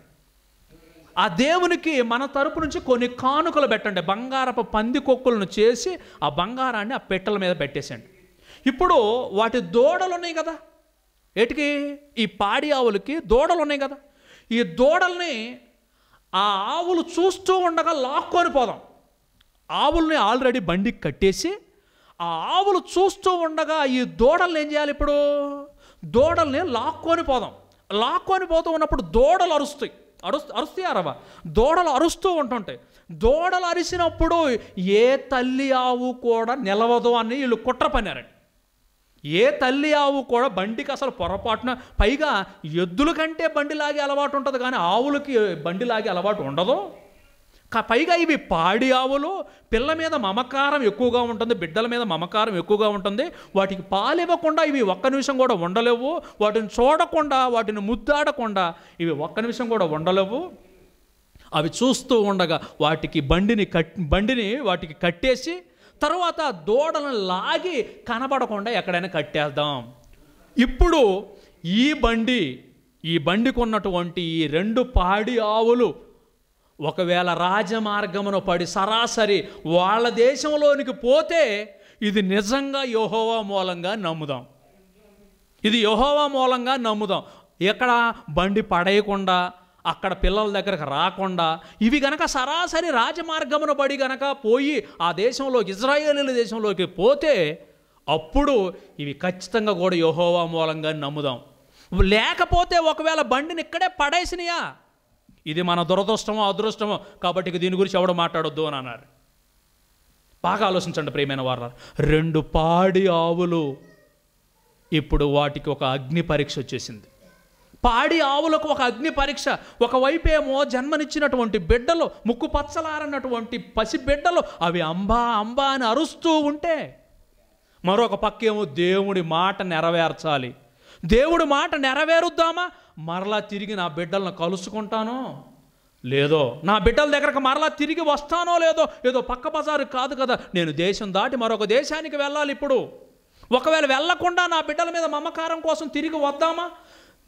ఆ దేవునికి మన తరపు నుంచి కొన్ని కానుకలు పెట్టండి. బంగారపు పంది కొక్కులను చేసి ఆ బంగారాన్ని ఆ పెట్టెల మీద పెట్టేసండి ఇప్పుడు వాటి దూడలు ఉన్నాయి కదా. ఎటుకి ఈ పాడి ఆవులకి దూడలు ఉన్నాయి కదా. ఈ దూడల్ని ఆ ఆవులు చూస్తూ ఉండగా లాక్కొని పోదాం. ఆవుల్ని ఆల్రెడీ బండికి కట్టేసి ఆ ఆవులు చూస్తూ ఉండగా ఈ దూడల్ని ఏం చేయాలి ఇప్పుడు? దూడల్ని లాక్కొని పోదాం. లాక్కొని పోతూ ఉన్నప్పుడు దూడలు అరుస్తాయి. అరుస్తూ అరుస్తాయి అరవా దూడలు అరుస్తూ ఉంటుంటాయి. దూడలు అరిసినప్పుడు ఏ తల్లి ఆవు కూడా నిలవదు అని వీళ్ళు కుట్ర పన్నారండి. ఏ తల్లి ఆవు కూడా బండికి అసలు పొరపాటున పైగా ఎద్దుల కంటే బండి లాగే అలవాటు ఉంటుంది కానీ ఆవులకి బండి లాగే అలవాటు ఉండదు. పైగా ఇవి పాడి ఆవులు పిల్ల మీద మమకారం ఎక్కువగా ఉంటుంది బిడ్డల మీద మమకారం ఎక్కువగా ఉంటుంది. వాటికి పాలు ఇవ్వకుండా ఇవి ఒక్క నిమిషం కూడా ఉండలేవు. వాటిని చూడకుండా వాటిని ముద్దాడకుండా ఇవి ఒక్క నిమిషం కూడా ఉండలేవు. అవి చూస్తూ ఉండగా వాటికి బండిని కట్ బండిని వాటికి కట్టేసి తర్వాత దూడలను లాగి కనబడకుండా ఎక్కడైనా కట్టేద్దాం. ఇప్పుడు ఈ బండి ఈ బండికి ఉన్నటువంటి ఈ రెండు పాడి ఆవులు ఒకవేళ రాజమార్గమును పడి సరాసరి వాళ్ళ దేశంలోనికి పోతే ఇది నిజంగా యహోవా మూలంగా నమ్ముదాం. ఇది యోహోవా మూలంగా నమ్ముదాం. ఎక్కడ బండి పడేయకుండా అక్కడ పిల్లల దగ్గరకు రాకుండా ఇవి గనక సరాసరి రాజమార్గమును పడి గనక పోయి ఆ దేశంలోకి ఇజ్రాయేలీల దేశంలోకి పోతే అప్పుడు ఇవి ఖచ్చితంగా కూడా యహోవా మూలంగా నమ్ముదాం. లేకపోతే ఒకవేళ బండిని ఇక్కడే పడేసినయా? ఇది మన దురదృష్టమో అదృష్టమో కాబట్టి దీని గురించి ఎవడు మాట్లాడొద్దు అని అన్నారు. బాగా ఆలోచించండి ప్రియమైన వారు రెండు పాడి ఆవులు ఇప్పుడు వాటికి ఒక అగ్ని పరీక్ష వచ్చేసింది. పాడి ఆవులకు ఒక అగ్ని పరీక్ష ఒకవైపేమో జన్మనిచ్చినటువంటి బిడ్డలు ముక్కు పచ్చలారన్నటువంటి పసి బిడ్డలు అవి అంబా అంబా అని అరుస్తూ ఉంటే మరొక పక్కేమో దేవుడి మాట నెరవేర్చాలి. దేవుడి మాట నెరవేరుద్దామా? మరలా తిరిగి నా బిడ్డలను కలుసుకుంటానో లేదో నా బిడ్డల దగ్గరకు మరలా తిరిగి వస్తానో లేదో ఏదో పక్క బజారు కాదు కదా. నేను దేశం దాటి మరొక దేశానికి వెళ్ళాలి ఇప్పుడు. ఒకవేళ వెళ్ళకుండా నా బిడ్డల మీద మమకారం కోసం తిరిగి వద్దామా?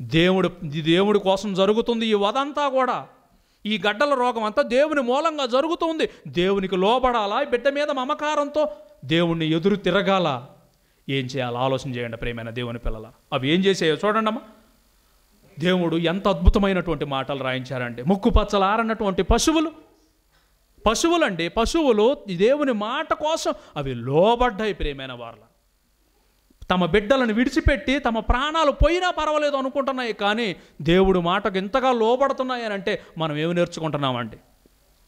దేవుడు దేవుడి కోసం జరుగుతుంది ఈ వదంతా కూడా. ఈ గడ్డల రోగం అంతా దేవుని మూలంగా జరుగుతుంది. దేవునికి లోబడాలా బిడ్డ మీద మమకారంతో? దేవుణ్ణి ఎదురు తిరగాల? ఏం చేయాలి? ఆలోచన చేయండి ప్రేమైన దేవుని పిల్లల. అవి ఏం చేసాయో చూడండి అమ్మా దేవుడు ఎంత అద్భుతమైనటువంటి మాటలు రాయించారండి ముక్కు పచ్చలారన్నటువంటి పశువులు. పశువులండి పశువులు దేవుని మాట కోసం అవి లోబడ్డాయి ప్రేమైన వాళ్ళ తమ బిడ్డలను విడిచిపెట్టి తమ ప్రాణాలు పోయినా పర్వాలేదు అనుకుంటున్నాయి కానీ దేవుడు మాటకు ఇంతగా లోబడుతున్నాయి అని అంటే మనం ఏమి నేర్చుకుంటున్నామండి?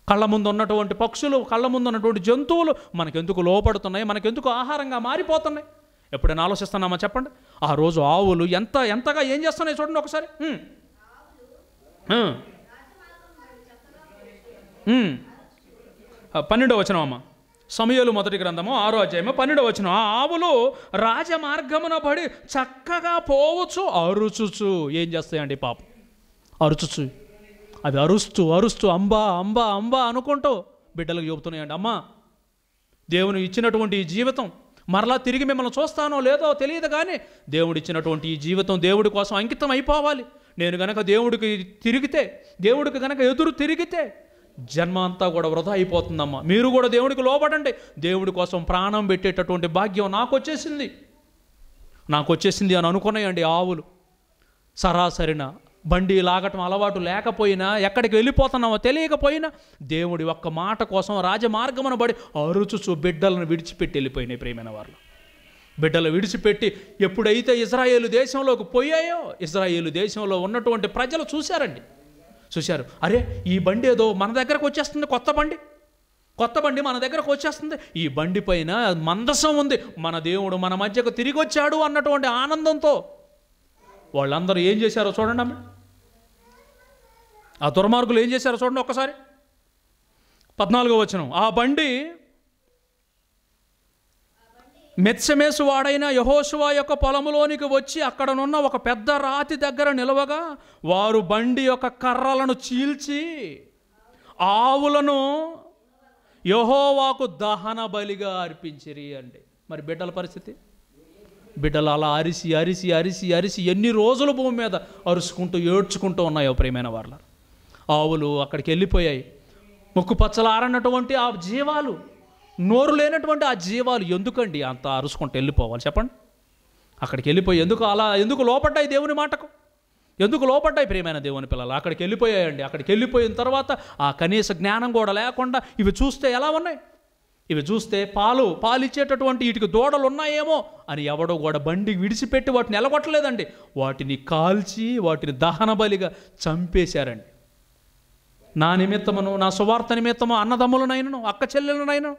కళ్ళ ముందు ఉన్నటువంటి పక్షులు కళ్ళ ముందు ఉన్నటువంటి జంతువులు మనకెందుకు లోపడుతున్నాయి మనకెందుకు ఆహారంగా మారిపోతున్నాయి? ఎప్పుడైనా ఆలోచిస్తున్నామా చెప్పండి? ఆ రోజు ఆవులు ఎంత ఎంతగా ఏం చేస్తున్నాయి చూడండి ఒకసారి. పన్నెండో వచనం అమ్మ. సమయలు మొదటి గ్రంథము ఆరో అధ్యాయము పన్నెండో వచనం. ఆ ఆవులు రాజమార్గమున పడి చక్కగా పోవచ్చు అరుచుచు. ఏం చేస్తాయండి పాపం? అరుచుచు. అవి అరుస్తూ అరుస్తూ అంబా అంబా అంబా అనుకుంటూ బిడ్డలకు చెబుతున్నాయండి. అమ్మా దేవుని ఇచ్చినటువంటి ఈ జీవితం మరలా తిరిగి మిమ్మల్ని చూస్తానో లేదో తెలియదు కానీ దేవుడిచ్చినటువంటి ఈ జీవితం దేవుడి కోసం అంకితం అయిపోవాలి. నేను గనక దేవుడికి తిరిగితే దేవుడికి గనక ఎదురు తిరిగితే జన్మ అంతా కూడా వృధా అయిపోతుందమ్మా. మీరు కూడా దేవుడికి లోపడండి దేవుడి కోసం ప్రాణం పెట్టేటటువంటి భాగ్యం నాకు వచ్చేసింది నాకు వచ్చేసింది అని అనుకున్నాయండి ఆవులు. సరాసరిన బండి లాగటం అలవాటు లేకపోయినా ఎక్కడికి వెళ్ళిపోతున్నామో తెలియకపోయినా దేవుడి ఒక్క మాట కోసం రాజమార్గమున బడి అరుచుచు బిడ్డలను విడిచిపెట్టి వెళ్ళిపోయినాయి ప్రేమైన వాళ్ళు బిడ్డలు విడిచిపెట్టి ఎప్పుడైతే ఇజ్రాయేలు దేశంలోకి పోయాయో ఇజ్రాయేలు దేశంలో ఉన్నటువంటి ప్రజలు చూశారండి. చూశారు. అరే ఈ బండి ఏదో మన దగ్గరకు వచ్చేస్తుంది కొత్త బండి. కొత్త బండి మన దగ్గరకు వచ్చేస్తుంది. ఈ బండి పైన మందసం ఉంది. మన దేవుడు మన మధ్యకు తిరిగి వచ్చాడు అన్నటువంటి ఆనందంతో వాళ్ళందరూ ఏం చేశారో చూడండి అమ్మ. ఆ దుర్మార్గులు ఏం చేశారో చూడండి ఒక్కసారి. పద్నాలుగో వచనం. ఆ బండి మెత్సమేసు వాడైన యహోశువా యొక్క పొలములోనికి వచ్చి అక్కడనున్న ఒక పెద్ద రాతి దగ్గర నిలవగా వారు బండి యొక్క కర్రలను చీల్చి ఆవులను యహోవాకు దహన బలిగా అర్పించిరి అండి. మరి బిడ్డల పరిస్థితి? బిడ్డలు అలా అరిసి అరిసి అరిసి అరిసి ఎన్ని రోజులు భూమి మీద అరుచుకుంటూ ఏడ్చుకుంటూ ఉన్నాయో ప్రేమైన వాళ్ళ ఆవులు అక్కడికి వెళ్ళిపోయాయి. ముక్కు పచ్చలారన్నటువంటి ఆ జీవాలు నోరు లేనటువంటి ఆ జీవాలు ఎందుకండి అంత అరుసుకుంటూ వెళ్ళిపోవాలి చెప్పండి. అక్కడికి వెళ్ళిపోయి ఎందుకు అలా ఎందుకు లోపడ్డాయి దేవుని మాటకు? ఎందుకు లోపడ్డాయి ప్రియమైన దేవుని పిల్లలు? అక్కడికి వెళ్ళిపోయాయండి. అక్కడికి వెళ్ళిపోయిన తర్వాత ఆ కనీస జ్ఞానం కూడా లేకుండా ఇవి చూస్తే ఎలా ఉన్నాయి? ఇవి చూస్తే పాలు పాలిచ్చేటటువంటి వీటికి దూడలు ఉన్నాయేమో అని ఎవడో కూడా బండి విడిచిపెట్టి వాటిని ఎలగొట్టలేదండి. వాటిని కాల్చి వాటిని దహన బలిగా చంపేశారండి. నా నిమిత్తమును నా సువార్త నిమిత్తము అన్నదమ్ములనైనను అక్క చెల్లెలనైనను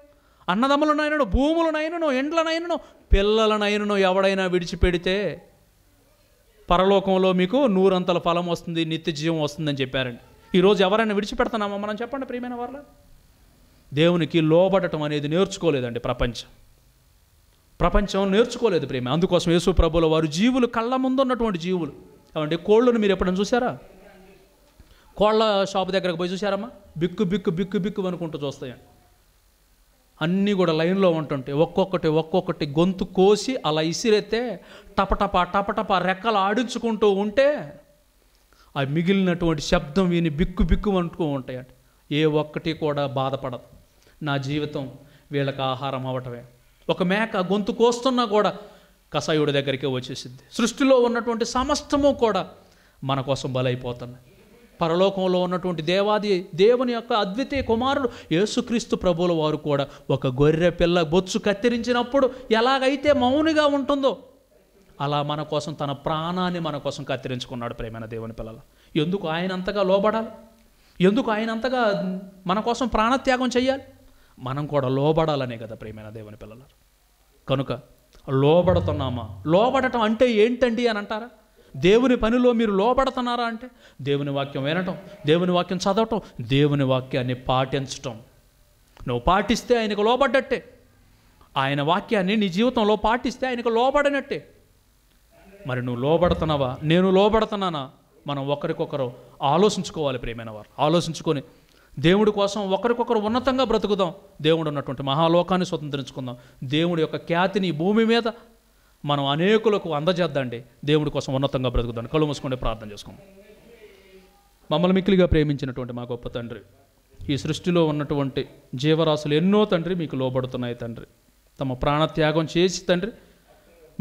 అన్నదమ్ములనైనను భూములనైనను ఎండ్లనైనను పిల్లలనైనను ఎవడైనా విడిచిపెడితే పరలోకంలో మీకు నూరంతల ఫలం వస్తుంది నిత్య జీవం వస్తుందని చెప్పారండి. ఈరోజు ఎవరైనా విడిచిపెడుతున్నామా మనం చెప్పండి ప్రియమైన వాళ్ళ దేవునికి లోబడటం అనేది నేర్చుకోలేదండి ప్రపంచం. ప్రపంచం నేర్చుకోలేదు ప్రేమ అందుకోసం యేసు ప్రభుల వారు జీవులు కళ్ళ ముందు ఉన్నటువంటి జీవులు. ఏమంటే కోళ్ళను మీరు ఎప్పుడైనా చూసారా కోళ్ళ షాప్ దగ్గరకు పోయి చూసారమ్మా బిక్కు బిక్కు బిక్కు బిక్కు అనుకుంటూ చూస్తాయండి అన్నీ కూడా లైన్లో ఉంటుంటే ఒక్కొక్కటి ఒక్కొక్కటి గొంతు కోసి అలా ఇసిరెత్తే టపటప టపటప రెక్కలు ఆడించుకుంటూ ఉంటే ఆ మిగిలినటువంటి శబ్దం విని బిక్కు బిక్కు అంటూ ఉంటాయండి ఏ ఒక్కటి కూడా బాధపడదు. నా జీవితం వీళ్ళకి ఆహారం అవ్వటమే. ఒక మేక గొంతు కోస్తున్నా కూడా కసాయుడి దగ్గరికే వచ్చేసింది సృష్టిలో ఉన్నటువంటి సమస్తము కూడా మన కోసం బలైపోతున్నాయి. పరలోకంలో ఉన్నటువంటి దేవాది దేవుని యొక్క అద్వితీయ కుమారుడు యేసుక్రీస్తు ప్రభువుల వారు కూడా ఒక గొర్రె పిల్ల బొచ్చు కత్తిరించినప్పుడు ఎలాగైతే మౌనిగా ఉంటుందో అలా మన కోసం తన ప్రాణాన్ని మన కోసం కత్తిరించుకున్నాడు ప్రేమైన దేవుని పిల్లలు. ఎందుకు ఆయన అంతగా లోబడాలి? ఎందుకు ఆయన అంతగా మన కోసం ప్రాణత్యాగం చేయాలి మనం కూడా లోబడాలనే కదా ప్రేమైన దేవుని పిల్లలు. కనుక లోబడుతున్నామా? లోబడటం అంటే ఏంటండి అని అంటారా? దేవుని పనిలో మీరు లోపడుతున్నారా అంటే దేవుని వాక్యం వినటం దేవుని వాక్యం చదవటం దేవుని వాక్యాన్ని పాటించటం. నువ్వు పాటిస్తే ఆయనకు లోపడ్డట్టే ఆయన వాక్యాన్ని నీ జీవితంలో పాటిస్తే ఆయనకు లోబడినట్టే. మరి నువ్వు లోబడుతున్నావా? నేను లోబడుతున్నానా? మనం ఒకరికొకరు ఆలోచించుకోవాలి ప్రేమైన వారు. ఆలోచించుకొని దేవుడి కోసం ఒకరికొకరు ఉన్నతంగా బ్రతుకుదాం. దేవుడు ఉన్నటువంటి మహాలోకాన్ని స్వతంత్రించుకుందాం. దేవుడి యొక్క ఖ్యాతిని భూమి మీద మనం అనేకులకు అందజేద్దండి. దేవుడి కోసం ఉన్నతంగా బ్రతుకుదాం. కళ్ళు మూసుకుంటే ప్రార్థన చేసుకుందాం. మమ్మల్ని మిక్కిలిగా ప్రేమించినటువంటి మా గొప్ప తండ్రి ఈ సృష్టిలో ఉన్నటువంటి జీవరాశులు ఎన్నో తండ్రి మీకు లోబడుతున్నాయి తండ్రి. తమ ప్రాణత్యాగం చేసి తండ్రి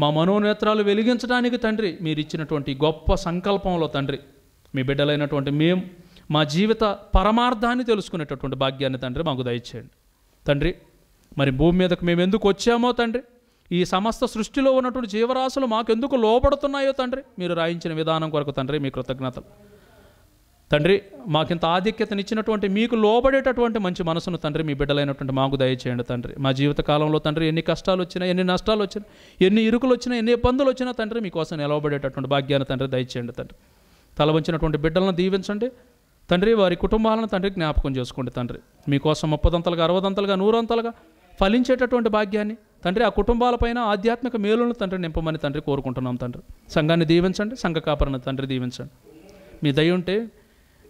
మా మనోనేత్రాలు వెలిగించడానికి తండ్రి మీరు ఇచ్చినటువంటి గొప్ప సంకల్పంలో తండ్రి మీ బిడ్డలైనటువంటి మేము మా జీవిత పరమార్థాన్ని తెలుసుకునేటటువంటి భాగ్యాన్ని తండ్రి మాకు దయచేయండి. తండ్రి మరి భూమి మీదకు మేము ఎందుకు వచ్చామో తండ్రి ఈ సమస్త సృష్టిలో ఉన్నటువంటి జీవరాశులు మాకెందుకు లోపడుతున్నాయో తండ్రి? మీరు రాయించిన విధానం కొరకు తండ్రి మీ కృతజ్ఞతలు. తండ్రి మాకింత ఆధిక్యతనిచ్చినటువంటి మీకు లోబడేటటువంటి మంచి మనసును తండ్రి మీ బిడ్డలైనటువంటి మాకు దయచేయండి తండ్రి. మా జీవితకాలంలో తండ్రి ఎన్ని కష్టాలు వచ్చినా ఎన్ని నష్టాలు వచ్చినా ఎన్ని ఇరుకులు వచ్చినా ఎన్ని ఇబ్బందులు వచ్చినా తండ్రి మీకోసం నిలవబడేటటువంటి భాగ్యాన్ని తండ్రి దయచేయండి తండ్రి. తలవంచినటువంటి బిడ్డలను దీవించండి. తండ్రి వారి కుటుంబాలను తండ్రి జ్ఞాపకం చేసుకోండి తండ్రి. మీకోసం ముప్పదంతలుగా అరవదంతలుగా నూరంతలుగా ఫలించేటటువంటి భాగ్యాన్ని తండ్రి ఆ కుటుంబాలపైన ఆధ్యాత్మిక మేలులను తండ్రి నింపమని తండ్రి కోరుకుంటున్నాం తండ్రి. సంఘాన్ని దీవించండి సంఘ కాపరణ తండ్రి దీవించండి. మీ దయ ఉంటే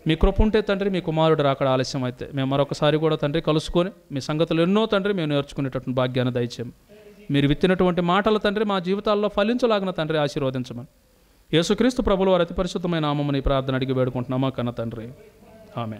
మీ కృప ఉంటే తండ్రి మీ కుమారుడు రాకడ ఆలస్యం అయితే. మేము మరొకసారి కూడా తండ్రి కలుసుకొని మీ సంగతులు ఎన్నో తండ్రి మేము నేర్చుకునేటటువంటి భాగ్యాన్ని దయచేయం. మీరు విత్తినటువంటి మాటల తండ్రి మా జీవితాల్లో ఫలించలాగిన తండ్రి ఆశీర్వదించమని. యేసుక్రీస్తు ప్రభులు వారి అతి పరిశుద్ధమైన నామముని ప్రార్థన అడిగి వేడుకుంటున్నామా కన్న తండ్రి. ఆమె